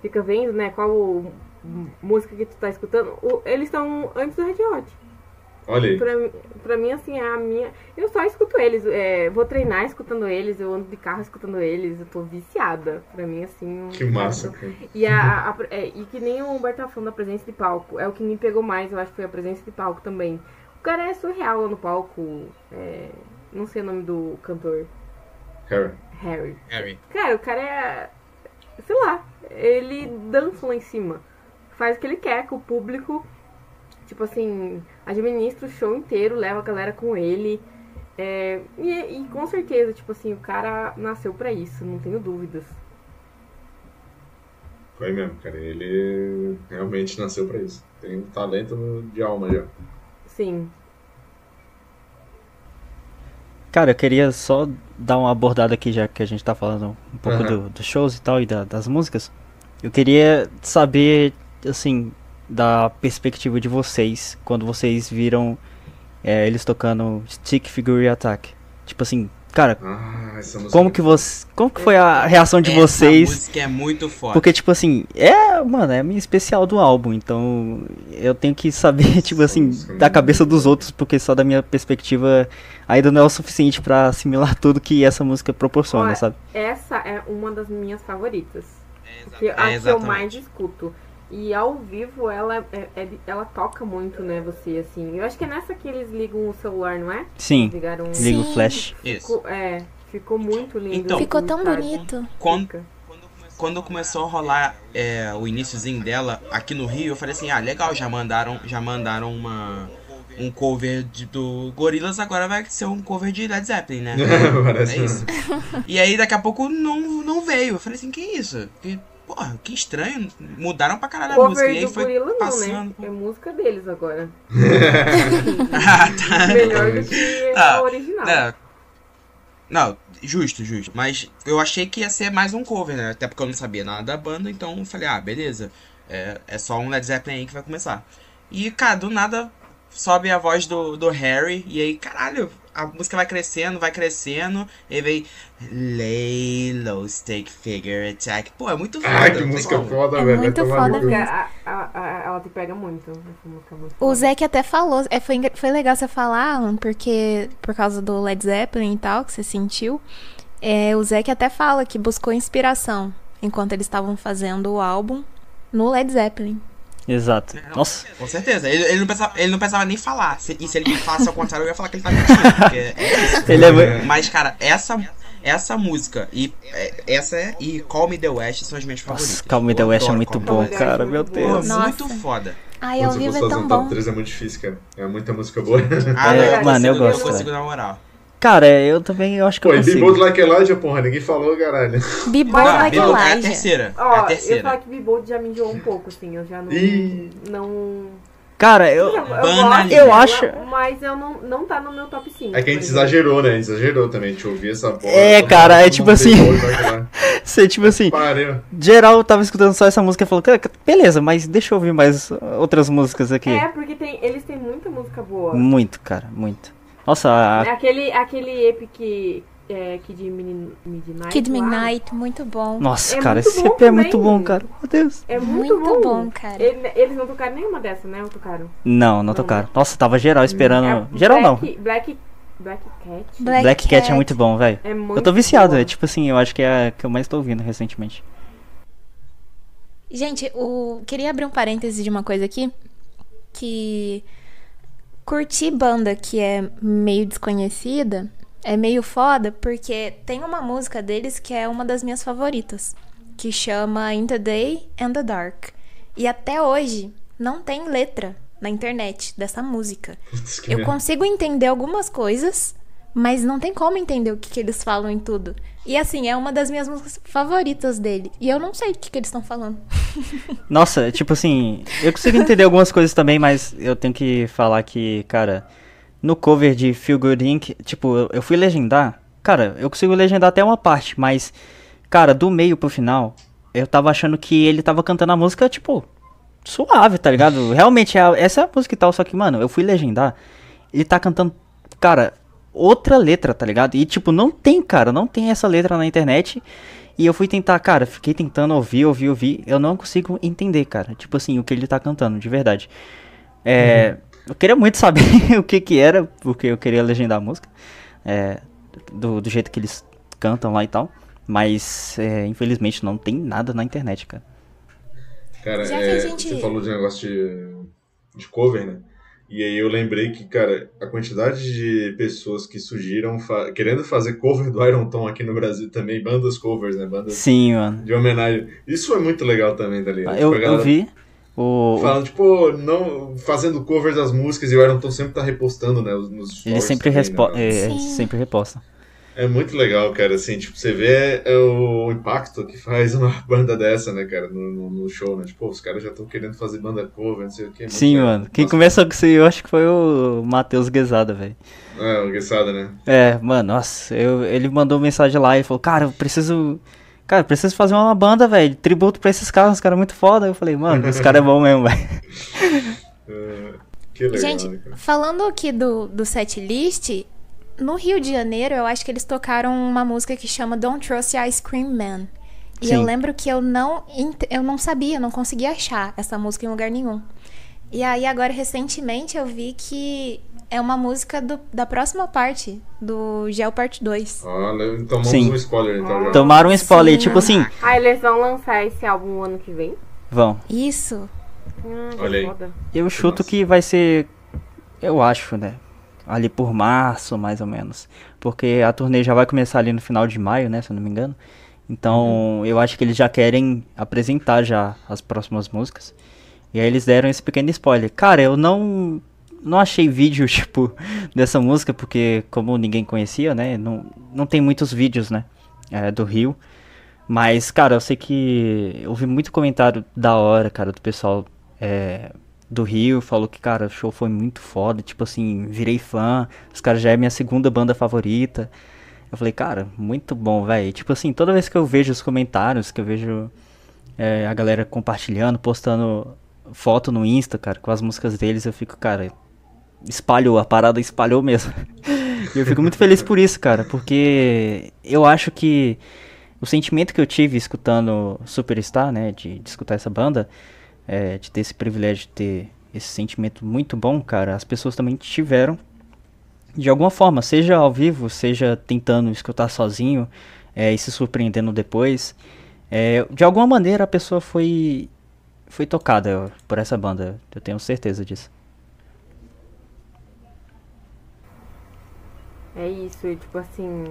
fica vendo, né? Qual música que tu tá escutando. O, eles estão antes do Red Hot. Olha aí. Pra, pra mim, assim, é a minha. Eu só escuto eles. É, vou treinar escutando eles, eu ando de carro escutando eles, eu tô viciada. Pra mim, assim. Que massa. E, a, a, é, e que nem o Humberto tá falando da presença de palco. É o que me pegou mais, eu acho que foi a presença de palco também. O cara é surreal no palco. É, não sei o nome do cantor. Harry. Harry. Harry. Cara, o cara é. Sei lá. Ele dança lá em cima. Faz o que ele quer com o público Tipo assim, administra o show inteiro, leva a galera com ele. É, e, e, com certeza, tipo assim, o cara nasceu para isso, não tenho dúvidas. Foi mesmo, cara. Ele realmente nasceu para isso. Tem um talento de alma já. Sim. Cara, eu queria só dar uma abordada aqui, já que a gente tá falando um pouco uhum. dos do shows e tal, e da, das músicas. Eu queria saber, assim, da perspectiva de vocês quando vocês viram é, eles tocando Stick Figure Attack. Tipo assim, cara, ah, como que você, como que foi a reação de essa vocês? música é muito forte. Porque tipo assim, é, mano, é a minha especial do álbum, então eu tenho que saber tipo assim da cabeça dos outros, porque só da minha perspectiva ainda não é o suficiente para assimilar tudo que essa música proporciona, Olha, sabe? Essa é uma das minhas favoritas. É, que, a é, que eu mais escuto. E ao vivo ela, é, é, ela toca muito, né, você, assim. Eu acho que é nessa que eles ligam o celular, não é? Sim. Ligaram um... Liga o flash. Ficou, é, ficou muito lindo. Então, ficou tão bonito. Quando, quando começou a rolar é, o iníciozinho dela aqui no Rio, eu falei assim, ah, legal, já mandaram, já mandaram uma um cover de, do Gorillaz, agora vai ser um cover de Led Zeppelin, né? Parece é isso. e aí daqui a pouco não, não veio. Eu falei assim, que isso? Que porra, que estranho. Mudaram pra caralho a Cover música. E aí foi Gorilla passando. Não, né? É música deles agora. ah, tá. Melhor do que tá. a original. É. Não, justo, justo. Mas eu achei que ia ser mais um cover, né? Até porque eu não sabia nada da banda, então eu falei, ah, beleza. É, é só um Led Zeppelin aí que vai começar. E, cara, do nada sobe a voz do, do Harry, e aí, caralho, a música vai crescendo, vai crescendo, e vem Lay Low Stake Figure Attack. Pô, é muito foda. Ai, que música como. foda, é velho. Muito foda, velho. ela te pega muito. muito o Zé que até falou, é, foi, foi legal você falar, Alan, porque por causa do Led Zeppelin e tal, que você sentiu. É, o Zé que até fala que buscou inspiração enquanto eles estavam fazendo o álbum no Led Zeppelin. Exato. É, Nossa. Com certeza. Ele, ele, não pensava, ele não pensava nem falar. e se ele falasse ao contrário, eu ia falar que ele tá mentindo. É isso. Ele é... Mas, cara, essa, essa música e é, essa é, e Call Me The West são as minhas favoritas. Nossa, Call Me The West é muito bom, cara. Meu Deus. Nossa. Muito foda. Ai, ao vivo é tão bom. top 3 é muito difícil, cara. É muita música boa. Ah, não, é, mano, eu gosto. Eu consigo dar moral. Cara, eu também eu acho que Pô, eu e consigo. Be Bold Like Elijah, porra, ninguém falou, caralho. Be Mas Bold não, Like Bold é a Elijah. terceira. é Ó, a eu terceira. falo que Bebold já me enjoou um pouco, assim, eu já não. Ih. Não. Cara, eu. eu, eu gosto Eu dela, acho- Mas eu não, não tá no meu top 5. É que a gente exagerou, né? A gente exagerou também. A gente ouvia essa porra. É, cara, é tipo assim- Elijah. Você, tipo assim, Pariu. geral tava escutando só essa música e falou, "Cara, beleza, mas deixa eu ouvir mais outras músicas aqui. É, porque tem, eles têm muita música boa. Muito, cara, muito. Nossa, a- Aquele, aquele Epic é, Kid Midnight. Kid lá, Midnight, muito bom. nossa, É cara, esse EP é muito também. bom, cara. Meu Deus. É muito, Muito bom. bom, cara. Ele- eles não tocaram nenhuma dessa, né? Ou tocaram? Não, não tocaram. Nossa, tava geral esperando. É, geral não. Black, Black, Black Cat. Black, Black Cat é muito bom, velho. É muito Eu tô viciado, é tipo assim, eu acho que é a que eu mais tô ouvindo recentemente. Gente, o... queria abrir um parêntese de uma coisa aqui. Que curtir banda que é meio desconhecida é meio foda, porque tem uma música deles que é uma das minhas favoritas, que chama In the Day and the Dark. E até hoje não tem letra na internet dessa música. Eu consigo entender algumas coisas, mas não tem como entender o que, que eles falam em tudo. E assim, é uma das minhas músicas favoritas dele. E eu não sei o que, que eles estão falando. Nossa, tipo assim, eu consigo entender algumas coisas também, mas eu tenho que falar que, cara, no cover de Feel Good Inc., tipo, eu- fui legendar. Cara, eu consigo legendar até uma parte, mas, cara, do meio pro final, eu tava achando que ele tava cantando a música, tipo, suave, tá ligado? Realmente, é essa é a música e tal, só que, mano, eu fui legendar, ele tá cantando, cara, outra letra, tá ligado? E, tipo, não tem, cara, não tem essa letra na internet. E eu fui tentar, cara, fiquei tentando ouvir, ouvir, ouvir. Eu não consigo entender, cara. Tipo assim, o que ele tá cantando, de verdade. É. Eu queria muito saber o que que era, porque eu queria legendar a música. É, do, do jeito que eles cantam lá e tal. Mas, é, infelizmente, não tem nada na internet, cara. Cara, é, gente- você falou de negócio de, de cover, né? E aí eu lembrei que, cara, a quantidade de pessoas que surgiram fa- querendo fazer cover do Iron Tom aqui no Brasil também, bandas covers, né? Bandas Sim, mano. de homenagem. Isso foi muito legal também, tá ligado? Eu, Tipo, eu vi o. Falando, tipo, não, fazendo covers das músicas e o Iron Tom sempre tá repostando, né? Nos Ele sempre, também, né? é, sempre reposta. É muito legal, cara, assim, tipo, você vê é, o impacto que faz uma banda dessa, né, cara, no, no- no show, né? Tipo, os caras já estão querendo fazer banda cover, não sei o que. Sim, mano. Quem começou com isso aí, eu acho que foi o Matheus Guezada, velho. É, o Guessada, né? É, mano, nossa, eu, ele mandou mensagem lá e falou, cara, eu preciso. Cara, eu preciso fazer uma banda, velho. Tributo pra esses caras, os caras é muito foda. Eu falei, mano, esse cara é bom mesmo, velho. É, que legal, Gente, né, cara? falando aqui do, do set list, no Rio de Janeiro eu acho que eles tocaram uma música que chama Don't Trust the Ice Cream Man. E Sim. eu lembro que eu não, eu não sabia, eu não conseguia achar essa música em lugar nenhum. E aí agora recentemente eu vi que é uma música do- da próxima parte do Gel Parte 2. Olha, então vamos Sim. um spoiler, então. já. Tomaram um spoiler, Sim. tipo assim, Ah, eles vão lançar esse álbum ano que vem? vão. Isso. Ah, que Olha aí. foda. Eu chuto que vai ser. Eu acho, né? Ali por março, mais ou menos. Porque a turnê já vai começar ali no final de maio, né? Se eu não me engano. Então, eu acho que eles já querem apresentar já as próximas músicas. E aí eles deram esse pequeno spoiler. Cara, eu não não achei vídeo, tipo, dessa música, porque como ninguém conhecia, né? Não, não tem muitos vídeos, né? é, do Rio. Mas, cara, eu sei que eu vi muito comentário da hora, cara, do pessoal é, do Rio. Falou que, cara, o show foi muito foda. Tipo assim, virei fã. Os caras já é minha segunda banda favorita. Eu falei, cara, muito bom, velho. Tipo assim, toda vez que eu vejo os comentários, que eu vejo é, a galera compartilhando, postando foto no Insta, cara, com as músicas deles, eu fico, cara, espalhou, a parada espalhou mesmo. e eu fico muito feliz por isso, cara, porque eu acho que o sentimento que eu tive escutando Superstar, né, de, de escutar essa banda, é, de ter esse privilégio de ter esse sentimento muito bom, cara, as pessoas também tiveram de alguma forma, seja ao vivo, seja tentando escutar sozinho é, e se surpreendendo depois. É, de alguma maneira a pessoa foi foi tocada por essa banda, eu tenho certeza disso. É isso, tipo assim.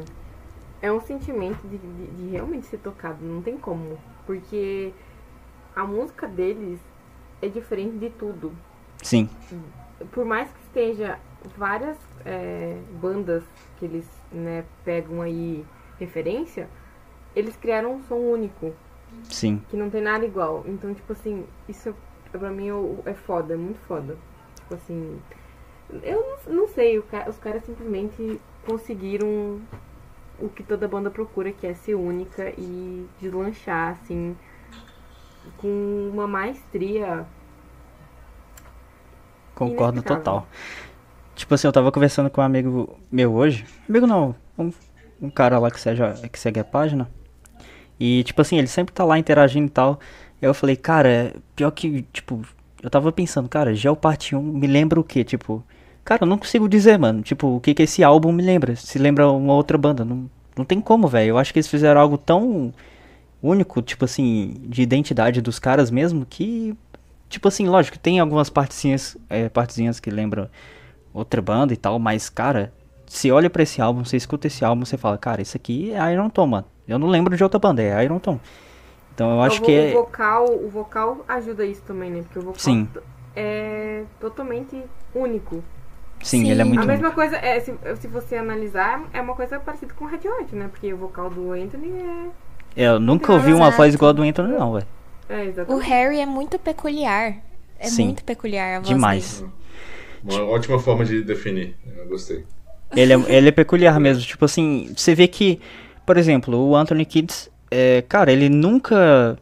É um sentimento de, de- de realmente ser tocado, não tem como. Porque a música deles é diferente de tudo. Sim, Por mais que esteja várias é, bandas que eles né, pegam aí referência, eles criaram um som único. Sim. Que não tem nada igual. Então, tipo assim, isso pra mim é foda, é muito foda. Tipo assim. Eu não, sei, os caras simplesmente conseguiram o que toda banda procura, que é ser única e deslanchar, assim, com uma maestria. Concordo total. Tipo assim, eu tava conversando com um amigo meu hoje. Amigo não, um, um cara lá que, seja, que segue a página. E, tipo assim, ele sempre tá lá interagindo e tal. Eu falei, cara, pior que, tipo, eu tava pensando, cara, Gel Parte 1 me lembra o quê? Tipo, cara, eu não consigo dizer, mano. Tipo, o que que esse álbum me lembra? Se lembra uma outra banda. Não, não tem como, velho. Eu acho que eles fizeram algo tão único, tipo assim, de identidade dos caras mesmo, que, tipo assim, lógico, tem algumas partezinhas, é, partezinhas que lembram outra banda e tal, mas, cara, você olha para esse álbum, você escuta esse álbum, você fala, cara, isso aqui é Iron Tom, mano. Eu não lembro de outra banda, é Iron Tom. Então eu acho o, que é... o vocal, o vocal ajuda isso também, né? Porque o vocal Sim. é totalmente único. Sim, Sim, ele é muito A mesma único. coisa, é, se, se você analisar, é uma coisa parecida com o Red Hot, né? Porque o vocal do Anthony é, eu nunca ouvi uma voz igual a do Anthony, não, velho. É, o Harry é muito peculiar. É Sim, muito peculiar a voz demais. Dele. Uma ótima forma de definir. Eu gostei. Ele é, ele é peculiar mesmo. Tipo assim, você vê que, por exemplo, o Anthony Kids, é, cara, ele nunca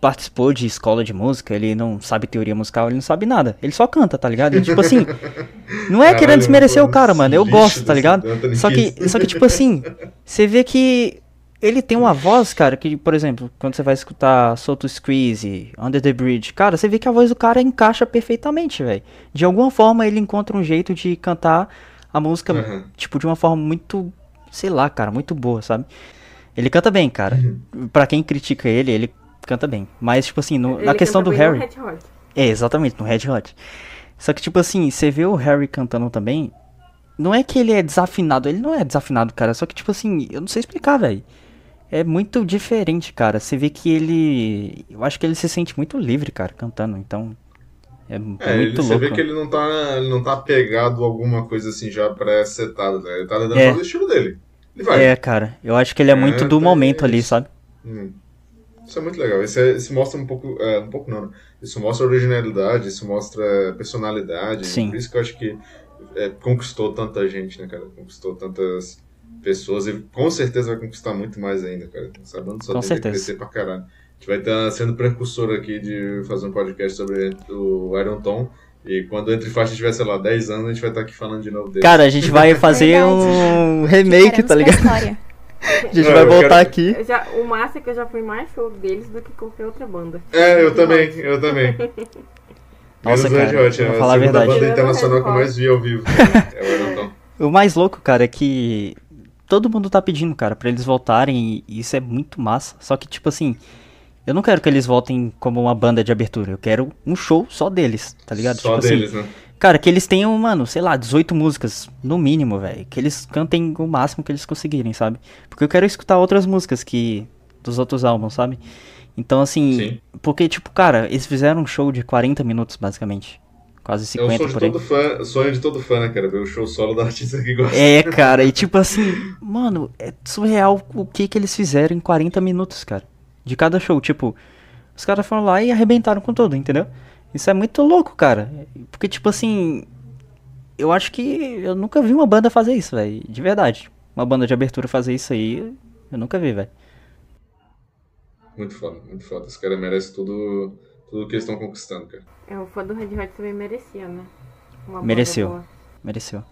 participou de escola de música, ele não sabe teoria musical, ele não sabe nada. Ele só canta, tá ligado? E, tipo assim, não é Caralho, querendo desmerecer o cara, mano. Eu gosto, tá ligado? Só que, só que, tipo assim, você vê que ele tem uma voz, cara, que, por exemplo, quando você vai escutar Soto Squeeze, Under the Bridge, cara, você vê que a voz do cara encaixa perfeitamente, velho. De alguma forma ele encontra um jeito de cantar a música, uhum. tipo, de uma forma muito, sei lá, cara, muito boa, sabe? Ele canta bem, cara. Uhum. Pra quem critica ele, ele canta bem. Mas, tipo assim, no, na questão do Harry. É, exatamente, no Red Hot. Só que, tipo assim, você vê o Harry cantando também. Não é que ele é desafinado, ele não é desafinado, cara. Só que, tipo assim, eu não sei explicar, velho é muito diferente, cara. Você vê que ele. Eu acho que ele se sente muito livre, cara, cantando. Então. É, é, é muito ele, louco. Você vê que ele não tá, ele não tá pegado a alguma coisa assim já pré-setada, né? Ele tá dando é. o estilo dele. Ele vai. É, cara. Eu acho que ele é, é muito do momento ali, sabe? Hum. Isso é muito legal. Isso, é, isso mostra um pouco. É, um pouco não. Né? Isso mostra originalidade, isso mostra personalidade. Sim. Por isso que eu acho que é, conquistou tanta gente, né, cara? Conquistou tantas pessoas e com certeza vai conquistar muito mais ainda, cara. Essa banda só com tem certeza. que crescer pra caralho. A gente vai estar sendo precursor aqui de fazer um podcast sobre o Iron Tom. E quando Entre Faixas tiver, sei lá, 10 anos, a gente vai estar aqui falando de novo dele. Cara, a gente vai fazer um remake, tá ligado? A gente vai voltar quero... aqui. Já, o massa é que eu já fui mais show deles do que qualquer outra banda. É, eu também, eu também. Nossa, Menos cara, Hot, vou falar a verdade. banda internacional que eu mais vi ao vivo. é o Iron Tom. O mais louco, cara, é que todo mundo tá pedindo, cara, para eles voltarem e isso é muito massa. Só que, tipo assim, eu não quero que eles voltem como uma banda de abertura. Eu quero um show só deles, tá ligado? Só tipo deles, assim, né? Cara, que eles tenham, mano, sei lá, 18 músicas, no mínimo, velho. Que eles cantem o máximo que eles conseguirem, sabe? Porque eu quero escutar outras músicas que. dos outros álbuns, sabe? Então, assim. Sim. Porque, tipo, cara, eles fizeram um show de 40 minutos, basicamente. Quase 50 é o sonho de todo fã, sonho de todo fã, né, cara? Ver o show solo da artista que gosta. É, cara, e tipo assim, mano, é surreal o que que eles fizeram em 40 minutos, cara. De cada show, tipo, os caras foram lá e arrebentaram com tudo, entendeu? Isso é muito louco, cara. Porque, tipo assim, eu acho que eu nunca vi uma banda fazer isso, velho. De verdade. Uma banda de abertura fazer isso aí, eu nunca vi, velho. Muito foda, muito foda. Os caras merecem tudo, tudo que eles estão conquistando, cara. É, o fã do Red Hot também merecia, né? Uma Mereceu. Mereceu.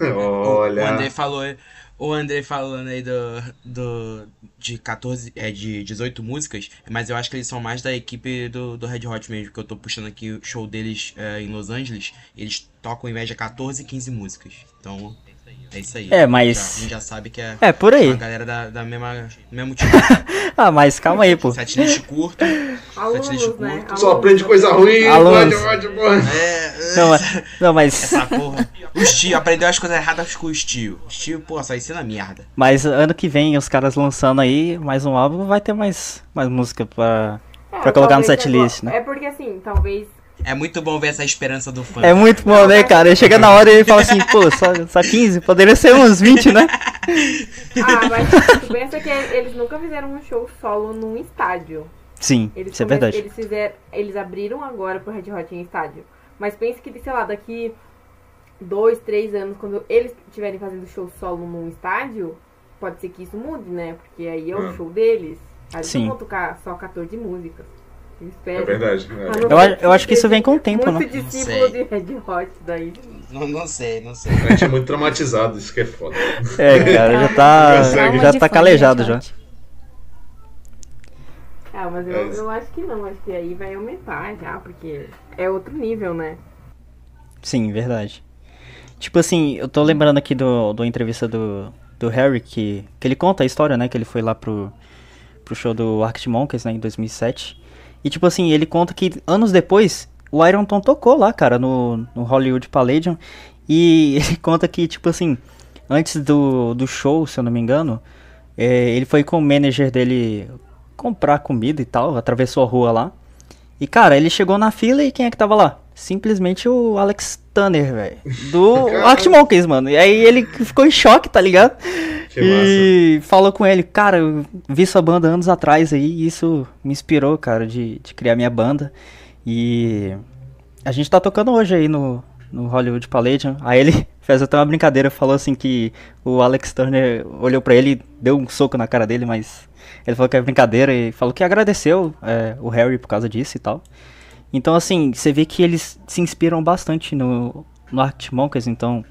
Olha. O André falou, o André falando aí do, do de 14, é de 18 músicas, mas eu acho que eles são mais da equipe do, do Red Hot mesmo, que eu tô puxando aqui o show deles é, em Los Angeles, eles tocam em média 14, 15 músicas. Então, é isso aí. É, mas. Já, a gente já sabe que é. É, por aí. A galera da, da mesma, mesmo tipo. ah, mas calma aí, pô. Setlist curto. Setlist né? curto. Só aprende coisa ruim. Alunos. Pode, pode, pode. É, não, mas, não, mas. Essa porra. Os tio aprendeu as coisas erradas com os tio. Os tio, pô, só ensina merda. Mas ano que vem, os caras lançando aí mais um álbum, vai ter mais, mais música pra, é, pra colocar no setlist, né? É porque assim, talvez É muito bom ver essa esperança do fã. É muito bom, né, cara? Chega na hora e ele fala assim, pô, só, só 15, poderia ser uns 20, né? ah, mas tu pensa que eles nunca fizeram um show solo num estádio. Sim, eles isso é verdade. Eles, fizeram, eles abriram agora pro Red Hot em estádio. Mas pense que, sei lá, daqui dois, três anos, quando eles estiverem fazendo show solo num estádio, pode ser que isso mude, né? Porque aí é o é. show deles. Aí eles não vão tocar só 14 músicas. É verdade. É. Eu, eu acho que isso vem com o tempo, muito né? discípulo de Red Hot daí. Não, não sei, não sei. A gente é muito traumatizado, isso que é foda. É, cara, já tá, já tá calejado já. Ah, mas eu, é eu acho que não, acho que aí vai aumentar já, porque é outro nível, né? Sim, verdade. Tipo assim, eu tô lembrando aqui do, do entrevista do, do Harry, que, que ele conta a história, né? Que ele foi lá pro, pro show do Arctic Monkeys, né, em 2007. E tipo assim, ele conta que anos depois, o Ironton tocou lá, cara, no, no Hollywood Palladium. E ele conta que, tipo assim, antes do, do show, se eu não me engano, é, ele foi com o manager dele comprar comida e tal, atravessou a rua lá. E cara, ele chegou na fila e quem é que tava lá? Simplesmente o Alex Tanner, velho. Do Arctic Monkeys, mano. E aí ele ficou em choque, tá ligado? Que e massa. falou com ele, cara, eu vi sua banda anos atrás aí, e isso me inspirou, cara, de, de criar minha banda. E a gente tá tocando hoje aí no, no Hollywood Palladium. Aí ele fez até uma brincadeira, falou assim que o Alex Turner olhou para ele, deu um soco na cara dele, mas ele falou que é brincadeira e falou que agradeceu é, o Harry por causa disso e tal. Então, assim, você vê que eles se inspiram bastante no, no Arctic Monkeys, então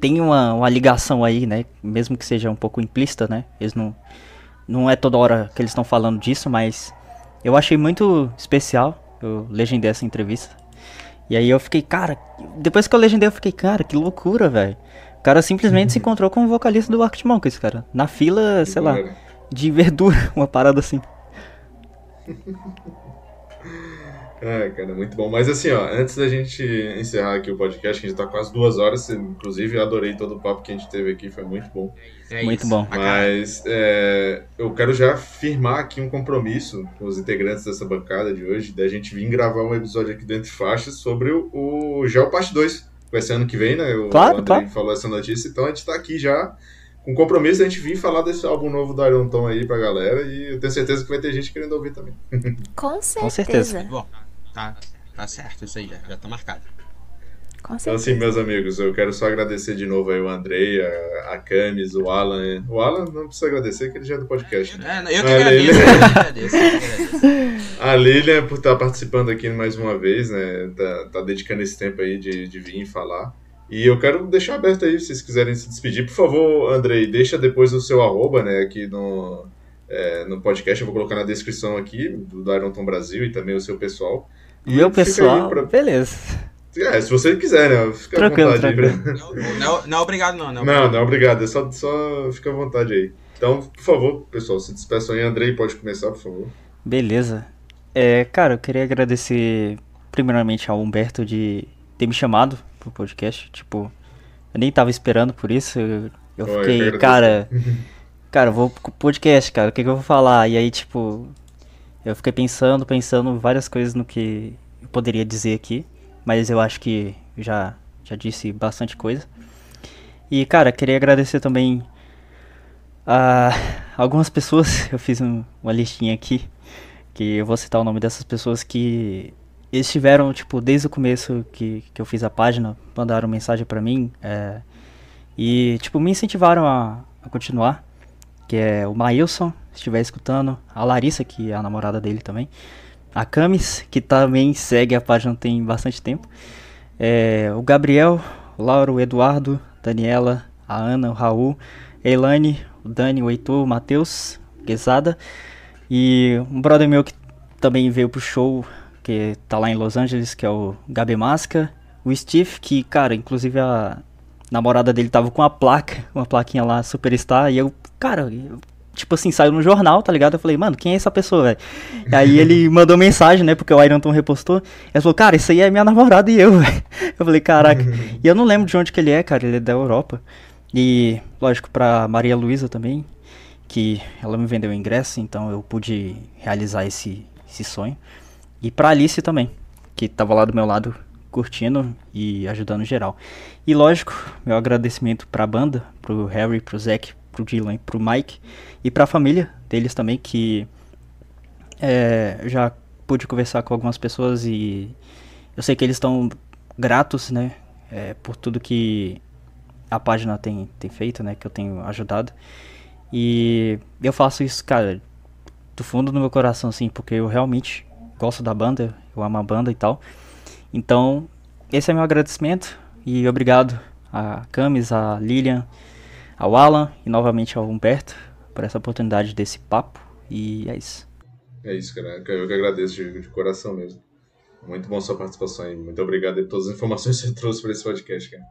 tem uma, uma ligação aí, né? Mesmo que seja um pouco implícita, né? Eles não. Não é toda hora que eles estão falando disso, mas eu achei muito especial. Eu legendei essa entrevista. E aí eu fiquei, cara, depois que eu legendei, eu fiquei, cara, que loucura, velho. O cara simplesmente se encontrou com o vocalista do Arctic Monkeys, cara. Na fila, sei lá, de verdura, uma parada assim. É, cara, muito bom. Mas assim, ó, antes da gente encerrar aqui o podcast, que a gente tá quase duas horas, inclusive eu adorei todo o papo que a gente teve aqui, foi muito bom. É muito bom. Mas é, eu quero já firmar aqui um compromisso com os integrantes dessa bancada de hoje, da gente vir gravar um episódio aqui dentro de faixas sobre o, o Geo Parte 2. Vai ser ano que vem, né? O claro, André claro. falou essa notícia, então a gente tá aqui já com compromisso a gente vir falar desse álbum novo do Iron Tom aí pra galera e eu tenho certeza que vai ter gente querendo ouvir também. Com certeza. Com certeza. Bom, Tá, tá certo, isso aí já, já tá marcado. Então, assim, meus amigos, eu quero só agradecer de novo aí o Andrei, a, a Camis, o Alan. O Alan não precisa agradecer, que ele já é do podcast. Né? É, eu que agradeço, Lilian... eu agradeço, A Lilian, por estar participando aqui mais uma vez, né? Tá, tá dedicando esse tempo aí de, de vir falar. E eu quero deixar aberto aí, se vocês quiserem se despedir. Por favor, Andrei, deixa depois o seu arroba, né, aqui no, é, no podcast. Eu vou colocar na descrição aqui do, do Iron Tom Brasil e também o seu pessoal. Meu pessoal, pra... beleza. É, se você quiser, né? Fica tranquilo, à vontade tranquilo. aí. Pra... Não, não, não, obrigado, não. Não, não, não obrigado. É só, só fica à vontade aí. Então, por favor, pessoal, se despeçam aí. Andrei, pode começar, por favor. Beleza. É, cara, eu queria agradecer primeiramente ao Humberto de ter me chamado pro podcast. Tipo, eu nem tava esperando por isso. Eu, eu fiquei, cara. cara, vou pro podcast, cara. O que, que eu vou falar? E aí, tipo, eu fiquei pensando, pensando várias coisas no que eu poderia dizer aqui, mas eu acho que já, já disse bastante coisa. E, cara, queria agradecer também a algumas pessoas, eu fiz um, uma listinha aqui, que eu vou citar o nome dessas pessoas que estiveram, tipo, desde o começo que, que eu fiz a página, mandaram mensagem para mim, é, e, tipo, me incentivaram a, a continuar, que é o Mailson, se estiver escutando, a Larissa, que é a namorada dele também, a Camis, que também segue a página tem bastante tempo, é, o Gabriel, o Lauro, o Eduardo, Daniela, a Ana, o Raul, a Elane, o Dani, o Heitor, o Matheus, Quesada, e um brother meu que também veio pro show, que tá lá em Los Angeles, que é o Gabi Masca, o Steve, que, cara, inclusive a namorada dele tava com uma placa, uma plaquinha lá, Superstar, e eu, cara, tipo assim, saiu no jornal, tá ligado? Eu falei, mano, quem é essa pessoa, velho? Aí ele mandou mensagem, né? Porque o Ironton repostou. Ele falou, cara, isso aí é minha namorada e eu, velho. Eu falei, caraca. e eu não lembro de onde que ele é, cara. Ele é da Europa. E, lógico, pra Maria Luísa também, que ela me vendeu o ingresso, então eu pude realizar esse, esse sonho. E pra Alice também, que tava lá do meu lado curtindo e ajudando geral. E lógico, meu agradecimento pra banda, pro Harry, pro Zack, pro Dylan, pro Mike e pra família deles também, que é, já pude conversar com algumas pessoas e eu sei que eles estão gratos, né, é, por tudo que a página tem, tem feito, né, que eu tenho ajudado. E eu faço isso, cara, do fundo do meu coração, assim, porque eu realmente gosto da banda, eu amo a banda e tal. Então, esse é meu agradecimento e obrigado a Camis, a Lilian, ao Alan e novamente ao Humberto por essa oportunidade desse papo. E é isso. É isso, cara. Eu que agradeço de, de coração mesmo. Muito bom sua participação aí. Muito obrigado por todas as informações que você trouxe para esse podcast, cara.